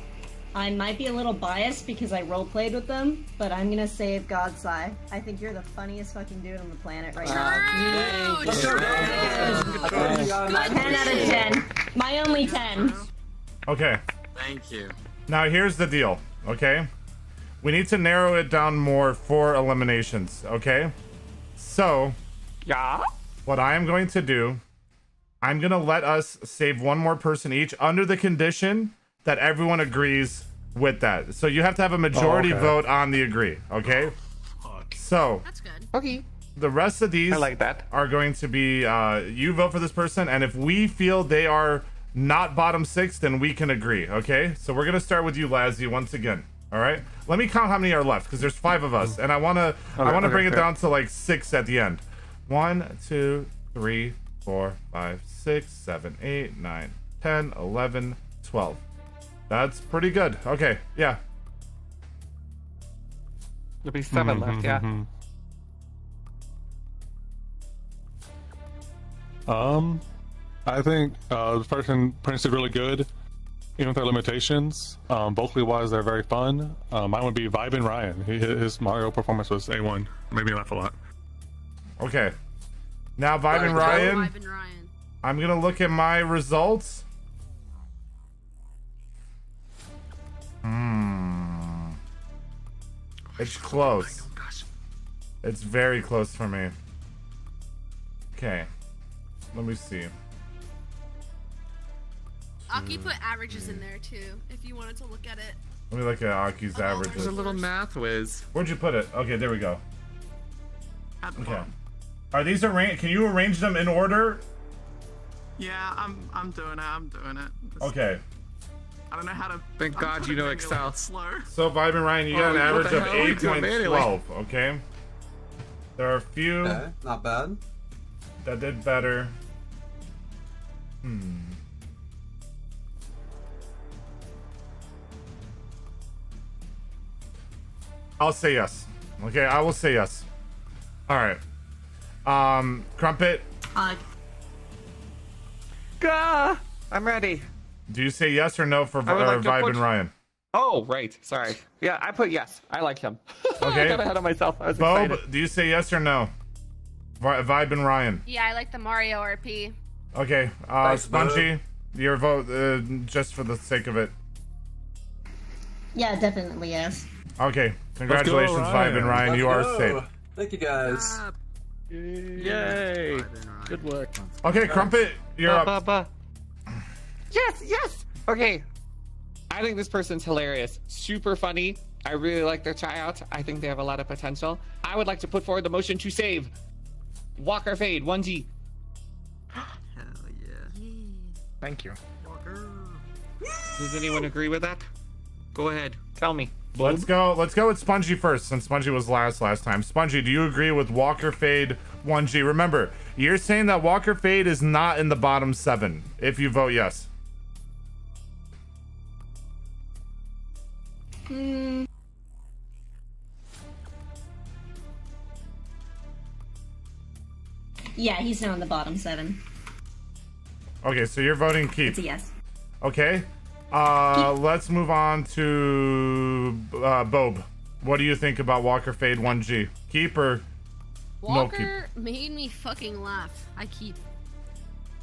I might be a little biased because I roleplayed with them, but I'm gonna save Godseye. I think you're the funniest fucking dude on the planet right now. True. Ten out of ten. My only ten. Okay. Thank you. Now here's the deal, okay? We need to narrow it down more for eliminations, okay? So, yeah. What I am going to do, I'm going to let us save one more person each under the condition that everyone agrees with that. So you have to have a majority okay. vote on the agree, okay? So, That's good. Okay. the rest of these I like that. are going to be uh, you vote for this person, and if we feel they are not bottom six, then we can agree. Okay, so we're gonna start with you, Lazzy, once again. All right, let me count how many are left because there's five of us, and I wanna I wanna okay, bring it down to like six at the end. One, two, three, four, five, six, seven, eight, nine, ten, eleven, twelve. That's pretty good. Okay, yeah. There'll be 7 left, yeah. Um, I think uh, the person Prince did really good, even with their limitations. Um, vocally wise, they're very fun. Um, mine would be Vibin Ryan. He, his Mario performance was a one. Made me laugh a lot. Okay. Now, Vibe and Vibe and Ryan. I'm gonna look at my results. Hmm. It's close. It's very close for me. Okay. Let me see. Aki put averages in there too, if you wanted to look at it. Let me look at Aki's averages. There's a little math whiz. Where'd you put it? Okay, there we go. Okay. Are these arranged? Can you arrange them in order? Yeah, I'm I'm doing it. I'm doing it. It's- Okay. I don't know how to. Thank God you know make it a Excel. little Slow. So, Vibe and Ryan, you got Oh, an average of hell are we doing manually? 8.12, okay? There are a few. Okay, not bad. That did better. Hmm. I'll say yes. Okay, I will say yes. All right. Um, Crumpet, Uh, Gah! I'm ready. Do you say yes or no for I would uh, like Vibe put- and Ryan? Oh, right. Sorry. Yeah, I put yes. I like him. I Okay. got ahead of myself. I was Bob, excited. do you say yes or no? Vi- Vibe and Ryan. Yeah, I like the Mario RP. Okay, uh, Thanks, Bob. Spongy, your vote, uh, just for the sake of it. Yeah, definitely yes. Okay, congratulations, Vibe and Ryan. You are Let's safe. go. Thank you guys. Yay! Good work. Okay, Crumpet, you're Ba, up. ba, ba. Yes, yes. Okay. I think this person's hilarious. Super funny. I really like their tryout. I think they have a lot of potential. I would like to put forward the motion to save Walker Fade 1G. Thank you. Walker. Does anyone agree with that? Go ahead. Tell me. Let's go. Let's go with Spongy first, since Spongy was last last time. Spongy, do you agree with Walker Fade 1G? Remember, you're saying that Walker Fade is not in the bottom seven. If you vote yes. Hmm. Yeah, he's not on the bottom seven. Okay, so you're voting keep. It's a yes. Okay. Uh, let's move on to uh, Bob. What do you think about Walker Fade 1G? Keep or no keep? Walker made me fucking laugh. I keep.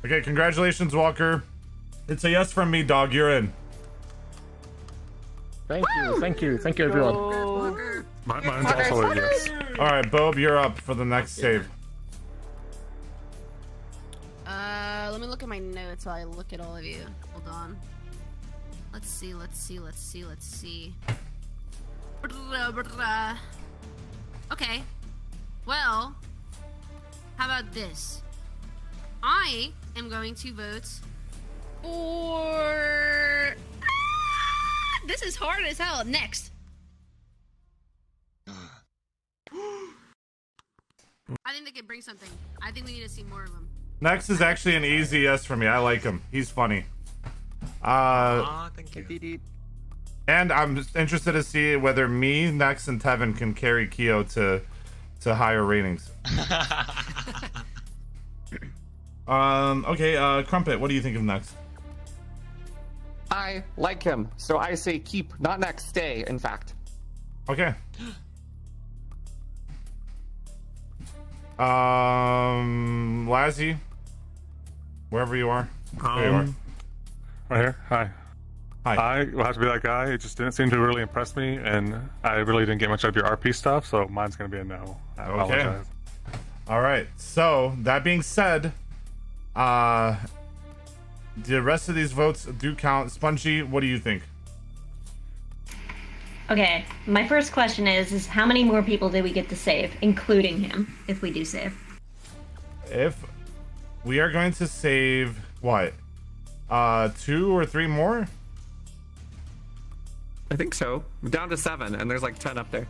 Okay, congratulations, Walker. It's a yes from me, dog. You're in. Thank you. Thank you. Thank you, everyone. My, mine's also a yes. All right, Bob, you're up for the next save. Uh, let me look at my notes while I look at all of you. Hold on. Let's see, let's see, let's see, let's see. Okay. Well, how about this? I am going to vote for. This is hard as hell. Next. I think they could bring something. I think we need to see more of them. Next is actually an easy yes for me. I like him. He's funny. Uh, thank you. and I'm interested to see whether me, Nex, and Tevin can carry Keo to to higher ratings. um. Okay. Uh, Crumpet. What do you think of Next? I like him, so I say keep, not next, stay, in fact. Okay. Um, Lazzy, wherever you are. There you are. Um, right here. Hi. Hi. I will have to be that guy. It just didn't seem to really impress me, and I really didn't get much of your RP stuff, so mine's going to be a no. I Okay. apologize. All right. So that being said, uh, the rest of these votes do count. Spongy, what do you think? Okay, my first question is: is how many more people did we get to save, including him, if we do save? If we are going to save what, uh, two or three more? I think so. I'm down to seven, and there's like ten up there.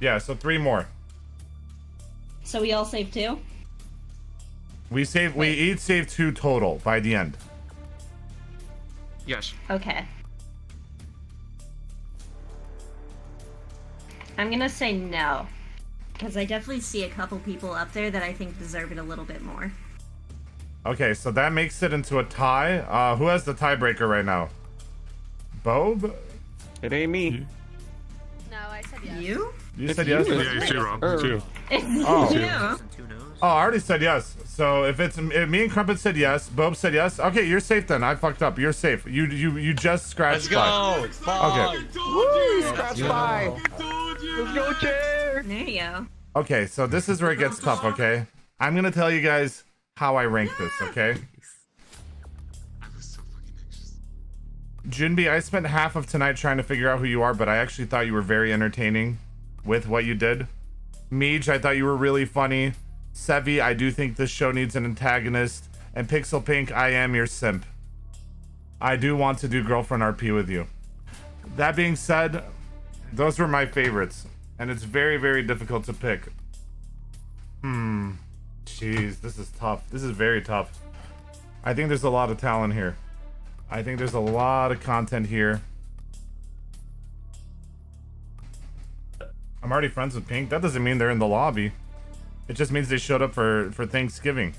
Yeah. So three more. So we all save two. We save. We each save two total by the end. Yes. Okay. I'm gonna say no, because I definitely see a couple people up there that I think deserve it a little bit more. Okay, so that makes it into a tie. Uh, who has the tiebreaker right now? Bob? It ain't me. No, I said yes. You? You It's said you, yes. it's Yeah, it's you, Rob. It's you. It's Oh. you. Two no's. Oh, I already said yes. So if it's if me and Crumpet said yes, Bob said yes. Okay, you're safe then. I fucked up. You're safe. You you you just scratched Let's go. by. Okay. Woo, scratch by. Let's go, chair. There you go. Okay, so this is where it gets tough, okay? I'm gonna tell you guys how I rank this, okay? Junbi, I spent half of tonight trying to figure out who you are, but I actually thought you were very entertaining with what you did. Meej, I thought you were really funny. Sevi, I do think this show needs an antagonist. And Pixel Pink, I am your simp. I do want to do girlfriend RP with you. That being said, those were my favorites. And it's very, very difficult to pick. Hmm. Jeez, this is tough. This is very tough. I think there's a lot of talent here. I think there's a lot of content here. I'm already friends with Pink. That doesn't mean they're in the lobby. It just means they showed up for, for Thanksgiving.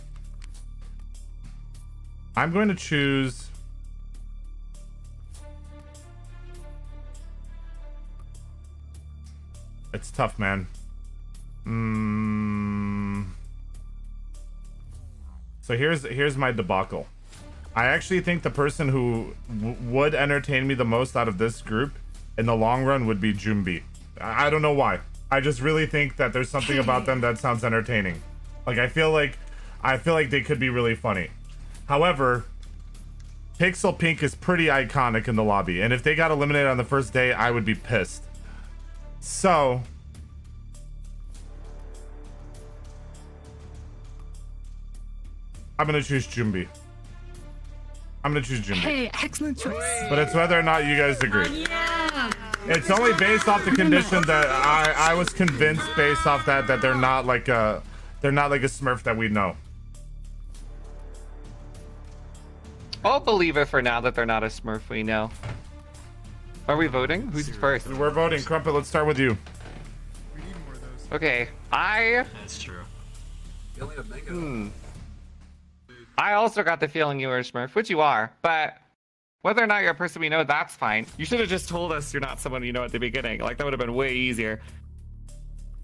I'm going to choose... It's tough, man. Mm. So here's here's my debacle. I actually think the person who would entertain me the most out of this group in the long run would be Jumbi. I, I don't know why. I just really think that there's something about them that sounds entertaining. Like I feel like I feel like they could be really funny. However, Pixel Pink is pretty iconic in the lobby, and if they got eliminated on the first day, I would be pissed. So, I'm gonna choose Jumbi. I'm gonna choose Jumbi. Hey, excellent choice. But it's whether or not you guys agree. Yeah. It's only based off the condition that I I was convinced based off that that they're not like a they're not like a Smurf that we know. I'll believe it for now that they're not a Smurf we know. Are we voting? Who's first? We're voting. Crumpet, let's start with you. Okay, I. That's true. Hmm. I also got the feeling you were a Smurf, which you are, but whether or not you're a person we know, that's fine. You should have just told us you're not someone you know at the beginning. Like that would have been way easier.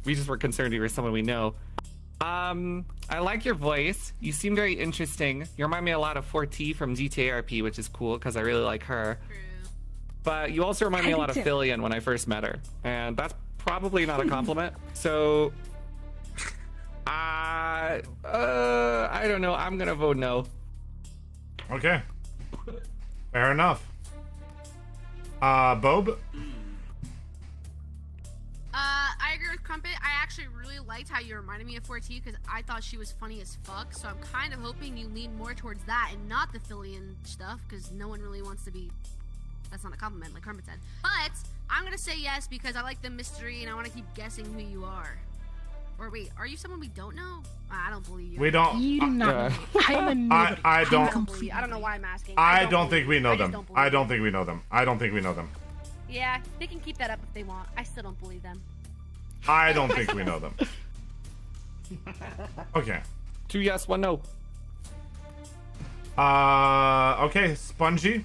We just were concerned you were someone we know. Um, I like your voice. You seem very interesting. You remind me a lot of 4T from GTA RP, which is cool because I really like her. But you also remind me a I lot of do. Fillion when I first met her, and that's probably not a compliment. so, uh, uh, I don't know. I'm gonna vote no. Okay. Fair enough. Uh, Bob? Uh, I agree with Crumpet. I actually really liked how you reminded me of 4T because I thought she was funny as fuck. So I'm kind of hoping you lean more towards that and not the Fillion stuff because no one really wants to be. That's not a compliment, like Crumpet said. But I'm gonna say yes because I like the mystery and I want to keep guessing who you are. Or wait, are you someone we don't know? I don't believe you. We don't- You do not. Uh. I am a I- nobody. I don't- complete. I don't know why I'm asking. I don't think we know I them. don't I don't think we know them. I don't think we know them. Yeah, they can keep that up if they want. I still don't believe them. I don't think we know them. Okay. Two yes, one no. Uh, okay, Spongy.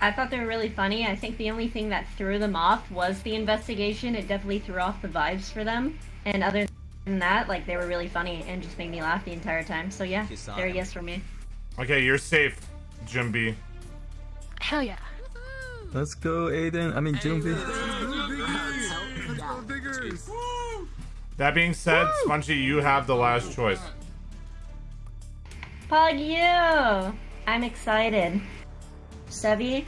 I thought they were really funny. I think the only thing that threw them off was the investigation. It definitely threw off the vibes for them. And other than that, like they were really funny and just made me laugh the entire time. So yeah, they're a yes for me. Okay, you're safe, Jimby. Hell yeah. Let's go, Aiden. I mean, Jumbi. That being said, Spongy, you have the last choice. Pug you! I'm excited. Sevi,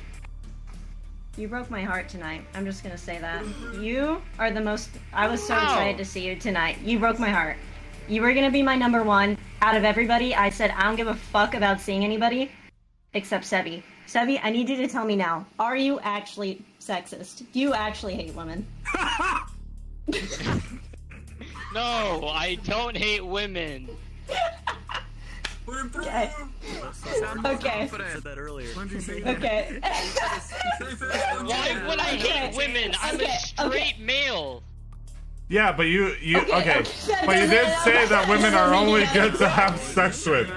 you broke my heart tonight. I'm just gonna say that. Mm-hmm. You are the most. I was so Ow. excited to see you tonight. You broke my heart. You were gonna be my number one. Out of everybody, I said I don't give a fuck about seeing anybody except Sevi. Sevi, I need you to tell me now. Are you actually sexist? Do you actually hate women? No, I don't hate women. Okay. Okay. said that earlier. Okay. Why would I hate women? I'm Okay, a straight male. Yeah, but you, you, Okay, okay, okay. but you did say that women are only good to have sex with.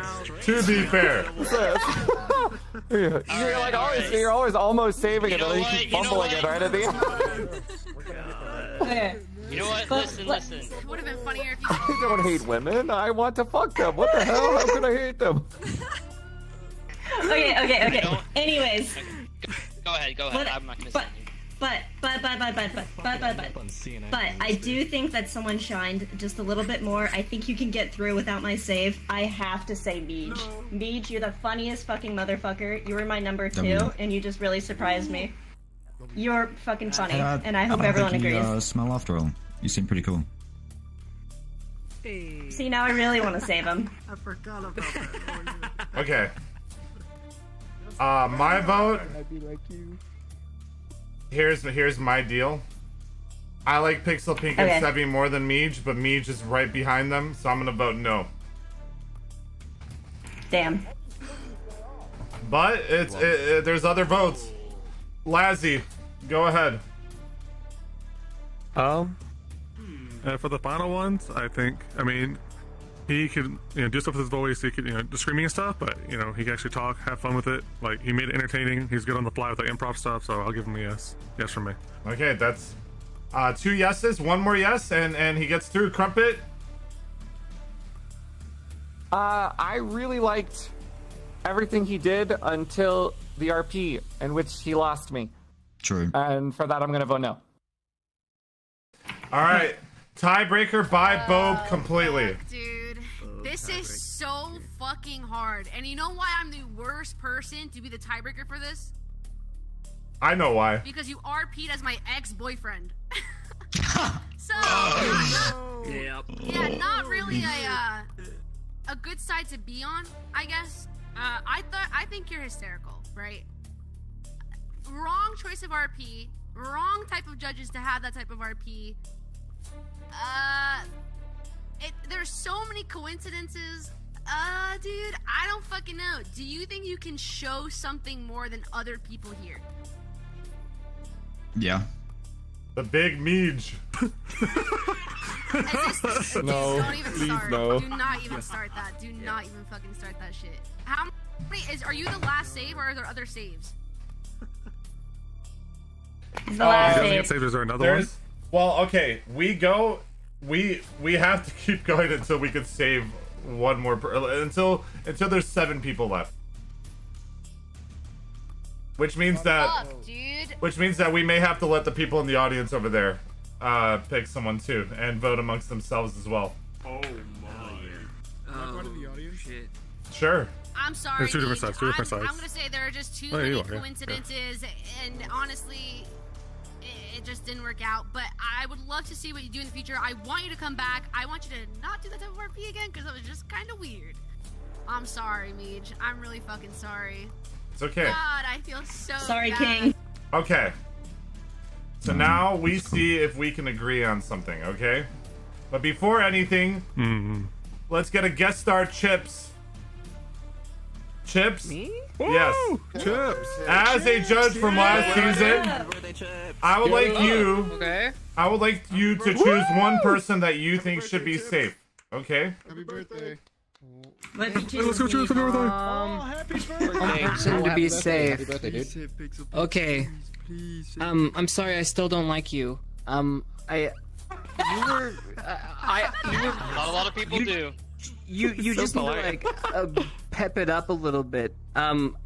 To be fair. You're like always, you're always almost saving it, You and know you what? keep You know fumbling it right at the end. Okay. You know what? Listen, listen. It would have been funnier if you. I don't hate women. I want to fuck them. What the hell? How could I hate them? Okay, okay, okay. Anyways, Go ahead, go ahead. What- I'm not gonna but- send you. but but but but but but but but but but I do think that someone shined just a little bit more. I think you can get through without my save. I have to say Meej. Meej, you're the funniest fucking motherfucker. You were my number two, W. and you just really surprised me. You're fucking funny, Uh, and I hope don't everyone think agrees. You uh, smell after all. You seem pretty cool. See, now I really want to save him. I forgot about that. Okay. Uh, my vote. I'd be like you. Here's here's my deal. I like Pixel Pink and Okay. Sevi more than Meej, but Meej is right behind them, so I'm gonna vote no. Damn. But it's it, it- there's other votes. Lazzy, go ahead. Um, uh, for the final ones, I think. I mean, he could you know do stuff with his voice. He could you know the screaming and stuff, but you know he can actually talk, have fun with it. Like he made it entertaining. He's good on the fly with the improv stuff, so I'll give him a yes. Yes from me. Okay, that's uh, two yeses, one more yes, and and he gets through. Crumpet. Uh, I really liked everything he did until the RP, in which he lost me. True. And for that, I'm gonna vote no. All right, tiebreaker by Bob completely. Dude, this is so fucking hard. And you know why I'm the worst person to be the tiebreaker for this? I know why. Because you RP'd as my ex-boyfriend. so, Yep. yeah, not really a uh, a good side to be on, I guess. Uh, I thought I think you're hysterical, right? Wrong choice of RP. Wrong type of judges to have that type of RP. Uh, it, there's so many coincidences. Uh, dude, I don't fucking know. Do you think you can show something more than other people here? Yeah. The big Meej. No, Don't even please start. no. Do not even start that. Do not even fucking start that shit. How many is? Are you the last save, or are there other saves? He's the He last doesn't save. get saved. Is there another There's one? well, okay, we go, we we have to keep going until we can save one more per, until until there's seven people left. Which means that Fuck, dude. which means that we may have to let the people in the audience over there uh, pick someone too and vote amongst themselves as well. Oh part of the audience? Shit. Sure. I'm sorry. There's two different sides, two different I'm, sides. I'm gonna say there are just too Oh, many you are, yeah. coincidences, and honestly, it, it just didn't work out. But I would love to see what you do in the future. I want you to come back. I want you to not do that type of RP again because it was just kind of weird. I'm sorry, Meej. I'm really fucking sorry. It's okay. God, I feel so Sorry, bad. King. Okay. So now we see if we can agree on something, okay? But before anything, Mm-hmm. let's get a guest star chips. Chips? Me? Yes. Chips. As a judge from last season, I would like you Okay. I would like you to choose one person that you think should be safe. Okay? Happy birthday. Let me Hey, let's go choose for the birthday. Oh, happy birthday! One person to be safe. Happy birthday, dude. Okay. Um, I'm sorry, I still don't like you. Um, I. You were. Uh, I. You were. Not a lot of people you, do. You you So just need to like uh, pep it up a little bit. Um.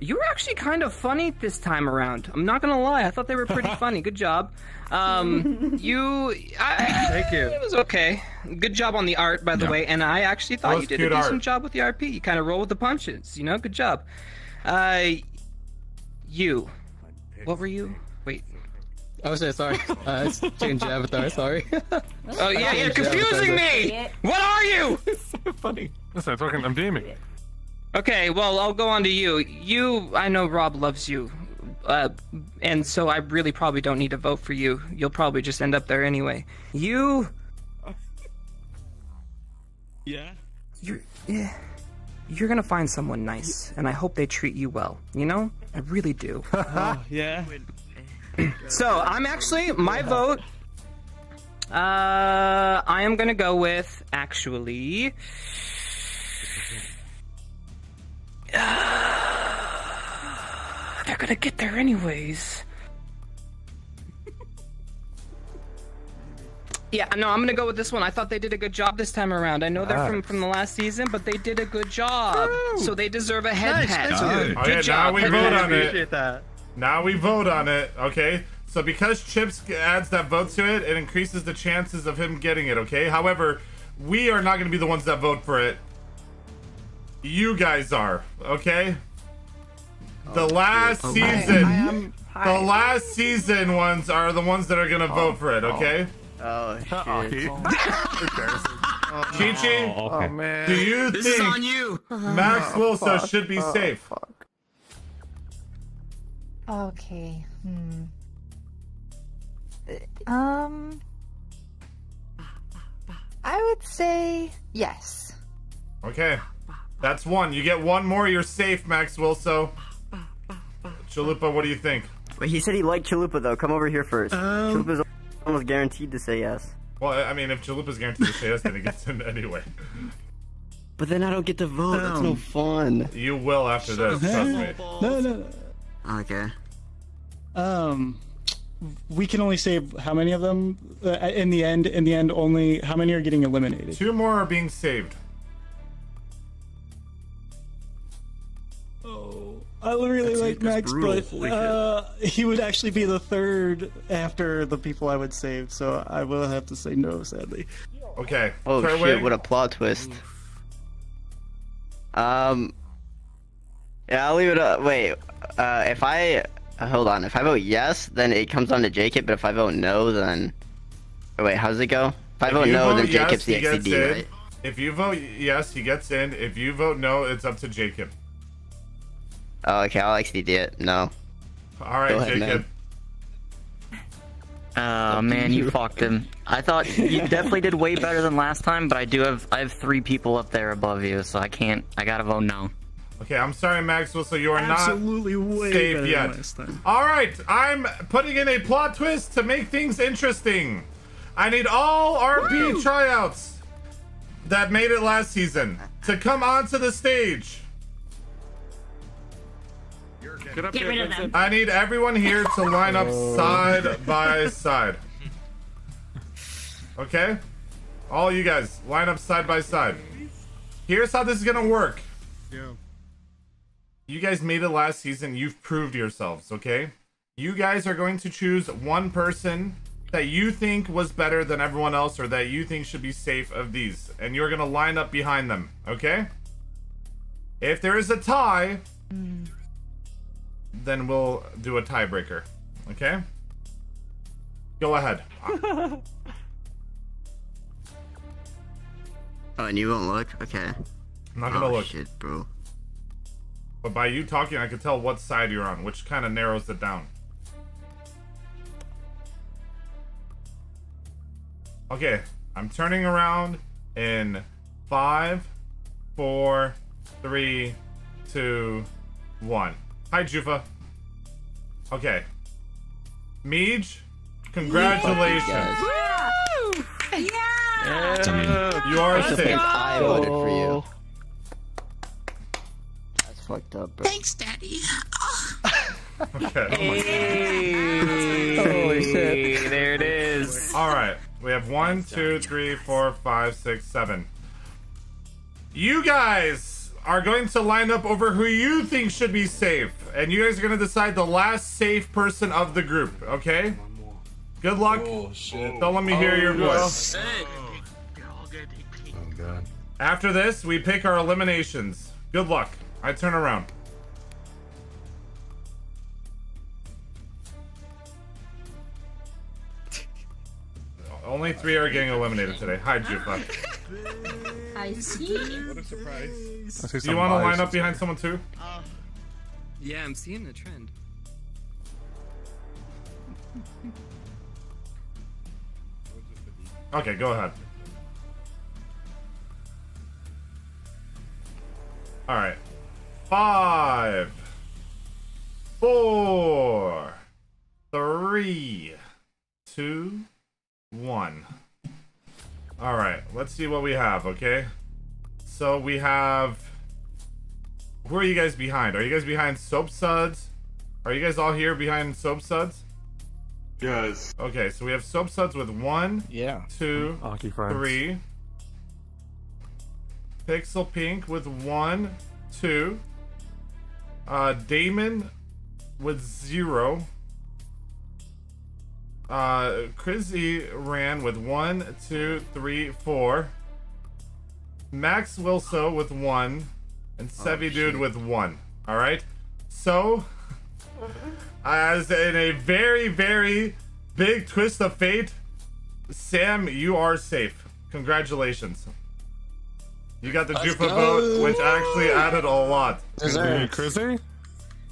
You were actually kind of funny this time around. I'm not gonna lie. I thought they were pretty funny. Good job. Um, you. I, Thank you. It was okay. Good job on the art, by the Yeah. way. And I actually thought you did a decent art. job with the RP. You kind of roll with the punches. You know, good job. Uh, you. What were you? Wait. Oh, shit, sorry. Uh, it's changed avatar, sorry. Oh yeah, you're confusing me. What are you? it's so funny. Listen, I'm talking. I'm gaming. Okay, well I'll go on to you. You, I know Rob loves you, uh, and so I really probably don't need to vote for you. You'll probably just end up there anyway. You, Yeah. you're, yeah, you're gonna find someone nice, and I hope they treat you well. You know, I really do. Oh, yeah. So I'm actually my vote. Uh, I am gonna go with actually. they're gonna get there anyways. Yeah, no, I'm gonna go with this one. I thought they did a good job this time around. I know they're from Nice. from the last season, but they did a good job. So they deserve a head Nice, pat. thank you. Good Okay, now job. we vote on it. Now we vote on it, okay? So because Chips adds that vote to it, it increases the chances of him getting it, okay? However, we are not going to be the ones that vote for it. You guys are, okay? The oh, last Oh, season, I am- the last season ones are the ones that are going to oh. vote for it, oh. okay? Oh shit. Chi Chi, Oh, man. do you This is think on you. Uh-huh. Max Oh, Wilson fuck. should be Oh, safe? Okay. Hmm. Um. I would say yes. Okay. That's one. You get one more, you're safe, Max Wilson. Chalupa, what do you think? Wait, he said he liked Chalupa though. Come over here first. Um, Chalupa's almost guaranteed to say yes. Well, I mean, if Chalupa's guaranteed to say yes, then he gets in anyway. But then I don't get to vote. That's no Um, fun. You will after this, trust me. No, no, no. Okay. Um, we can only save how many of them uh, in the end? In the end, only how many are getting eliminated? Two more are being saved. Oh, I really That's- like Max, brutal. but uh, he would actually be the third after the people I would save, so I will have to say no, sadly. Okay. Oh Turtwig? shit! What a plot twist. Um. Yeah, I'll leave it up. Wait. Uh, if I hold on, if I vote yes, then it comes on to Jacob. But if I vote no, then. Oh, wait, how does it go? If I If vote you no, vote then yes, Jacob's the he gets XCD, in. right? If you vote yes, he gets in. If you vote no, it's up to Jacob. Oh, okay. I'll XCD it. No. All right, Go ahead, Jacob. Oh man, you fucked him. I thought you definitely did way better than last time, but I do have I have three people up there above you, so I can't. I gotta vote no. Okay, I'm sorry, Maxwell. So you are Absolutely not way safe yet. than last time. All right, I'm putting in a plot twist to make things interesting. I need all RP tryouts that made it last season to come onto the stage. Get up Get here, rid of Vincent. I need everyone here to line up Oh. side by side. Okay? All you guys, line up side by side. Here's how this is gonna work. Yeah. You guys made it last season. You've proved yourselves, okay? You guys are going to choose one person that you think was better than everyone else or that you think should be safe of these. And you're going to line up behind them, okay? If there is a tie, then we'll do a tiebreaker, okay? Go ahead. Oh, and you won't look. Okay. I'm not gonna oh, look. Shit, bro. But by you talking, I can tell what side you're on, which kind of narrows it down. Okay, I'm turning around in five, four, three, two, one. Hi, Jufa. Okay. Meej, congratulations. Yeah. Yeah! You are I just safe. I voted for you. That's fucked up, bro. Thanks, Daddy. Okay. Holy shit! There it is. All right, we have one, two, three, four, five, six, seven. You guys are going to line up over who you think should be safe, and you guys are going to decide the last safe person of the group. Okay? Good luck. Oh shit! Don't let me hear your oh, voice. Oh, oh god. After this, we pick our eliminations. Good luck. I turn around. Only three are getting eliminated today. Hi, Jufa. I see. What a surprise. Do you want to line up behind someone too? Uh, yeah, I'm seeing the trend. Okay, go ahead. All right. Five, four, three, two, one. All right. Let's see what we have. Okay. So we have. Who are you guys behind? Are you guys behind Soap Suds? Are you guys all here behind Soap Suds? Yes. Okay, so we have soap suds with one, yeah, two, Aki three. Pixel Pink with one, two. Uh, Damon with zero. Uh, Chris Duran with one, two, three, four. Max Wilso with one, and Sevi Dude with one. All right. So, as in a very, very big twist of fate, Sam, you are safe. Congratulations. You got the Let's Jufa go. vote, which actually added a lot. Hey, Chrissy?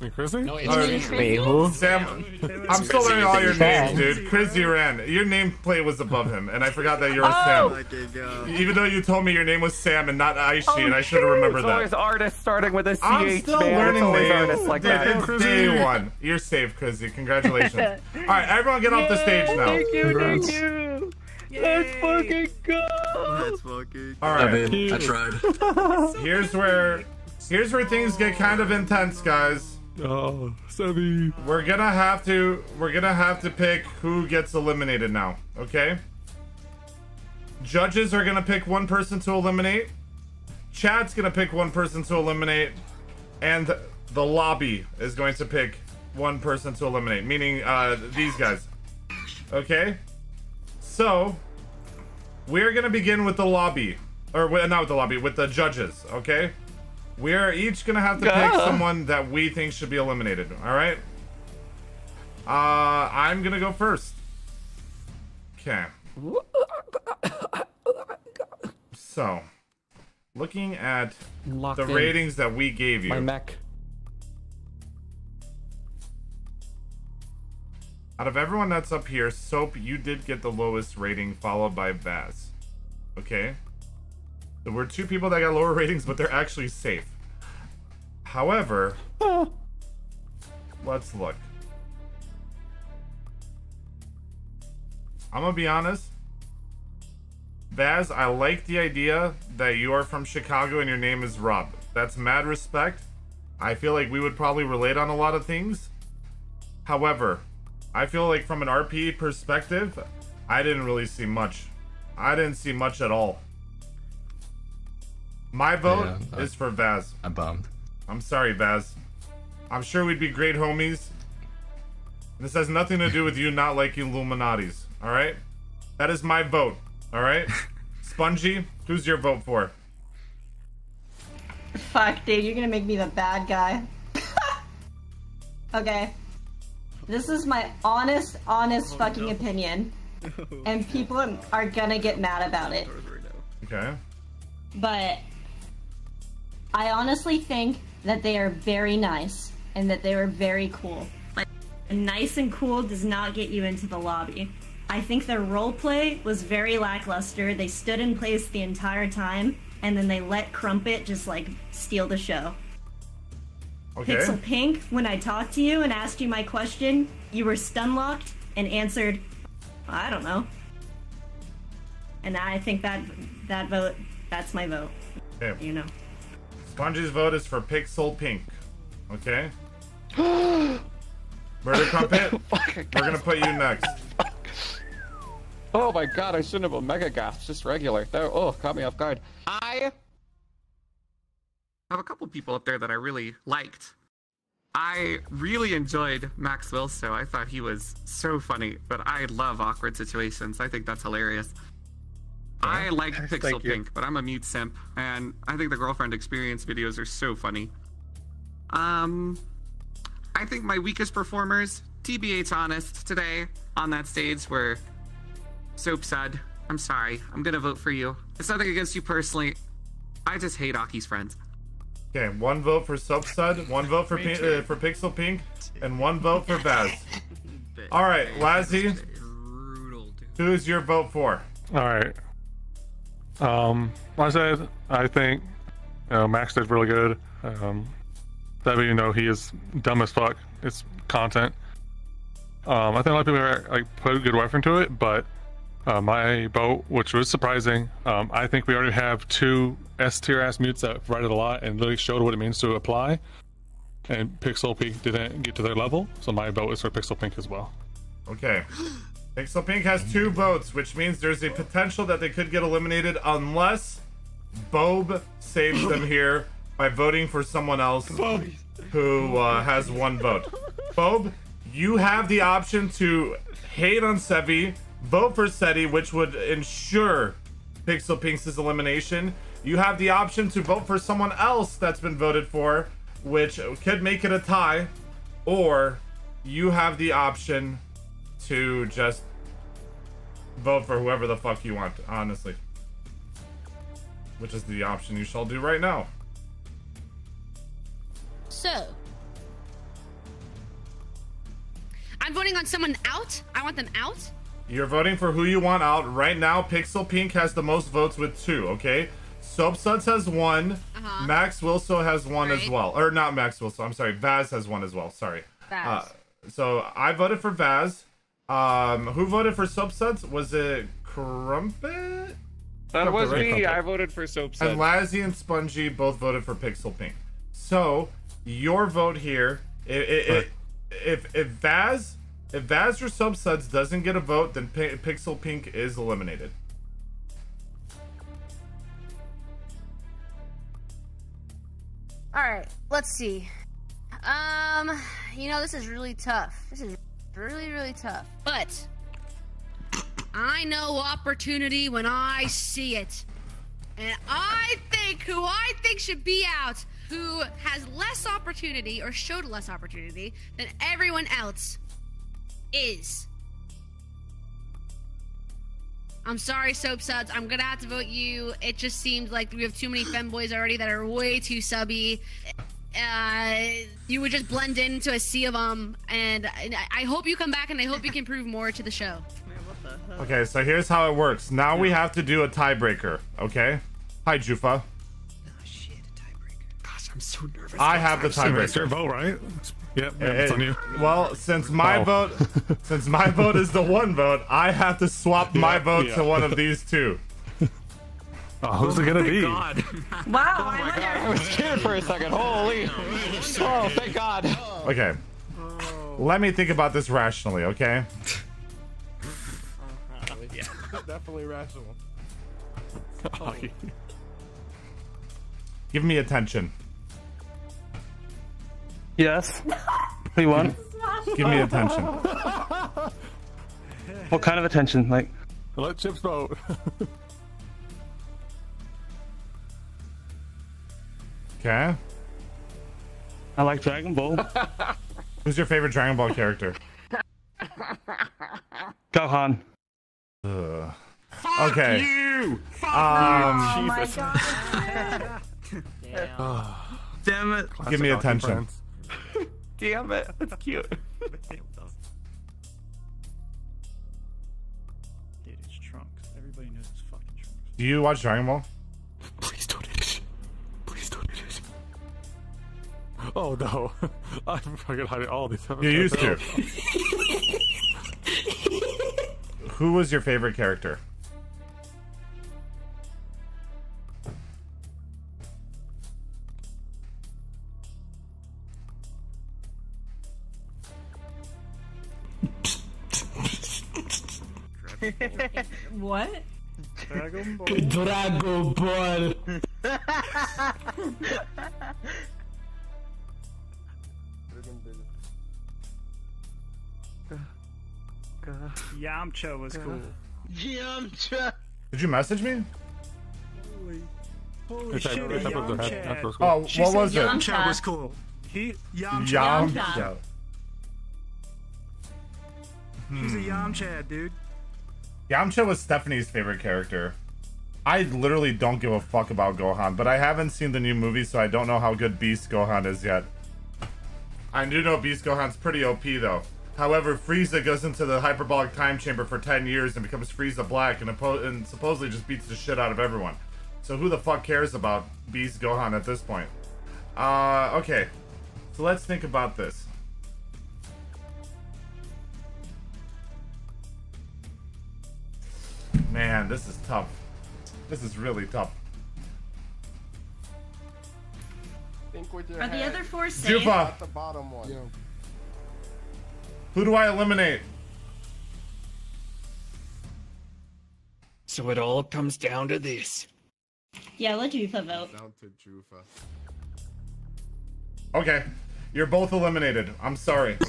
Hey, Chrissy? No, Alright. Wait, who? Sam, I'm still learning all your names, dude. Chris Duran. Your nameplate was above him, and I forgot that you were Oh! Sam. Even though you told me your name was Sam and not Aishi, and I should have oh, remembered It's always that. artist starting with a CH, I'm still man. learning it's always names. artists like Dude, that. it's day one. You're safe, Chrissy. Congratulations. all right, everyone, get off the stage now. Thank you, thank you. Let's fucking go. Let's fucking. All right. I mean, I tried. Here's where, here's where things get kind of intense, guys. Oh, Sevi. We're gonna have to, we're gonna have to pick who gets eliminated now. Okay. Judges are gonna pick one person to eliminate. Chad's gonna pick one person to eliminate, and the lobby is going to pick one person to eliminate. Meaning, uh, these guys. Okay. So, we're gonna begin with the lobby, or not with the lobby, with the judges. Okay. We're each gonna have to pick someone that we think should be eliminated. All right. Uh, I'm gonna go first. Okay. So, looking at Locked the in. ratings that we gave you, My neck. Out of everyone that's up here, Soap, you did get the lowest rating, followed by Vaz. Okay? There were two people that got lower ratings, but they're actually safe. However, let's look. I'm gonna be honest. Vaz, I like the idea that you are from Chicago and your name is Rob. That's mad respect. I feel like we would probably relate on a lot of things. However, I feel like from an RP perspective, I didn't really see much. I didn't see much at all. My vote Yeah, I- is for Vaz. I'm bummed. I'm sorry, Vaz. I'm sure we'd be great homies. This has nothing to do with you not liking Illuminatis, alright? That is my vote, alright? Spongy, who's your vote for? Fuck, dude, you're gonna make me the bad guy. okay. This is my honest, honest fucking opinion. And people are gonna get mad about it. Okay. But I honestly think that they are very nice and that they were very cool. Like, nice and cool does not get you into the lobby. I think their roleplay was very lackluster. They stood in place the entire time, and then they let Crumpet just like steal the show. Okay. Pixel Pink, when I talked to you and asked you my question, you were stun locked and answered, I don't know. And I think that that vote, that's my vote. Okay. You know. Spongy's vote is for Pixel Pink. Okay? Murder Crumpet, we're gonna put you next. Oh my god, I shouldn't have a mega gas, just regular. That, oh, caught me off guard. I have a couple people up there that I really liked. I really enjoyed Max Wilso. I thought he was so funny, but I love awkward situations. I think that's hilarious. I like Pixel you. Pink, but I'm a mute simp, and I think the girlfriend experience videos are so funny. Um, I think my weakest performers, TBH honest, today on that stage were Soap Sud. I'm sorry. I'm gonna vote for you. It's nothing against you personally. I just hate Aki's friends. Okay, one vote for Soap Suds, one vote for Pink, uh, for Pixel Pink, and one vote for Vaz. All right, Lazzy, who's your vote for? All right. Um, like I said, I think you know, Max did really good. Um, that even though he is dumb as fuck, it's content. Um, I think a lot of people are, like put a good effort into it, but uh, my boat, which was surprising, um, I think we already have two S tier ass mutes that provided a lot and really showed what it means to apply. And Pixel Pink didn't get to their level, so my boat is for Pixel Pink as well. Okay. Pixel Pink has two votes, which means there's a potential that they could get eliminated unless Bob saves them here by voting for someone else who uh, has one vote. Bob, you have the option to hate on Sevi, vote for Sevi, which would ensure Pixel Pink's elimination. You have the option to vote for someone else that's been voted for, which could make it a tie, or you have the option to just vote for whoever the fuck you want, honestly. Which is the option you shall do right now. So, I'm voting on someone out. I want them out. You're voting for who you want out. Right now, Pixel Pink has the most votes with two, okay? Soap Suds has one. Uh-huh. Max Wilso has one as well. Or not Max Wilso, I'm sorry. Vaz has one as well. Sorry. Vaz. Uh, so I voted for Vaz. Um, who voted for Soap Suds? Was it Crumpet? That was right? me. I voted for Soap Suds. And Suds. Lazzy and Spongy both voted for Pixel Pink. So your vote here, i- i- i- if if Vaz if Vaz or Soap Suds doesn't get a vote, then Pi- Pixel Pink is eliminated. All right, let's see. Um, you know this is really tough. This is really really tough. But I know opportunity when I see it. And I think who I think should be out, who has less opportunity or showed less opportunity than everyone else, is. I'm sorry, Soap Suds. I'm gonna have to vote you. It just seems like we have too many femboys already that are way too subby. Uh, you would just blend into a sea of them, and I I hope you come back, and I hope you can prove more to the show. Okay, so here's how it works. Now we have to do a tiebreaker. Okay. Hi, Jufa. Gosh, I'm so nervous. I have the tiebreaker. vote, right? Yep, yeah, it's on you. Well, since my Oh. vote, since my vote is the one vote, I have to swap my vote yeah. to one of these two. Oh, who's it gonna be? God. Wow, Oh my god, I was scared for a second. Holy. Oh, thank God. Okay. Let me think about this rationally, okay? yeah, definitely rational. Oh, Give me attention. Yes. Who won. Give me attention. What kind of attention? Like, Let Chips vote. Okay. I like Dragon Ball. Who's your favorite Dragon Ball character? Gohan. Ugh. Okay. Um, Jesus. Damn it. give me Classic hockey attention. Friends. Damn it. That's cute. Dude, it's Trunks. Everybody knows it's fucking Trunks. Do you watch Dragon Ball? Please don't eat it. Please don't eat it. Oh no. I'm fucking hiding all these You used to. Who was your favorite character? Dragon Ball. Dragon Ball. Yamcha was cool. Yamcha. Did you message me? Holy It's shit, it's that was Yamcha. was cool. Oh, She what said was it? Yamcha was cool. He Yamcha. Yamcha. He's a Hmm. Yamcha, dude. Yamcha was Stephanie's favorite character. I literally don't give a fuck about Gohan, but I haven't seen the new movie, so I don't know how good Beast Gohan is yet. I do know Beast Gohan's pretty OP though. However, Frieza goes into the hyperbolic time chamber for 10 years and becomes Frieza Black and, and supposedly just beats the shit out of everyone. So who the fuck cares about Beast Gohan at this point? Uh, okay. So let's think about this. Man, this is tough. This is really tough. Think with your Are head. the other four safe? Zupa. the bottom one. Yo. Who do I eliminate? So it all comes down to this. Yeah, let Jufa vote. Down to Jufa. Okay, you're both eliminated. I'm sorry.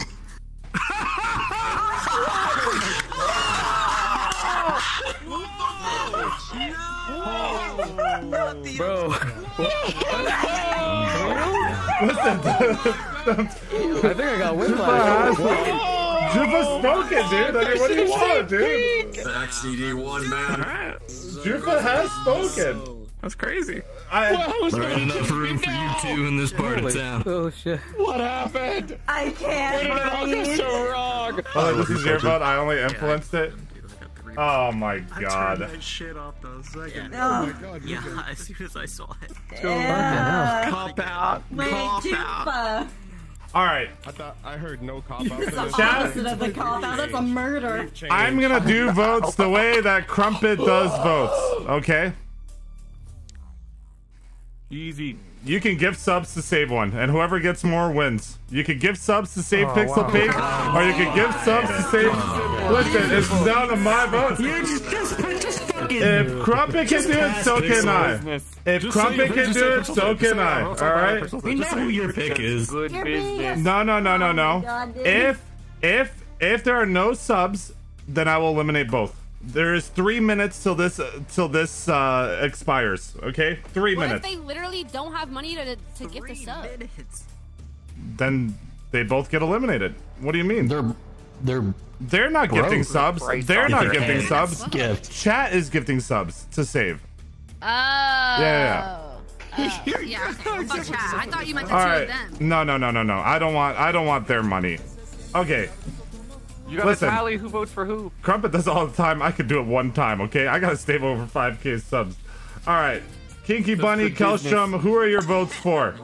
Bro. Listen, I think I got whiplash. whiplash. Jufa spoken, dude. I mean, what do you want, dude? Back CD one man. Jufa has spoken. That's crazy. I, There ain't enough room for you two in this part of town. Oh shit. What happened? I can't What did I do breathe. so wrong? Oh, this is your vote. I only influenced it. Oh, oh my god! I god. turned that shit off the second. Oh. Oh my god. Yeah, as soon as I saw it. Yeah. Cop out. Wait, Cop out. All right. I thought I heard no cop out. It's for the this. opposite of the cop out. That's a murder. I'm gonna do votes the way that Crumpet does votes. Okay. Easy. You can gift subs to save one, and whoever gets more wins. You can gift subs to save Oh, Pixel wow. Pink, or you can gift subs to oh, save. Listen, it's down to my vote. You just, just, just fucking. If Crumpet can do it, so can I. If Just Crumpet can do it, so can I. All right. All Just say right. Pixel Pink. We know who your pick is. Good business. No, no, no, no, no. If if if there are no subs, then I will eliminate both. There is three minutes till this uh, till this uh, expires. Okay, three What if they literally don't have money to to gift a sub? Then they both get eliminated. What do you mean? They're they're They're not Broke. gifting subs. Right. They're not gifting hands. subs. Gift. Chat is gifting subs to save. Oh. Yeah, Oh, uh, yeah. Okay. Well, fuck chat. I thought you meant the All two right. of them. No, no, no, no, no. I don't want. I don't want their money. Okay. You gotta Listen. tally who votes for who. Crumpet does all the time. I could do it one time, okay? I gotta stay over 5k subs. Alright. Kinky Bunny, good. Kelstrom, who are your votes for?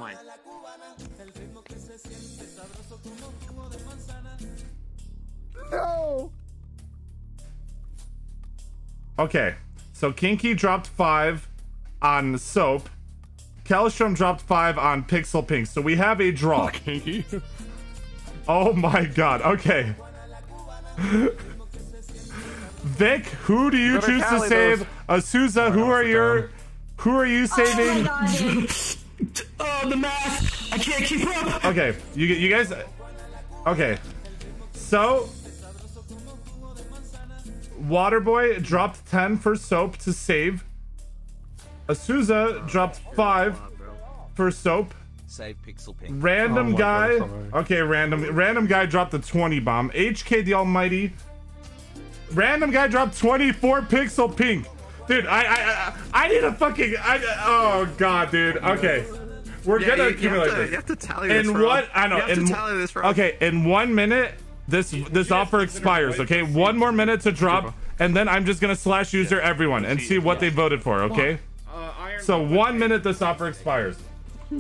Okay. So Kinky dropped 5 on Soap. Kelstrom dropped 5 on Pixel Pink. So we have a draw. Kinky. Oh my god. Okay. Vic, who do you Better choose to tally save? Azusa, who are your who are you Oh saving? god, dude. Oh, the math! I can't keep up! Okay, you you guys. Okay, so Waterboy dropped ten for soap to save. Azusa dropped five for soap. Save Pixel Pink. Random Oh guy. God, okay, random random guy dropped the twenty bomb. HK the Almighty. Random guy dropped twenty four pixel pink. Dude, I I I, I need a fucking I oh god, dude. Okay. We're Yeah, gonna you- you have accumulate to- this. you have to tally this, in Rob. what I know. You have in, to tally this, Rob. Okay, in one minute, this this offer expires. Okay, one more minute to drop, and then I'm just gonna slash user everyone and see what they voted for. Okay. So one minute, this offer expires.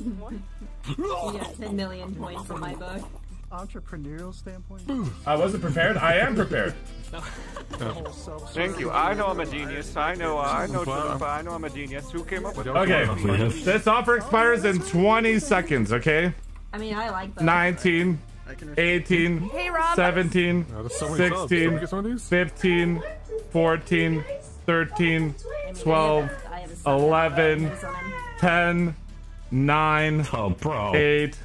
You got 10 million points from my book. Entrepreneurial standpoint. I wasn't prepared. I am prepared. Thank you. I know I'm a genius. I know. Uh, I know. Chalupa. I know I'm a genius. Who came up with it? Okay, this offer expires in 20 seconds. Okay. I mean, I like both. 19, 18, Hey, Rob. 17, there's so many subs. Can we 16, get some of these? 15, 14, 13, 12, 11, 10, 9, Oh, bro. 8,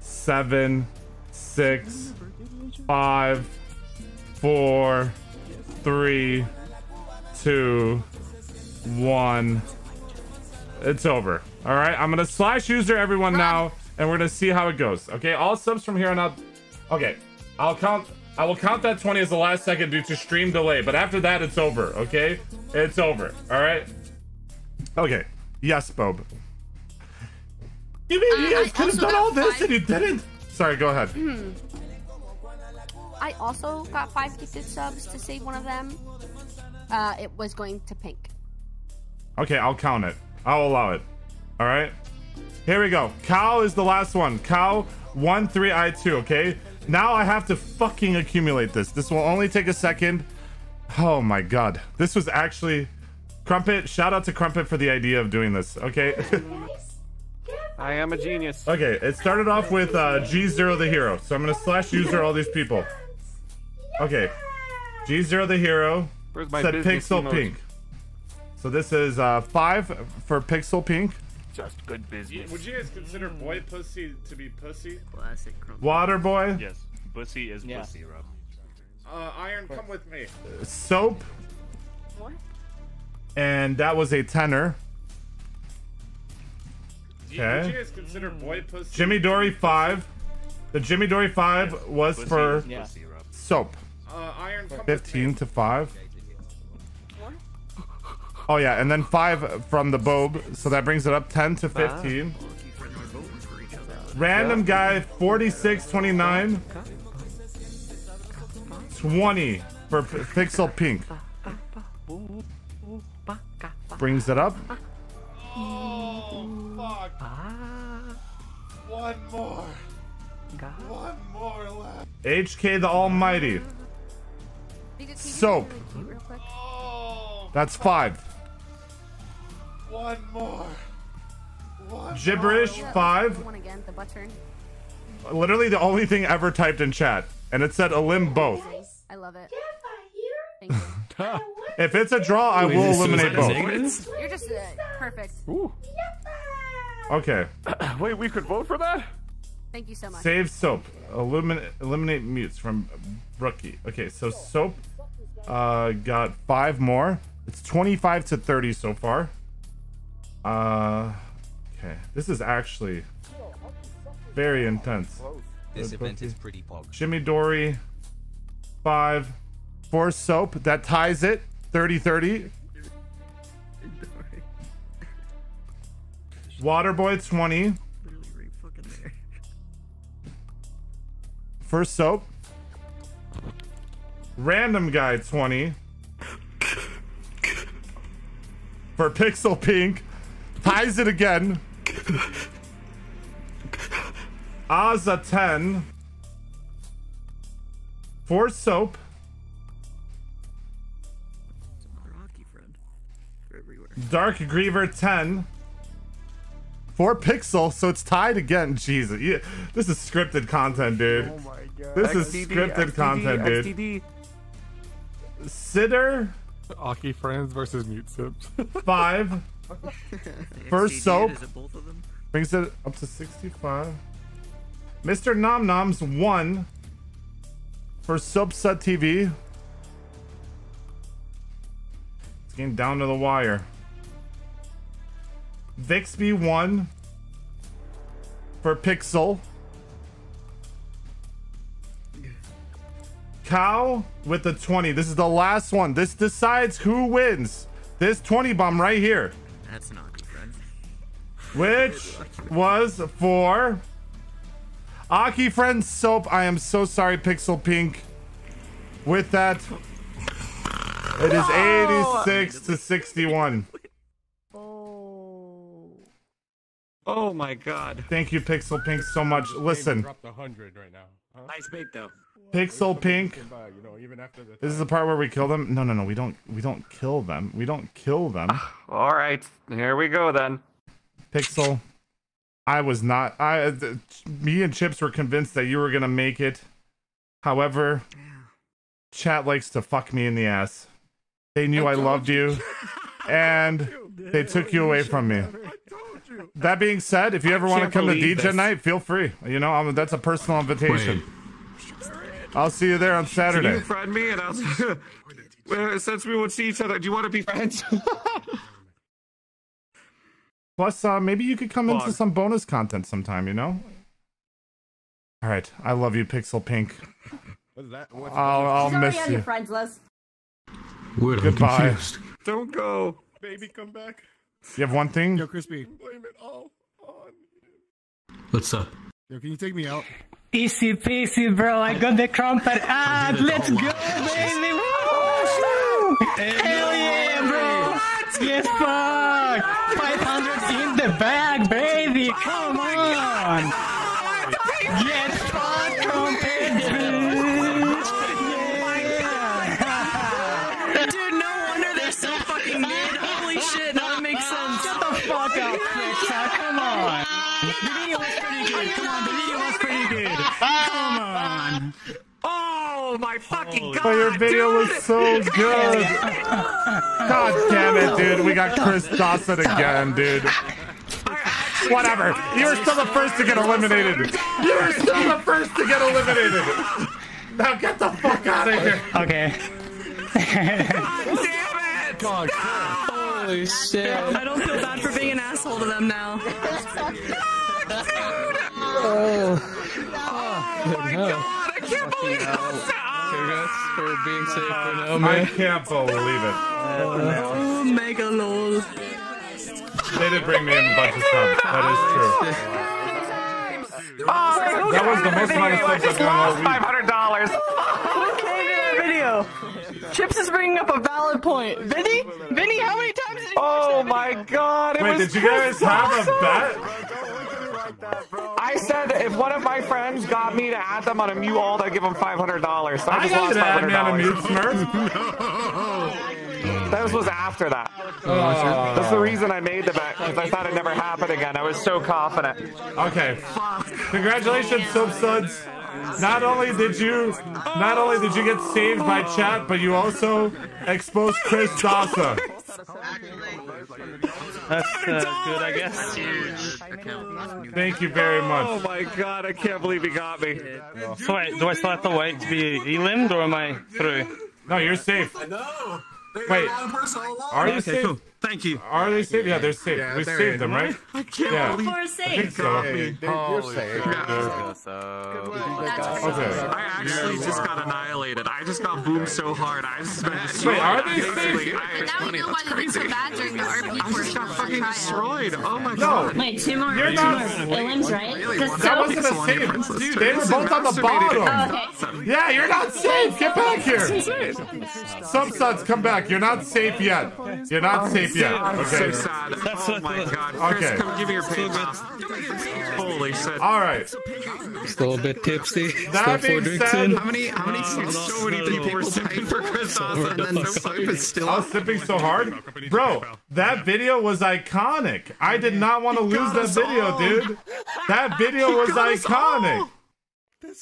7, 6, 5, 4, 3, 2, 1. It's over. All right, I'm gonna slash user everyone now, and we're gonna see how it goes. Okay, all subs from here on out. Okay, I'll count. I will count that 20 as the last second due to stream delay, but after that, it's over. Okay, it's over. All right. Okay. Yes, Bob. You mean you guys could have done got all this five- and you didn't? Sorry, go ahead. Hmm. I also got five gifted subs to save one of them. Uh, it was going to Pink. Okay, I'll count it. I'll allow it. All right. Here we go. Cow is the last one. Cow one three I two. Okay. Now I have to fucking accumulate this. This will only take a second. Oh my god. This was actually Crumpet. Shout out to Crumpet for the idea of doing this. Okay. I am a genius. okay. It started off with uh, G0 the hero. So I'm gonna slash user all these people. Okay. G0 the hero Where's my said Pixel emoji? Pink. So this is uh, five for Pixel Pink. Just good business. Would you guys consider boy pussy to be pussy? Classic. Water boy. Yes, pussy is Yeah. pussy, Rob. Uh, Iron, come with me. Soap. What? And that was a tenor. Okay. Would Okay. you guys consider boy pussy? Jimmy Dory five. The Jimmy Dory five was Pussy for is pussy, Rob. soap. Uh, Iron, come with me. Fifteen to five. Oh yeah, and then five from the Bob, so that brings it up ten to fifteen. Random guy, 46, 29. 20 for Pixel Pink. Brings it up. Oh, fuck. One more. One more left. HK the Almighty. Soap. Oh, That's five. One more. One Gibberish, five. One again, the butt turn. Literally the only thing ever typed in chat. And it said elim both. I love it. If it's a draw, I will eliminate both. You're just uh, perfect. Okay. Wait, we could vote for that? Thank you so much. Save soap. Eliminate eliminate mutes from rookie. Okay, so soap uh got five more. It's 25 to 30 so far. Uh okay. This is actually very intense. This Good event is pretty pog. Jimmy Dory, five. four soap, that ties it. 30 30. Waterboy, 20. First soap. Random guy, 20. For Pixel Pink. Ties it again. Ozza, 10. For soap. Dark Griever 10. For Pixel, so it's tied again. Jesus. You, this is scripted content, dude. Oh my god. This is scripted content, dude. Sitter, Aki friends versus mute sips. five. First soap. Is it both of them? Brings it up to 65. Mr. Nom Noms, one. For Subset TV. It's getting down to the wire. Vixby, one. For Pixel. Cow with the 20. This is the last one. This decides who wins. This 20 bomb right here. That's an Aki friend. Which was for Aki Friends Soap. I am so sorry, Pixel Pink. With that, it is 86 to 61. Oh my god. Thank you, Pixel Pink, so much. Listen, Dropped hundred right now. Huh? Nice bait though. Pixel Pink. Goodbye, you know, even after the This is the part where we kill them. No, no, no. We don't. We don't kill them. We don't kill them. Ah, all right, here we go then. Pixel. I was not. I. Uh, th- Me and Chips were convinced that you were gonna make it. However, chat likes to fuck me in the ass. They knew I, loved you, and they took you away from me. That being said, if you ever want to come to DJ this. night, feel free. You know, I'm, that's a personal invitation. I'll see you there on Can you Saturday. friend me and I'll. Well, Since we won't see each other, do you want to be friends? Plus, uh, maybe you could come into some bonus content sometime. You know. All right, I love you, Pixel Pink. What's that? What's I'll, I'll miss on your you. friends list. Wait, I'm Goodbye. confused. Don't go. Baby, come back. You have one thing. Yo, Crispy. Blame it all on. What's up? Yo, can you take me out? Easy peasy, bro. I got the crumpet ad. Ah, let's go, baby. Woo! Hell yeah, bro. Yes, fuck. 500 in the bag, baby. Oh Come on. Get fucked, crumpet, bitch. Dude, no wonder they're so fucking good. Holy shit, now it makes sense. Shut the fuck up, Flexa. Come on. The video was pretty good. Come on, the video was pretty good. Come on. Oh my fucking god! But your video dude! was so good. God damn it, dude. We got Chris Dawson again, dude. Whatever. You were still the first to get eliminated. You were still the first to get eliminated. Now get the fuck out of here. Okay. God, damn it! Holy shit. I don't feel bad for being an asshole to them now. Oh. Oh my god, I can't believe it! Congrats for being ah. safe for now, man. I can't believe it. Oh, mega lol. They did bring me in a bunch of subs. That is true. Oh, That was the most amount of subs I've done all week. Five hundred dollars. Who came to that video? Chips is bringing up a valid point. Vinny? Vinny, how many times did you Oh my god! It Wait, was did you guys have a awesome. bet? I said if one of my friends got me to add them on a mute alt, I'd give them five hundred dollars. So I I just got lost you to add me on a mute, dollars. Smurf. This was after that. Oh. That's the reason I made the bet because I thought it'd never happen again. I was so confident. Okay. Congratulations, Soap Subsuds. Not only did you, not only did you get saved by chat, but you also exposed Chris Dawson. That's uh, good, I guess. Thank you very much. Oh my god! I can't believe he got me. So wait, do I still have to wait to be elimed or am I through? No, you're safe. No. Wait, are you Okay, safe? cool. Thank you. Are they safe? Yeah, they're safe. Yeah, we they're saved in. them, right? I can't Yeah. believe. We're I safe. so. Hey, you're safe. Okay. I actually just got annihilated. I just got boomed so hard. I just been Wait, are they Basically, safe? I- And now we know why they did so bad during the RP I just got of the fucking destroyed. Oh my god. Wait, two more, You're two not- more Willems, right? That wasn't a Pixel save. Dude, they were both on the bottom. Oh, yeah, you're not safe. Get back here. Soap Suds, come back. You're not safe yet. You're not safe yet. I'm so Okay. sad. That's Oh my god. Chris, Okay. come give me your PayPal. Holy shit. All right. Still a little bit tipsy. That Still four being drinks said- in. How many? How many? Uh, so many people were sipping for Chris Dawson. and then That's so Soap is still. I was sipping so hard. Bro, that video was iconic. I did not want to lose that video, dude. That video was iconic.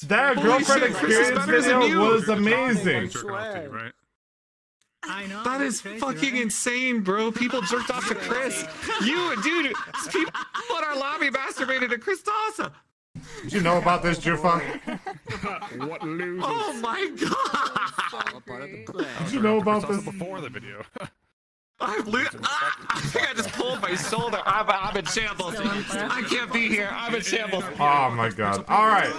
That Holy girlfriend shit, experience video was amazing. Jerk off to you, right? I know. That is fucking insane, bro. People jerked off to Chris. You, dude, people in our lobby masturbated to Chris Dawson. Did you know about this, Jufa? What losers? Oh my god. Did you know about Also this? before the video. I'm lo- ah, I think I just pulled my shoulder. I'm, I'm in shambles. I can't be here. I'm in shambles. Oh my god. All right.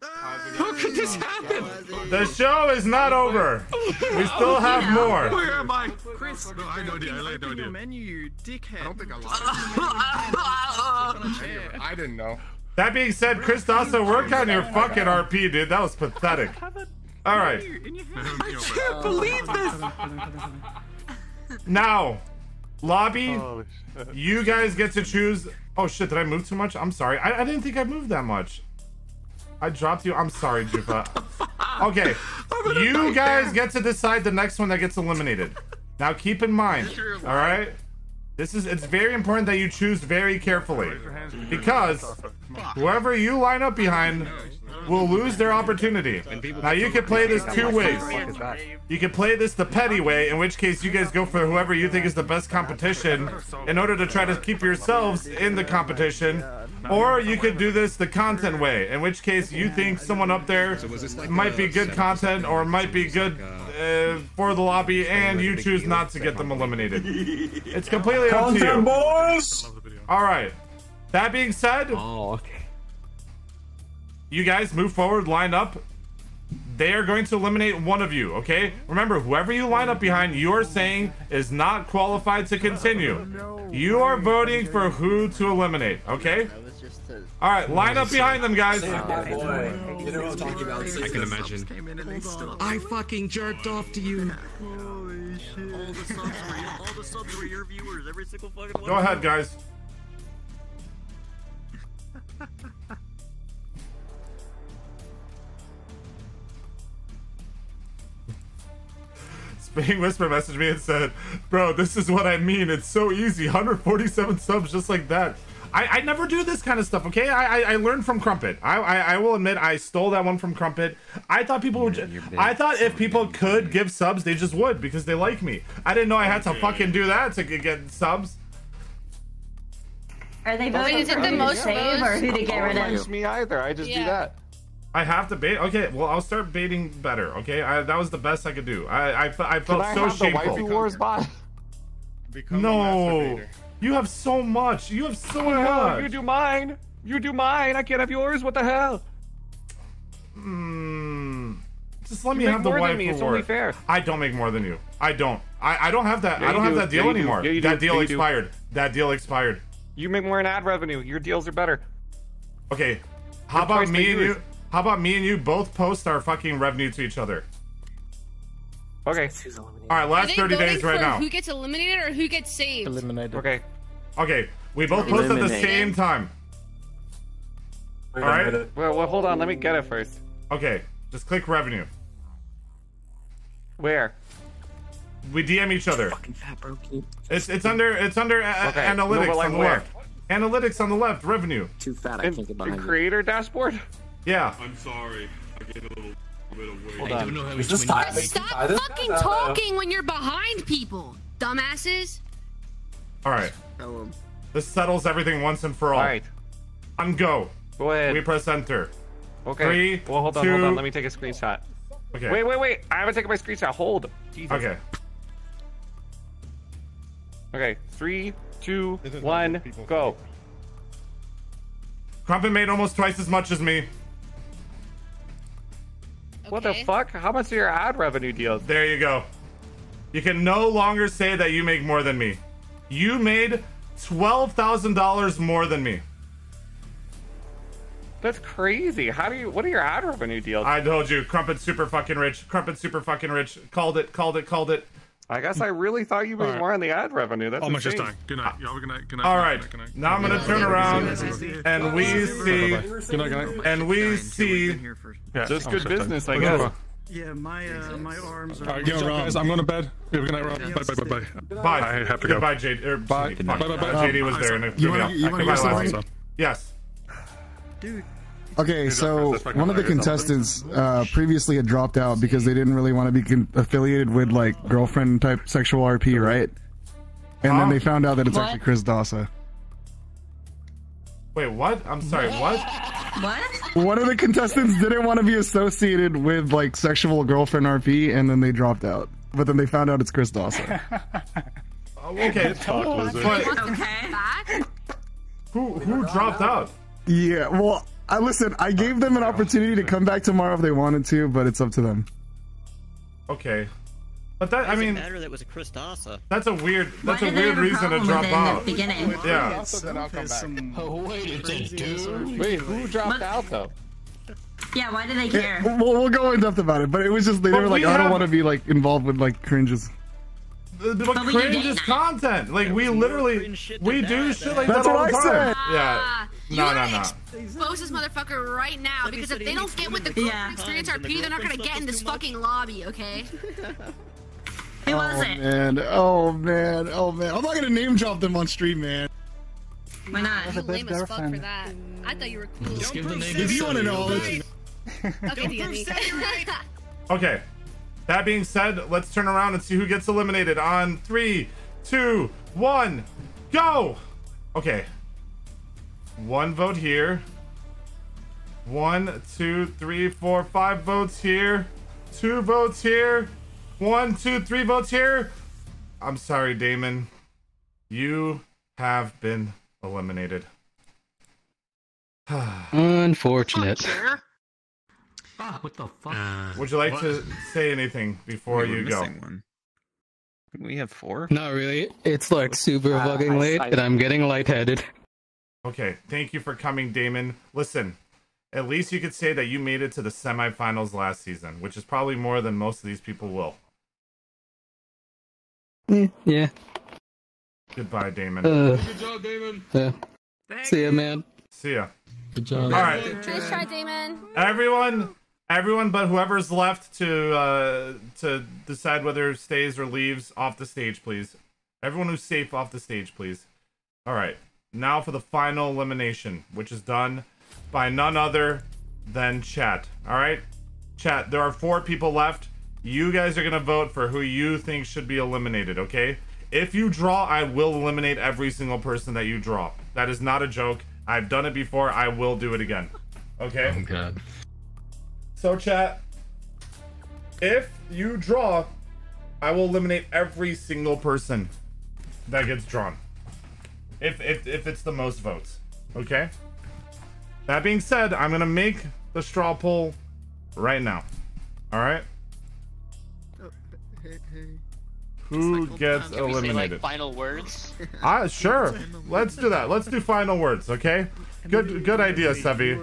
How could this happen? The show is not over. We still have more. Where am I? Chris, No, I had no idea. I had no idea. menu, you dickhead. I don't think I lied. I didn't know. That being said, Chris Dawson, work on your fucking RP, dude. That was pathetic. All right. I can't believe this. Now, lobby, you guys get to choose. Oh shit, did I move too much? I'm sorry. I, I didn't think I moved that much. I dropped you. I'm sorry, Jufa. Okay, you guys get to decide the next one that gets eliminated. Now keep in mind, all right? This is it's very important that you choose very carefully because whoever you line up behind will lose their opportunity. Now you can play this two ways. You can play this the petty way, in which case you guys go for whoever you think is the best competition in order to try to keep yourselves in the competition. Or you could do this the content way, in which case you think someone up there might be good content or might be good uh, for the lobby, and you choose not to get them eliminated. It's completely up to you. boys! All right. That being said, Oh, okay. you guys move forward, line up. They are going to eliminate one of you, okay? Remember, whoever you line up behind, you are saying is not qualified to continue. You are voting for who to eliminate, okay? All right, line up behind them, guys. You know what I'm talking about. I can imagine. I fucking jerked off to you. Holy shit. All the subs were your, all the subs were your viewers. Every single fucking one. Go ahead, guys. Spinning Whisper messaged me and said, Bro, this is what I mean. It's so easy. 147 subs just like that. I, I never do this kind of stuff. Okay, I I, I learned from Crumpet. I, I I will admit I stole that one from Crumpet. I thought people would. ju- I thought if people could give subs, they just would because they like me. I didn't know I had to fucking do that to get subs. Are they Wait, voting is it for the who to most save or who to get rid of? me either. I just do Yeah. that. I have to bait. Okay, well I'll start baiting better. Okay, I, that was the best I could do. I I, fe- I Can felt I so have the shameful. waifu wars bot? no, you have so much. You have so What the hell? much. You do mine. You do mine. I can't have yours. What the hell? Hmm. Just let You me have the more than wife me, it's only fair. I don't make more than you. I don't. I, I don't have that. Yeah, I don't you have that deal Yeah, anymore. Yeah, that deal Yeah, you do. expired. That deal expired. You make more in ad revenue. Your deals are better. Okay. How Good about me and you? How about me and you both post our fucking revenue to each other? Okay. All right, last 30 days right now. Who gets eliminated or who gets saved? Eliminated. Okay. Okay, we both post at the same time. All right. Well, well, hold on. Let me get it first. Okay, just click revenue. Where? We DM each other. It's it's under it's under a- Okay, no, analytics but like on the where? left. Analytics on the left. Revenue. Too fat. I in the creator dashboard. Yeah. I'm sorry. I get a little bit of weight. Hold on. know Is this time? Stop fucking Uh, talking when you're behind people, dumbasses. All right. This settles everything once and for all. All right. On go. Go ahead. We press enter. Okay. Three, well, hold on, hold two- on. Let me take a screenshot. Okay. Wait, wait, wait. I haven't taken my screenshot. Hold. Jesus. Okay. Okay. Three, two, one, go. Crumpet made almost twice as much as me. What the fuck? How much are your ad revenue deals? There you go. You can no longer say that you make more than me. You made twelve thousand dollars more than me. That's crazy. How do you? What are your ad revenue deals? I told you, Crumpet super fucking rich. Crumpet super fucking rich. Called it. Called it. Called it. I guess I really thought you made Alright. more on the ad revenue. That's Almost just insane. time. Good night. Y'all, good night. Good night. All good night, good night. Now I'm gonna turn around and we see Good night. Good night. and we see. Yeah, Just good business, I guess. Okay. Yeah, my uh, my arms are. All right, good job, guys. I'm going to bed. Yeah, good night, Rob. Bye, bye, bye, bye. Bye. I have to go. Goodbye, JD. Er, Bye. Fuck. Bye, bye, bye. Uh, JD was there and You wanna- off. you wanna hear something? Yes. Dude. Okay, so one of the contestants uh, previously had dropped out because they didn't really want to be con- affiliated with like girlfriend type sexual RP, right? And then they found out that it's What? actually Chris Dawsa. Wait, what? I'm sorry. What? What? One of the contestants didn't want to be associated with like sexual girlfriend RP, and then they dropped out. But then they found out it's Chris Dawsa. Oh, okay. But Okay. who who dropped out? yeah, well, I listen. I gave them an opportunity to come back tomorrow if they wanted to, but it's up to them. Okay. But that I mean better that was a Chris Dawsa. that's a weird Why that's a weird have a reason to drop with it in the out. beginning? Yeah. then I'll come back. Oh, wait, it's a dude. Wait, who dropped What? out though? Yeah, why do they care? Yeah, we'll, we'll go in depth about it, but it was just they, But were like, we I don't want to be like involved with like cringes. But, but But cringe is content. Like we literally we do shit like That's that all the I time. said. Yeah. Ah, you No, wanna no, no. expose this motherfucker right now because if they don't get with the Yeah. experience RP, they're not gonna get in this fucking lobby, okay? Who was oh it? man, oh man, oh man. I'm not gonna name drop them on stream, man. Why not? You lame as fuck for that. I thought you were cool. Just give the name. If you want to know, I'll let you know. Okay, Okay. That being said, let's turn around and see who gets eliminated on three, two, one, go. Okay. One vote here. One, two, three, four, five votes here. Two votes here. One, two, three votes here. I'm sorry, Damon. You have been eliminated. Unfortunate. Ah, what the fuck? Would you like to say anything before you go? One. We have four. Not really. It's like super Uh, fucking I- late, I- and I'm getting lightheaded. Okay, thank you for coming, Damon. Listen, at least you could say that you made it to the semifinals last season, which is probably more than most of these people will. Mm, yeah. Goodbye, Damon. Uh, Good job, Damon. yeah. See ya, man. See ya. Good job. All right, Nice try, Damon. everyone, everyone, but whoever's left to uh, to decide whether stays or leaves off the stage, please. Everyone who's safe off the stage, please. All right. now for the final elimination, which is done by none other than chat. All right, chat. There are four people left. You guys are gonna vote for who you think should be eliminated. Okay. If you draw, I will eliminate every single person that you draw. That is not a joke. I've done it before. I will do it again. Okay. Oh god. So chat, if you draw, I will eliminate every single person that gets drawn. If if if it's the most votes. Okay? That being said, I'm gonna make the straw poll right now. Alright? Who gets Can we say, like, eliminated? final words? Ah, sure. Let's do that. Let's do final words, okay? Good good idea, Sevi.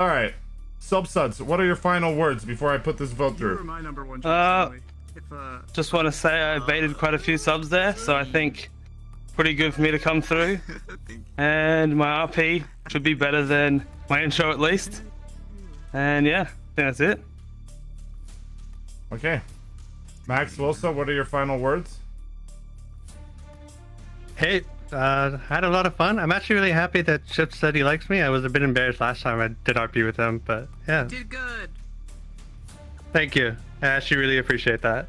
All right. Soap Suds, what are your final words before I put this vote through? my number one Uh, just want to say I baited quite a few subs there, so I think pretty good for me to come through. And my RP should be better than my intro at least. And yeah, I think that's it. Okay. Max Wilson, what are your final words? Hey, uh, I had a lot of fun. I'm actually really happy that Chip said he likes me. I was a bit embarrassed last time I did RP with him, but yeah. Did good. Thank you. I actually really appreciate that.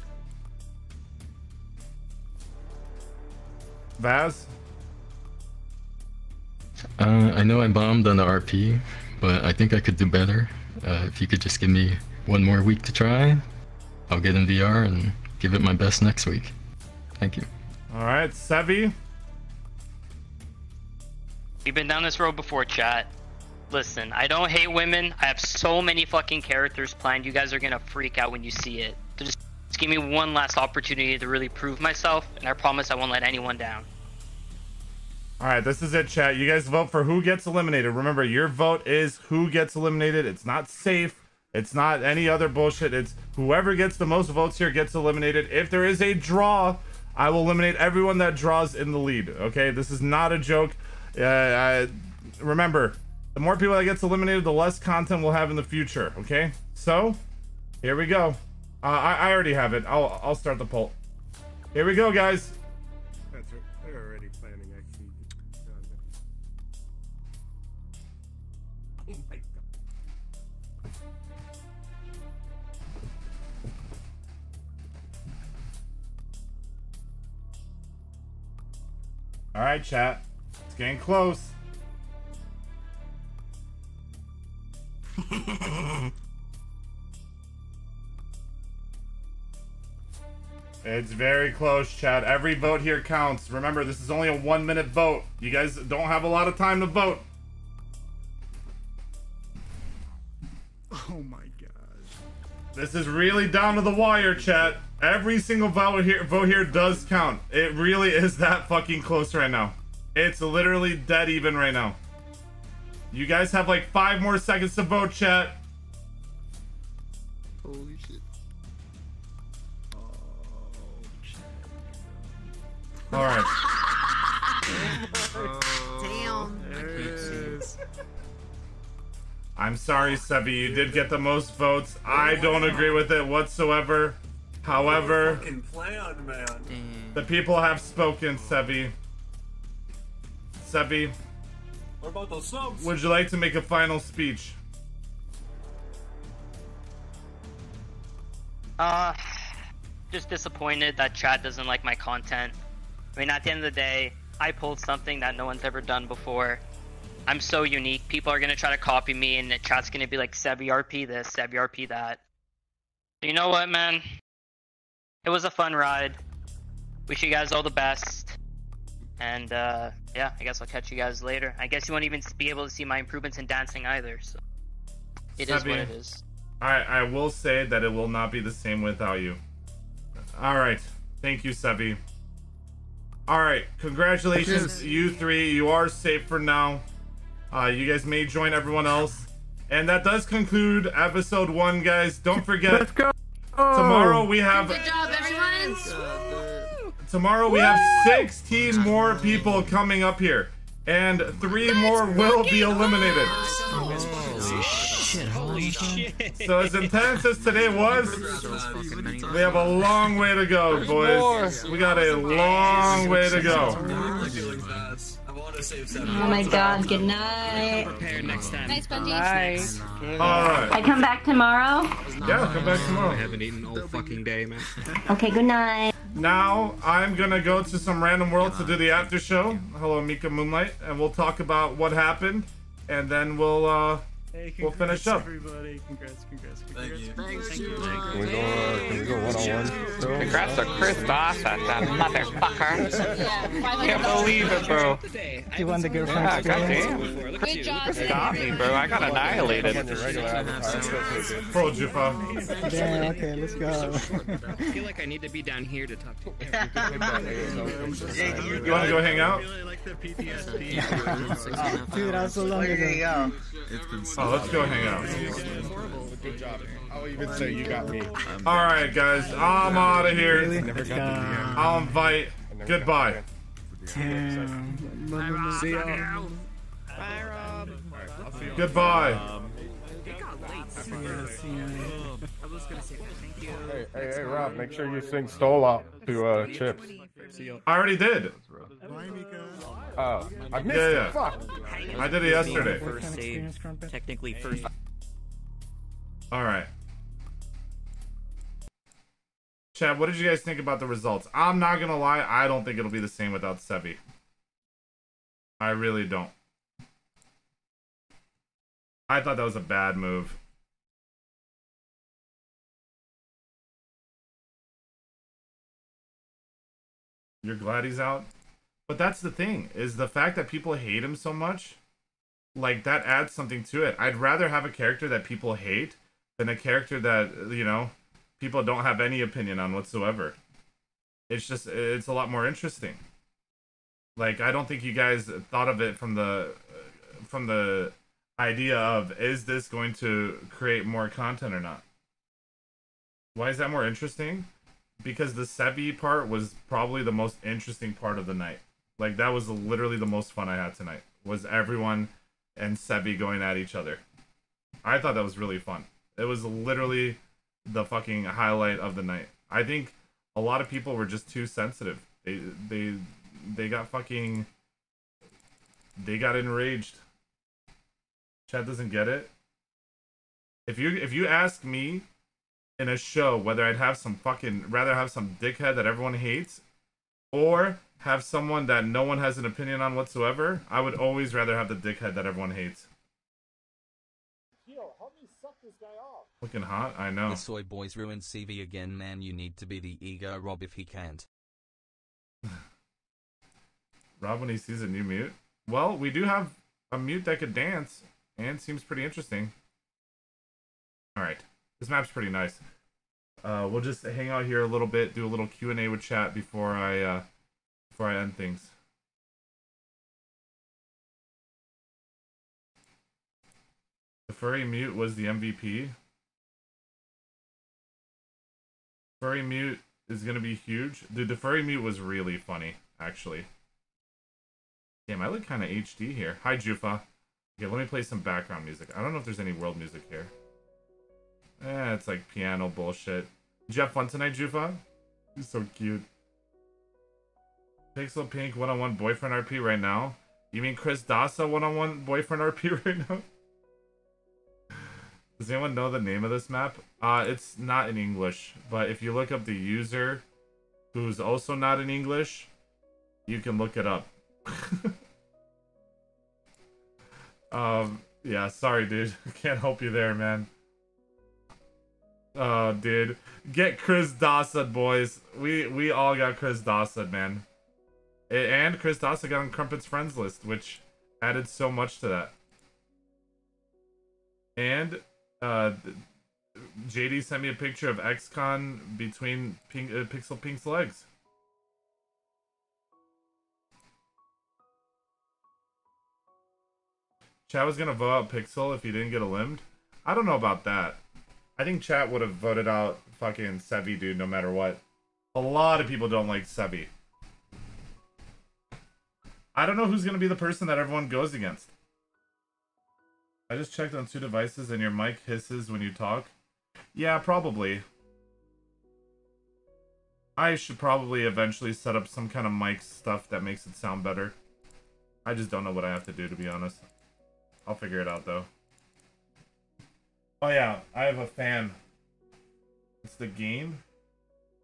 Vaz? Uh, I know I bombed on the RP, but I think I could do better. Uh, if you could just give me one more week to try, I'll get in VR and give it my best next week. Thank you. All right, Sevi. We've been down this road before, chat. Listen, I don't hate women. I have so many fucking characters planned. You guys are gonna freak out when you see it. So just, just give me one last opportunity to really prove myself, and I promise I won't let anyone down. All right, this is it, chat. You guys vote for who gets eliminated. Remember, your vote is who gets eliminated. It's not safe. It's not any other bullshit. It's whoever gets the most votes here gets eliminated. If there is a draw, I will eliminate everyone that draws in the lead. Okay, this is not a joke. Uh, I, remember, the more people that gets eliminated, the less content we'll have in the future. Okay, so here we go. Uh, I, I already have it. I'll I'll start the poll. Here we go, guys. All right, chat. It's getting close. It's very close, chat. Every vote here counts. Remember, this is only a one minute vote. You guys don't have a lot of time to vote. Oh my gosh. This is really down to the wire, chat. Every single vote here, vote here does count. It really is that fucking close right now. It's literally dead even right now. You guys have like five more seconds to vote, chat. Holy shit. Oh, shit. All right. Damn. I'm sorry, Sevi. You did get the most votes. I don't agree with it whatsoever. However, plan, man. the people have spoken, Sevi. Sevi, What about those subs? would you like to make a final speech? Uh, just disappointed that Chad doesn't like my content. I mean, at the end of the day, I pulled something that no one's ever done before. I'm so unique. People are gonna try to copy me, and the chat's gonna be like, Sevi RP this, Sevi RP that. You know what, man? It was a fun ride. Wish you guys all the best. And uh, yeah, I guess I'll catch you guys later. I guess you won't even be able to see my improvements in dancing either. So it is what it is. I, I will say that it will not be the same without you. All right. Thank you, Sevi. All right. Congratulations, you three. You are safe for now. Uh, you guys may join everyone else. And that does conclude episode one, guys. Don't forget. Let's go. Tomorrow oh. we have Good job, everyone. tomorrow we have 16 more people coming up here, and three more will be eliminated. Holy shit. Holy shit. So as intense as today was, we have a long way to go, boys. We got a long way to go. Oh my god, good night. Prepared next time. Nice, Bungie. Nice. Alright. I come back tomorrow? Yeah, come back tomorrow. I haven't eaten all fucking day, man. Okay, good night. Now I'm gonna go to some random world to do the after show. Hello, Mika Moonlight, and we'll talk about what happened, and then we'll uh Hey, we'll finish up. Everybody, congrats, congrats, congrats. Thanks. Thank you. Can we go, uh, can we go one on one? Congrats to Chris Doss at that motherfucker. Can't believe it, bro. You won the girlfriend Yeah, goddamn. Good job. Chris got me, bro. I got annihilated. Pro Jufa. Yeah, okay, let's go. I feel like I need to be down here to talk to you. You wanna go hang out? really like the PTSD. Dude, that was so long ago. Oh, let's go hang out. Good job. I'll even say you got me. Alright, guys, I'm out of here. Never got to the end. I'll invite. Goodbye. Damn. See ya. Goodbye. Hey, hey, hey, Rob, make sure you sing Stole Out to uh, Chips. I already did. Oh, I missed Yeah, it. yeah. Fuck. I did it yesterday. First save. Technically first. Alright. Chad, what did you guys think about the results? I'm not gonna lie, I don't think it'll be the same without Sevi. I really don't. I thought that was a bad move. You're glad he's out? But that's the thing, is the fact that people hate him so much, like that adds something to it. I'd rather have a character that people hate than a character that, you know, people don't have any opinion on whatsoever. It's just it's a lot more interesting. Like I don't think you guys thought of it from the from the idea of is this going to create more content or not? Why is that more interesting? Because the Sevi part was probably the most interesting part of the night. Like that was literally the most fun I had tonight. Was everyone and Sevi going at each other. I thought that was really fun. It was literally the fucking highlight of the night. I think a lot of people were just too sensitive. They they they got fucking they got enraged. Chad doesn't get it. If you if you ask me in a show whether I'd have some fucking rather have some dickhead that everyone hates or have someone that no one has an opinion on whatsoever, I would always rather have the dickhead that everyone hates. Looking hot, I know. The soy boys ruined CV again, man. You need to be the ego Rob if he can't. Rob when he sees a new mute. Well, we do have a mute that could dance and seems pretty interesting. Alright. This map's pretty nice. Uh, we'll just hang out here a little bit, do a little Q&A with chat before I uh, before I end things. The furry mute was the MVP. Furry mute is gonna be huge. Dude, the furry mute was really funny, actually. Damn, I look kind of HD here. Hi, Jufa. Okay, let me play some background music. I don't know if there's any world music here. Eh, it's like piano bullshit. Did you have fun tonight, Jufa? He's so cute. Pixel Pink one-on-one boyfriend RP right now? You mean Chris Dasa one-on-one boyfriend RP right now? Does anyone know the name of this map? Uh, it's not in English, but if you look up the user who's also not in English, you can look it up. um, yeah, sorry, dude. Can't help you there, man. Oh, dude. Get Chris Dawson, boys. We we all got Chris Dawson, man. And Chris Dawson got on Crumpet's friends list, which added so much to that. And uh, JD sent me a picture of XCon between Pink, uh, Pixel Pink's legs. Chat was gonna vote out Pixel if he didn't get a limbed. I don't know about that. I think chat would have voted out fucking Sevi, dude, no matter what. A lot of people don't like Sevi. I don't know who's gonna be the person that everyone goes against. I just checked on two devices and your mic hisses when you talk. Yeah, probably. I should probably eventually set up some kind of mic stuff that makes it sound better. I just don't know what I have to do to be honest. I'll figure it out though. Oh yeah, I have a fan. It's the game.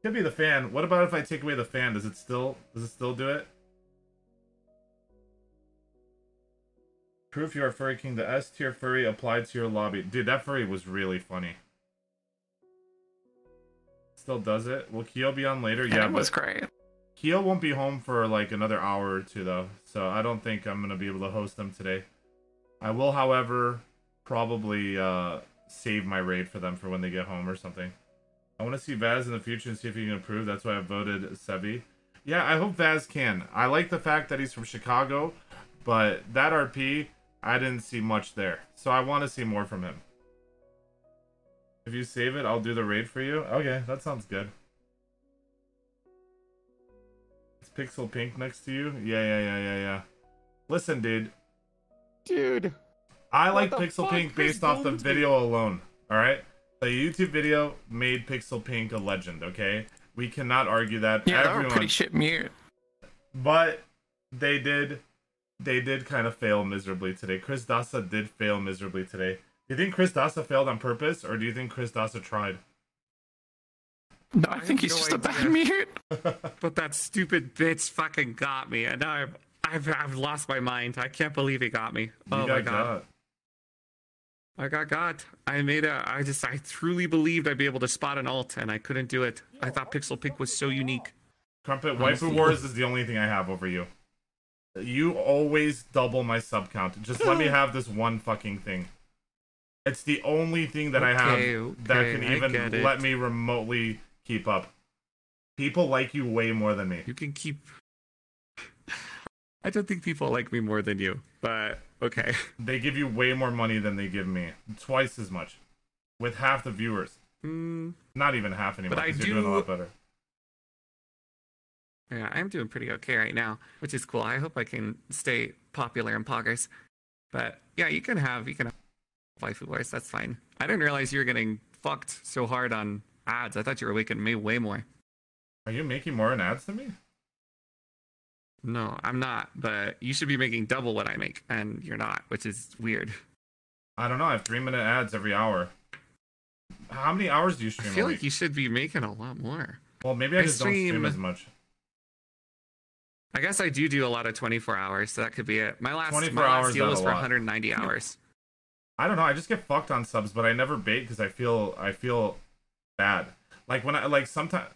Could be the fan. What about if I take away the fan? Does it still does it still do it? Proof you are furry king. The S tier furry applied to your lobby. Dude, that furry was really funny. Still does it. Will Keo be on later? Yeah, it was great. Keo won't be home for like another hour or two though, so I don't think I'm gonna be able to host them today. I will, however, probably uh, save my raid for them for when they get home or something. I want to see Vaz in the future and see if he can improve. That's why I voted Sevi. Yeah, I hope Vaz can. I like the fact that he's from Chicago, but that RP, I didn't see much there. So I want to see more from him. If you save it, I'll do the raid for you. Okay, that sounds good. It's Pixel Pink next to you? Yeah, yeah, yeah, yeah, yeah. Listen, dude. Dude. I like Pixel fuck Pink is based off the going to- video alone. Alright? The YouTube video made Pixel Pink a legend, okay? We cannot argue that. Yeah, they were Everyone, pretty shit mute. But they did they did kind of fail miserably today. Chris Dasa did fail miserably today. Do you think Chris Dasa failed on purpose or do you think Chris Dasa tried? No, I think he's just a bad mute. but that stupid bitch fucking got me, and now I've I've, I've lost my mind. I can't believe he got me. You Oh my god. got. I got got. I made a. I just. I truly believed I'd be able to spot an alt, and I couldn't do it. I thought Pixel Pink was so unique. Crumpet, Honestly. Waifu Wars is the only thing I have over you. You always double my sub count. Just let me have this one fucking thing. It's the only thing that I have Okay, that can even let me remotely keep up. People like you way more than me. You can keep. I don't think people like me more than you, but okay. They give you way more money than they give me. Twice as much. With half the viewers. Mm, Not even half anymore. But I 'cause you're doing a lot better. Yeah, I'm doing pretty okay right now, which is cool. I hope I can stay popular in poggers. But yeah, you can have you can have waifu wars. That's fine. I didn't realize you were getting fucked so hard on ads. I thought you were making me way more. Are you making more in ads than me? No, I'm not. But you should be making double what I make, and you're not, which is weird. I don't know. I have three minute ads every hour. How many hours do you I stream? a feel like you should be making a lot more. Well, maybe I I just don't stream stream- as much. I guess I do do a lot of 24 hours, so that could be it. My last 24 my last hours deal was for lot. 190 hours. I don't know. I just get fucked on subs, but I never bait because I feel I feel bad. Like when I like sometimes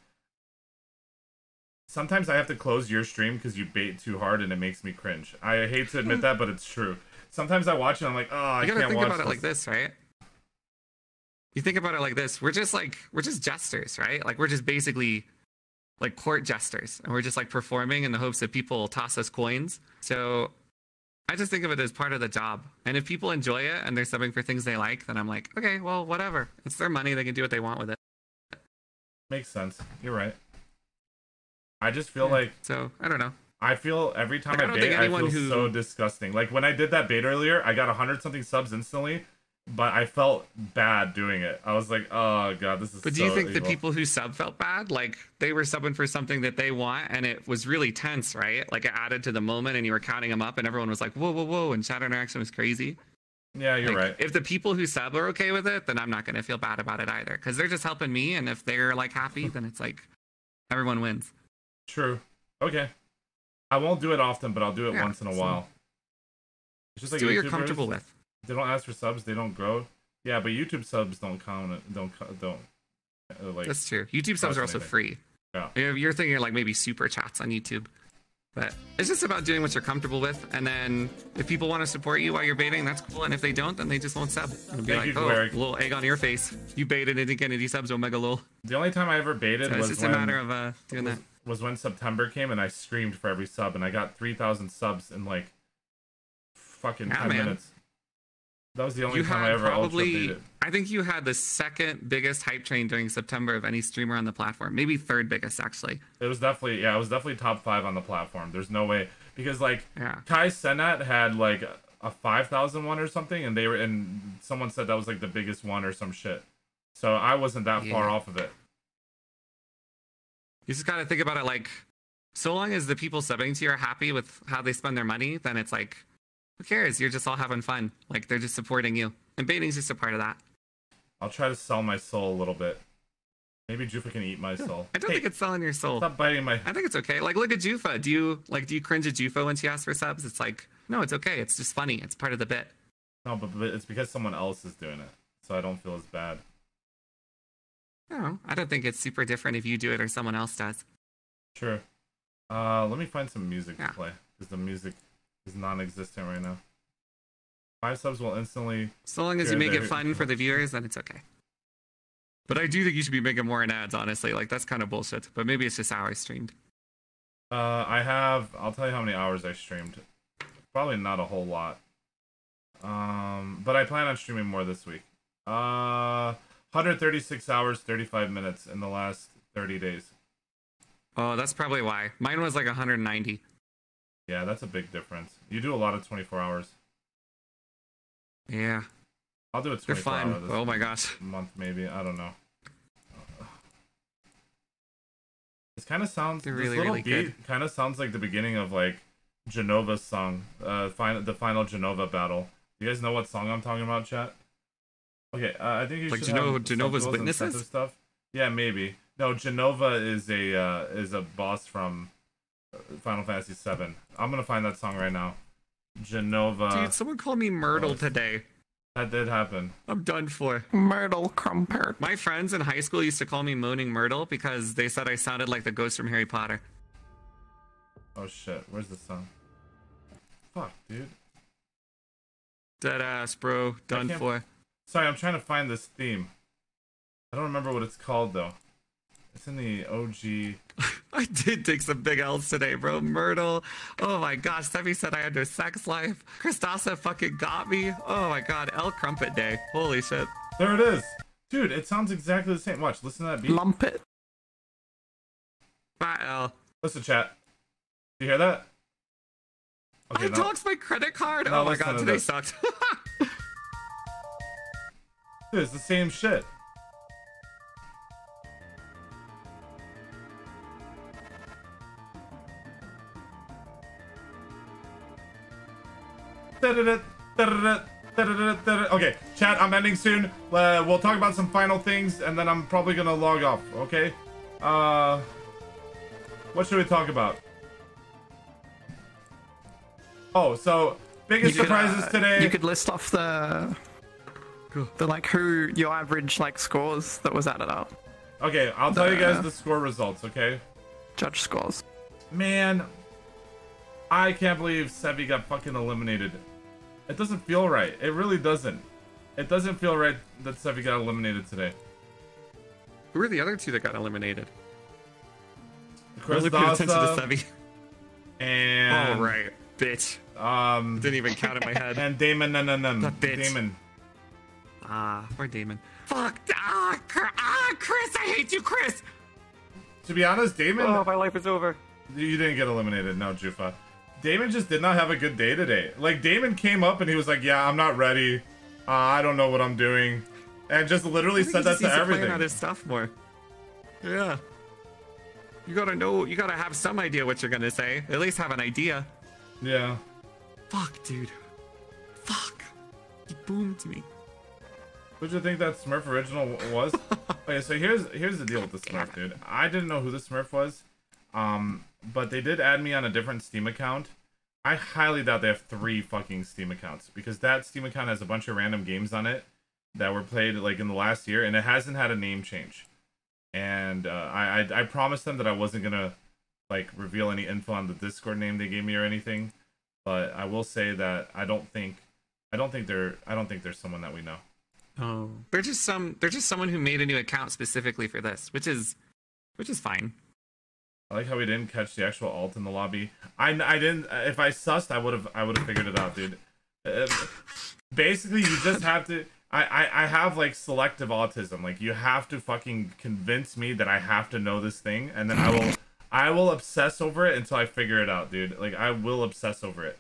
sometimes I have to close your stream because you bait too hard and it makes me cringe. I hate to admit hmm. that, but it's true. Sometimes I watch it, and I'm like, oh, I you gotta can't think watch about it like this, right? You think about it like this. We're just like we're just jesters, right? Like we're just basically like court jesters, and we're just like performing in the hopes that people will toss us coins. So I just think of it as part of the job. And if people enjoy it and they're subbing for things they like, then I'm like, okay, well, whatever. It's their money; they can do what they want with it. Makes sense. You're right. I just feel Yeah, like so. I don't know. I feel every time Like, I I, bait, I feel who- so disgusting. Like when I did that bait earlier, I got a hundred something subs instantly, but I felt bad doing it. I was like, oh god, this is. But do you think the people who sub felt bad? Like they were subbing for something that they want, and it was really tense, right? Like it added to the moment, and you were counting them up, and everyone was like, "Whoa, whoa, whoa!" And chat interaction was crazy. Yeah, you're Like, right. If the people who sub are okay with it, then I'm not gonna feel bad about it either, because they're just helping me, and if they're like happy, then it's like everyone wins. True. Okay. I won't do it often, but I'll do it Yeah, once in a so- while. It's Just do what you're comfortable with. They don't ask for subs. They don't grow. Yeah, but YouTube subs don't count. Don't don't. uh, like That's true. YouTube subs are also anything. free. Yeah. You're, you're thinking like maybe super chats on YouTube. But it's just about doing what you're comfortable with. And then if people want to support you while you're baiting, that's cool. And if they don't, then they just won't sub. And be Thank like, you, oh, little egg on your face. You baited and didn't get any subs, Omega lol. The only time I ever baited So it's was just when, a matter of uh, doing was, that. was when September came and I screamed for every sub and I got three thousand subs in like fucking Yeah, ten man. minutes. That was the only You time I ever probably. I think you had the second biggest hype train during September of any streamer on the platform. Maybe third biggest, actually. It was definitely yeah, it was definitely top five on the platform. There's no way because like Yeah. Kai Cenat had like a five thousand one or something, and they were and someone said that was like the biggest one or some shit. So I wasn't that far off of it. You just got to think about it like so long as the people subbing to you are happy with how they spend their money, then it's like, who cares? You're just all having fun. Like they're just supporting you, and baiting's just a part of that. I'll try to sell my soul a little bit. Maybe Jufa can eat my soul. I don't think it's selling your soul. Stop biting my. I think it's okay. Like, look at Jufa. Do you like? Do you cringe at Jufa when she asks for subs? It's like, no, it's okay. It's just funny. It's part of the bit. No, but, but it's because someone else is doing it, so I don't feel as bad. No, I don't think it's super different if you do it or someone else does. Sure. Uh, let me find some music to play because the music is non-existent right now. Five subs will instantly. So long as you make it fun for the viewers, then it's okay. But I do think you should be making more in ads, honestly. Like that's kind of bullshit. But maybe it's just how I streamed. Uh, I have. I'll tell you how many hours I streamed. Probably not a whole lot. Um, but I plan on streaming more this week. Uh, 136 hours, 35 minutes in the last 30 days. Oh, that's probably why. Mine was like 190. Yeah, that's a big difference. You do a lot of 24 hours. Yeah. I'll do They're 24 fun. hour Oh my gosh. month maybe. I don't know. This kind of sounds. They're this really, little really beat kind of sounds like the beginning of like Jenova's song, uh, final the final Jenova battle. You guys know what song I'm talking about, chat? Okay, uh, I think you Like should Geno- have Jenova's Witnesses? stuff. Yeah, maybe. No, Jenova is a uh, is a boss from Final Fantasy VII. I'm gonna find that song right now. Jenova. Dude, someone called me Myrtle today. That did happen. I'm done for. Myrtle Crumpert. My friends in high school used to call me Moaning Myrtle because they said I sounded like the ghost from Harry Potter. Oh shit, where's the song? Fuck, dude. Dead ass, bro. Done for. Sorry, I'm trying to find this theme. I don't remember what it's called though. It's in the OG. I did take some big L's today, bro. Myrtle. Oh my gosh. Steffi said I had no sex life. Christasa fucking got me. Oh my god. L Crumpet Day. Holy shit. There it is. Dude, it sounds exactly the same. Watch, listen to that beat. Lump it. Bye, L. Listen, chat. Do you hear that? I now- doxed my credit card. now oh my god. to Today this. sucked. Dude, it's the same shit. Okay, chat, I'm ending soon. Uh, we'll talk about some final things, and then I'm probably gonna log off, okay? Uh, what should we talk about? Oh, so, biggest surprises uh, today. You could list off the the like who your average like scores that was added up. Okay, I'll tell you guys The- the score results, okay? Judge scores. Man, I can't believe Sevi got fucking eliminated. It doesn't feel right. It really doesn't. It doesn't feel right that Sevi got eliminated today. Who were the other two that got eliminated? Chris Really paid attention to Dasa Sevi. And Oh, right. Bitch. Um Didn't even count in my head. And Damon no no no Damon. Ah, poor Damon. Fuck. Ah, ah, Chris, I hate you, Chris. To be honest, Damon Oh, my life is over. You didn't get eliminated, no, Jufa. Damon just did not have a good day today. Like Damon came up and he was like, "Yeah, I'm not ready. Uh, I don't know what I'm doing," and just literally said that to needs plan everything. out his stuff more. Yeah. You gotta know. You gotta have some idea what you're gonna say. At least have an idea. Yeah. Fuck, dude. Fuck. He boomed me. Who'd you think that Smurf original was? okay, so here's here's the deal with the Smurf, dude. I didn't know who the Smurf was, um, but they did add me on a different Steam account. I highly doubt they have three fucking Steam accounts because that Steam account has a bunch of random games on it that were played like in the last year, and it hasn't had a name change. And uh, I, I I promised them that I wasn't gonna like reveal any info on the Discord name they gave me or anything, but I will say that I don't think I don't think they're I don't think there's someone that we know. Oh. They're just some. They're just someone who made a new account specifically for this, which is, which is fine. I like how we didn't catch the actual alt in the lobby. I, I didn't. If I sussed, I would have. I would have figured it out, dude. Uh, basically, you just have to. I, I I have like selective autism. Like you have to fucking convince me that I have to know this thing, and then I will. I will obsess over it until I figure it out, dude. Like I will obsess over it.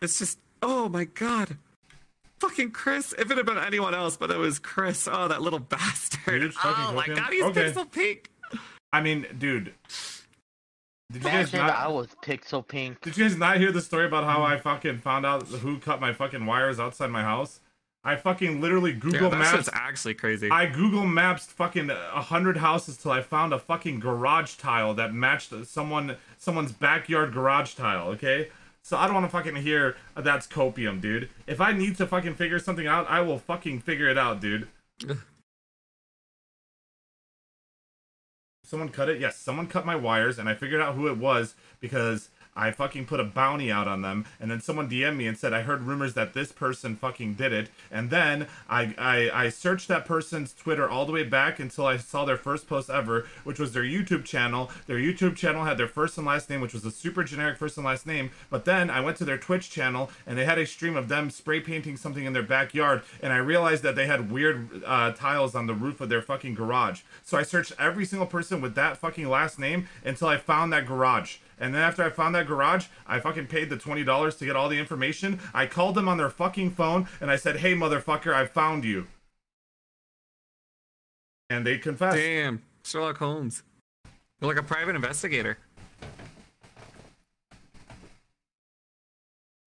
It's just. Oh my god. Fucking Chris. If it had been anyone else, but it was Chris. Oh, that little bastard. Oh my god, he's Okay. pixel pink. I mean, dude. Did you guys Imagine not? I was pixel pink. Did you guys not hear the story about how I fucking found out who cut my fucking wires outside my house? I fucking literally Google yeah, Maps. shit's actually crazy. I Google Maps fucking a hundred houses till I found a fucking garage tile that matched someone someone's backyard garage tile. Okay, so I don't want to fucking hear that's copium, dude. If I need to fucking figure something out, I will fucking figure it out, dude. Someone cut it? Yes, someone cut my wires, and I figured out who it was because I fucking put a bounty out on them, and then someone DM'd me and said I heard rumors that this person fucking did it, and then I, I I searched that person's Twitter all the way back until I saw their first post ever, which was their YouTube channel. Their YouTube channel had their first and last name, which was a super generic first and last name. But then I went to their Twitch channel, and they had a stream of them spray painting something in their backyard, and I realized that they had weird uh, tiles on the roof of their fucking garage. So I searched every single person with that fucking last name until I found that garage. And then after I found that garage, I fucking paid the twenty dollars to get all the information. I called them on their fucking phone and I said, "Hey, motherfucker, I found you." And they confessed. Damn, Sherlock Holmes. You're like a private investigator.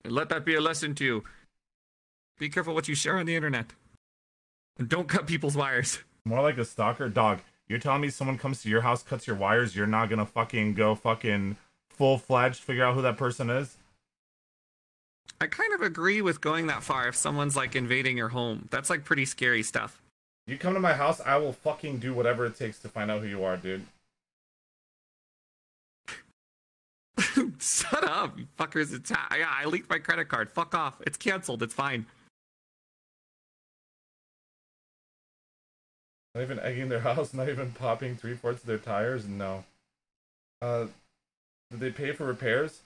And let that be a lesson to you. Be careful what you share on the internet. And don't cut people's wires. More like a stalker dog. You're telling me someone comes to your house, cuts your wires, you're not gonna fucking go fucking full fledged figure out who that person is? I kind of agree with going that far if someone's like invading your home. That's like pretty scary stuff. You come to my house, I will fucking do whatever it takes to find out who you are, dude. Shut up, you fuckers. It's, yeah, I leaked my credit card. Fuck off. It's canceled. It's fine. Not even egging their house, not even popping three fourths of their tires. No. Uh, did they pay for repairs?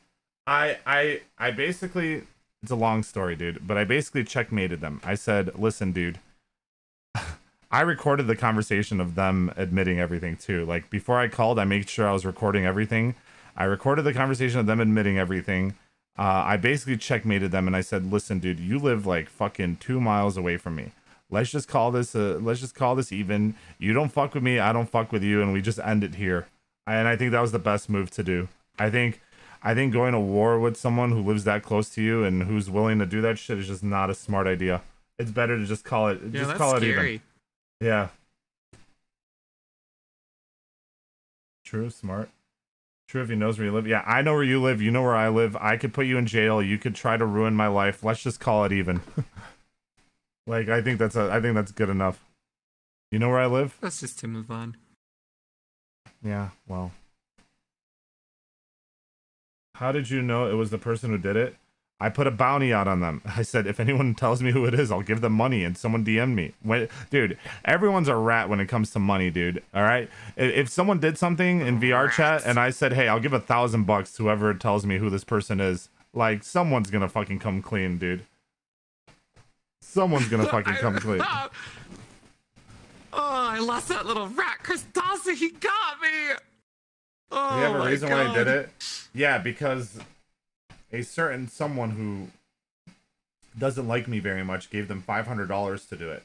I I I basically it's a long story, dude. But I basically checkmated them. I said, "Listen, dude." I recorded the conversation of them admitting everything too. Like before I called, I made sure I was recording everything. I recorded the conversation of them admitting everything. Uh, I basically checkmated them and I said, "Listen, dude, you live like fucking two miles away from me. Let's just call this. Uh, let's just call this even. You don't fuck with me. I don't fuck with you, and we just end it here." And I think that was the best move to do. I think, I think going to war with someone who lives that close to you and who's willing to do that shit is just not a smart idea. It's better to just call it. Yeah, just call it even. Yeah. True, smart. True if he knows where you live. Yeah, I know where you live. You know where I live. I could put you in jail. You could try to ruin my life. Let's just call it even. like I think that's a I think that's good enough. You know where I live? That's just to move on. Yeah, well. How did you know it was the person who did it? I put a bounty out on them. I said, if anyone tells me who it is, I'll give them money. And someone DM'd me. When, dude, everyone's a rat when it comes to money, dude. All right. If, if someone did something in VR chat and I said, hey, I'll give a thousand bucks to whoever tells me who this person is, like, someone's gonna fucking come clean, dude. Someone's gonna fucking come clean. Uh, oh, I lost that little rat, Chris Dawson. He got me. Oh, Do you have a oh my reason why I did it? Yeah, because a certain someone who doesn't like me very much gave them five hundred dollars to do it.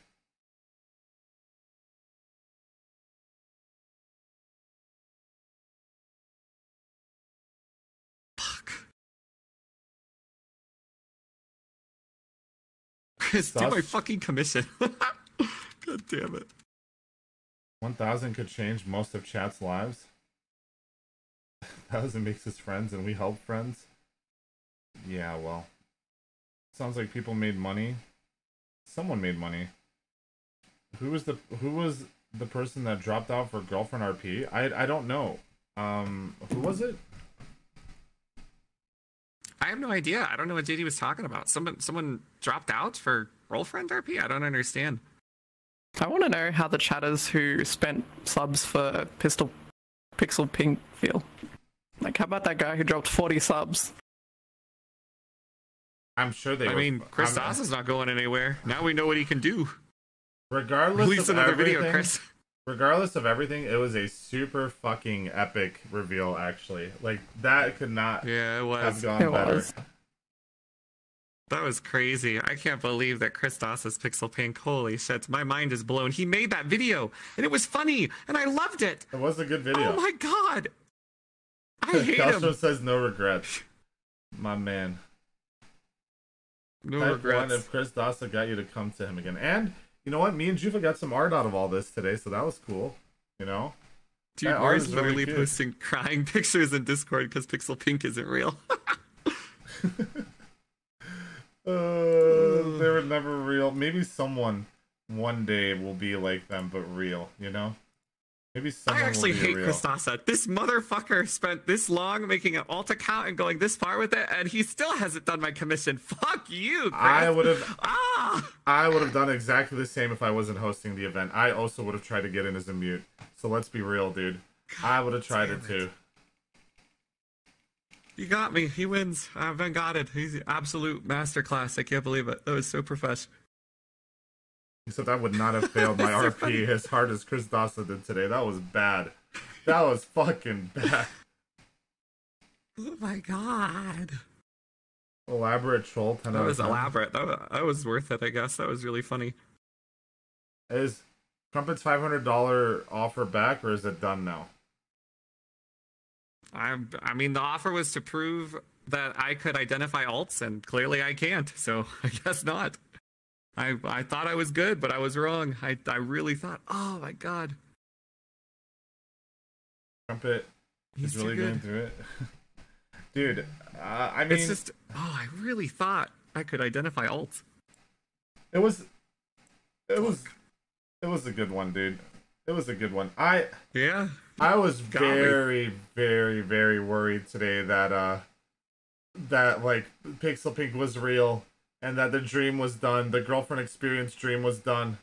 Do Sus. my fucking commission. God damn it. One thousand could change most of chat's lives. Thousand makes us friends, and we help friends. Yeah, well, sounds like people made money. Someone made money. Who was the Who was the person that dropped out for girlfriend RP? I I don't know. Um, who was it? I have no idea. I don't know what JD was talking about. Someone someone dropped out for girlfriend RP? I don't understand. I want to know how the chatters who spent subs for Pistol Pixel Pink feel. Like, how about that guy who dropped 40 subs? I'm sure they. I were- mean, Chris I'm- Dawson's not going anywhere. Now we know what he can do. regardless Release of another video, everything- Chris. regardless of everything it was a super fucking epic reveal actually like that could not yeah it was have gone It better was. That was crazy. I can't believe that Chris Doss is Pixel Pink. Holy shit, my mind is blown. He made that video, and it was funny, and I loved it. It was a good video. Oh my god. I hate Castro him. says no regrets. My man. No Type regrets. One if Chris Dassa got you to come to him again. And you know what? Me and Jufa got some art out of all this today, so that was cool. You know? Dude, That art Roy's is really literally posting crying pictures in Discord because Pixel Pink isn't real. Uh, they were never real. Maybe someone one day will be like them, but real. You know? Maybe I actually hate real. This motherfucker spent this long making an alt account and going this far with it, and he still hasn't done my commission. Fuck you, Chris. I would have. Ah! I would have done exactly the same if I wasn't hosting the event. I also would have tried to get in as a mute. So let's be real, dude. I would have tried it too. You got me. He wins. I've been got it. He's an absolute masterclass. I can't believe it. That was so professional. Except I would not have failed my RP funny. as hard as Chris Dawson did today. That was bad. That was fucking bad. Oh my god. Elaborate troll 10 That out was of 10. elaborate. That was, that was worth it, I guess. That was really funny. Is Trumpet's $500 offer back or is it done now? I I mean, the offer was to prove that I could identify alts, and clearly I can't. So I guess not. I I thought I was good, but I was wrong. I I really thought, oh my god, Trumpet He's is really good. going through it. Dude, uh, I mean, it's just oh, I really thought I could identify alts. it was, it was, it was a good one, dude. It was a good one. I yeah, I was Got me. very, very, very worried today that uh that like Pixel Pink was real and that the dream was done. The girlfriend experience dream was done.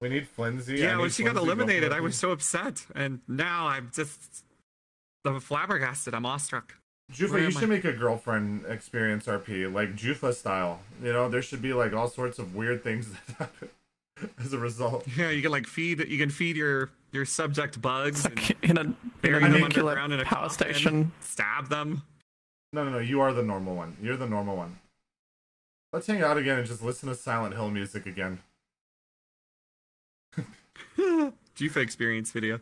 We need Flimsy. Yeah, need when she got eliminated, I was so upset, and now I'm just I'm flabbergasted. I'm awestruck. Jufa, Where you am should I? make a girlfriend experience RP, like Jufa style. You know, there should be like all sorts of weird things that happen as a result. Yeah, you can like feed you can feed your your subject bugs and in a bury in a them nuclear underground in a power station. stab them. No, no, no. You are the normal one. You're the normal one. Let's hang out again and just listen to Silent Hill music again. Jufa experience video.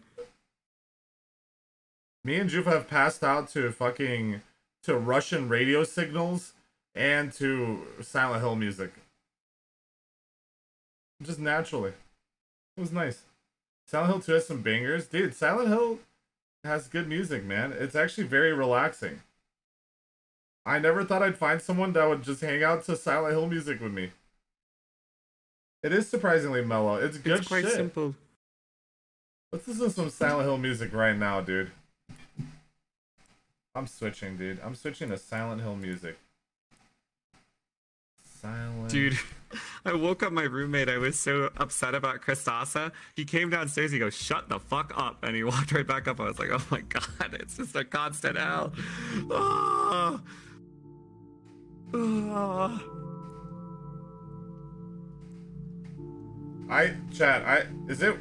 Me and Jufa have passed out to fucking to Russian radio signals and to Silent Hill music. Just naturally. It was nice. Silent Hill 2 has some bangers. Dude, Silent Hill has good music, man. It's actually very relaxing. I never thought I'd find someone that would just hang out to Silent Hill music with me. It is surprisingly mellow. It's good It's quite shit. simple. Let's listen to some Silent Hill music right now, dude. I'm switching, dude. I'm switching to Silent Hill music. Silent. Dude, I woke up my roommate. I was so upset about Christasa. He came downstairs. He goes, "Shut the fuck up!" And he walked right back up. I was like, "Oh my god, it's just a constant hell." Ah. I chat. I is it.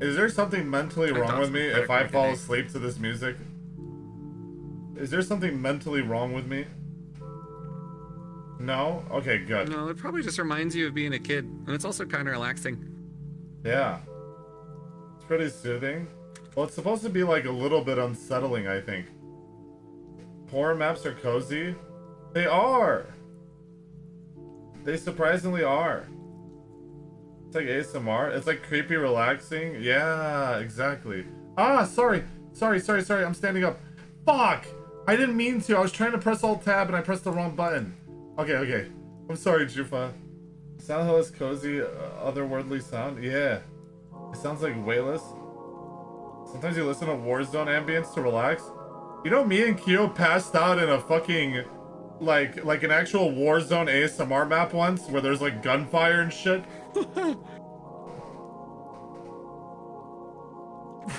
Is there something mentally wrong with me if I fall today. asleep to this music? Is there something mentally wrong with me? No. Okay. Good. No, it probably just reminds you of being a kid, and it's also kind of relaxing. Yeah. It's pretty soothing. Well, it's supposed to be like a little bit unsettling, I think. Horror maps are cozy. They are. They surprisingly are. It's like ASMR. It's like creepy, relaxing. Yeah, exactly. Ah, sorry. Sorry, sorry, sorry. I'm standing up. Fuck! I didn't mean to. I was trying to press Alt Tab and I pressed the wrong button. Okay, okay. I'm sorry, Jufa. Hill is cozy, uh, otherworldly sound. Yeah. It sounds like weightless. Sometimes you listen to Warzone ambience to relax. You know, me and Kyo passed out in a fucking, like, like an actual Warzone ASMR map once, where there's like gunfire and shit.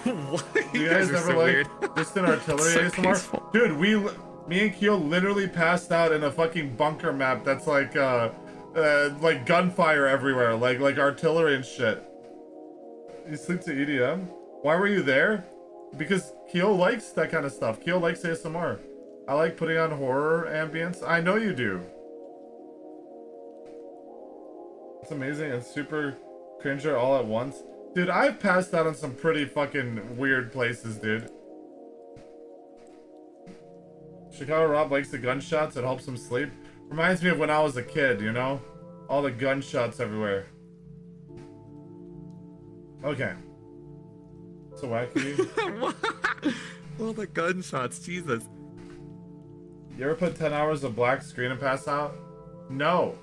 what? You, You guys, guys are ever so like weird. just an artillery So ASMR? peaceful. Dude, we, me and Kyo literally passed out in a fucking bunker map that's like, uh, uh, like gunfire everywhere, like like artillery and shit. You sleep to EDM? Why were you there? Because Kyo likes that kind of stuff. Kyo likes ASMR. I like putting on horror ambience. I know you do. It's amazing and super cringer all at once. Dude, I've passed out in some pretty fucking weird places, dude. Chicago Rob likes the gunshots. It helps him sleep. Reminds me of when I was a kid, you know? All the gunshots everywhere. Okay. So wacky. All the gunshots, Jesus. You ever put 10 hours of black screen and pass out? No.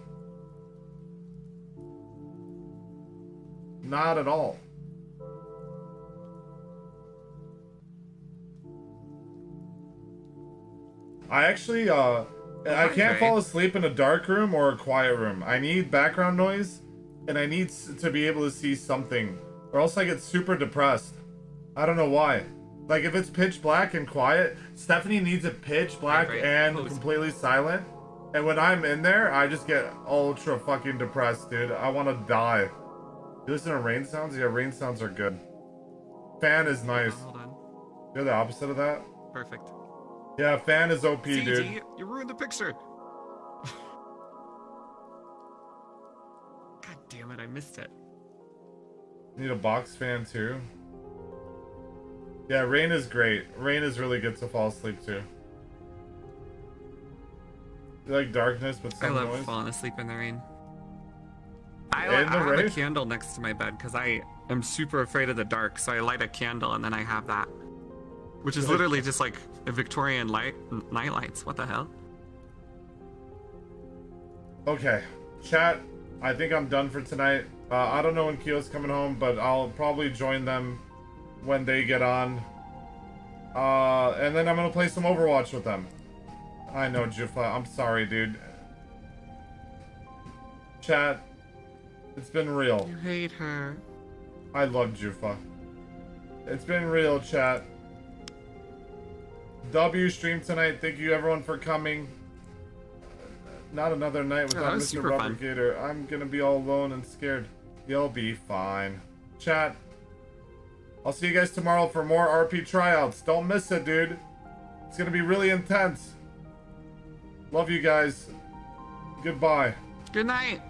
Not at all. I actually, uh, I can't fall asleep in a dark room or a quiet room. I need background noise, and I need to be able to see something, or else I get super depressed. I don't know why. Like if it's pitch black and quiet, Stephanie needs it pitch black right. and Pose. completely silent. And when I'm in there, I just get ultra fucking depressed, dude. I want to die. You listen to rain sounds? Yeah, rain sounds are good. Fan is nice. Hold on. You're the opposite of that? Perfect. Yeah, fan is OP, See, dude. You ruined the picture. God damn it, I missed it. Need a box fan too. Yeah, rain is great. Rain is really good to fall asleep to. You like darkness with I love noise? falling asleep in the rain. I, In li- the I have rain? a candle next to my bed because I am super afraid of the dark, so I light a candle and then I have that. Which is literally just like a Victorian light night lights. What the hell? Okay, chat. I think I'm done for tonight. Uh, I don't know when Kyo's coming home, but I'll probably join them when they get on. Uh, and then I'm gonna play some Overwatch with them. I know, Jufa. I'm sorry, dude. Chat. It's been real. You hate her. I love Jufa. It's been real, chat. W stream tonight. Thank you everyone for coming. Not another night without was Mr. Robert fun. Gator. I'm gonna be all alone and scared. You'll be fine. Chat. I'll see you guys tomorrow for more RP tryouts. Don't miss it, dude. It's gonna be really intense. Love you guys. Goodbye. Good night.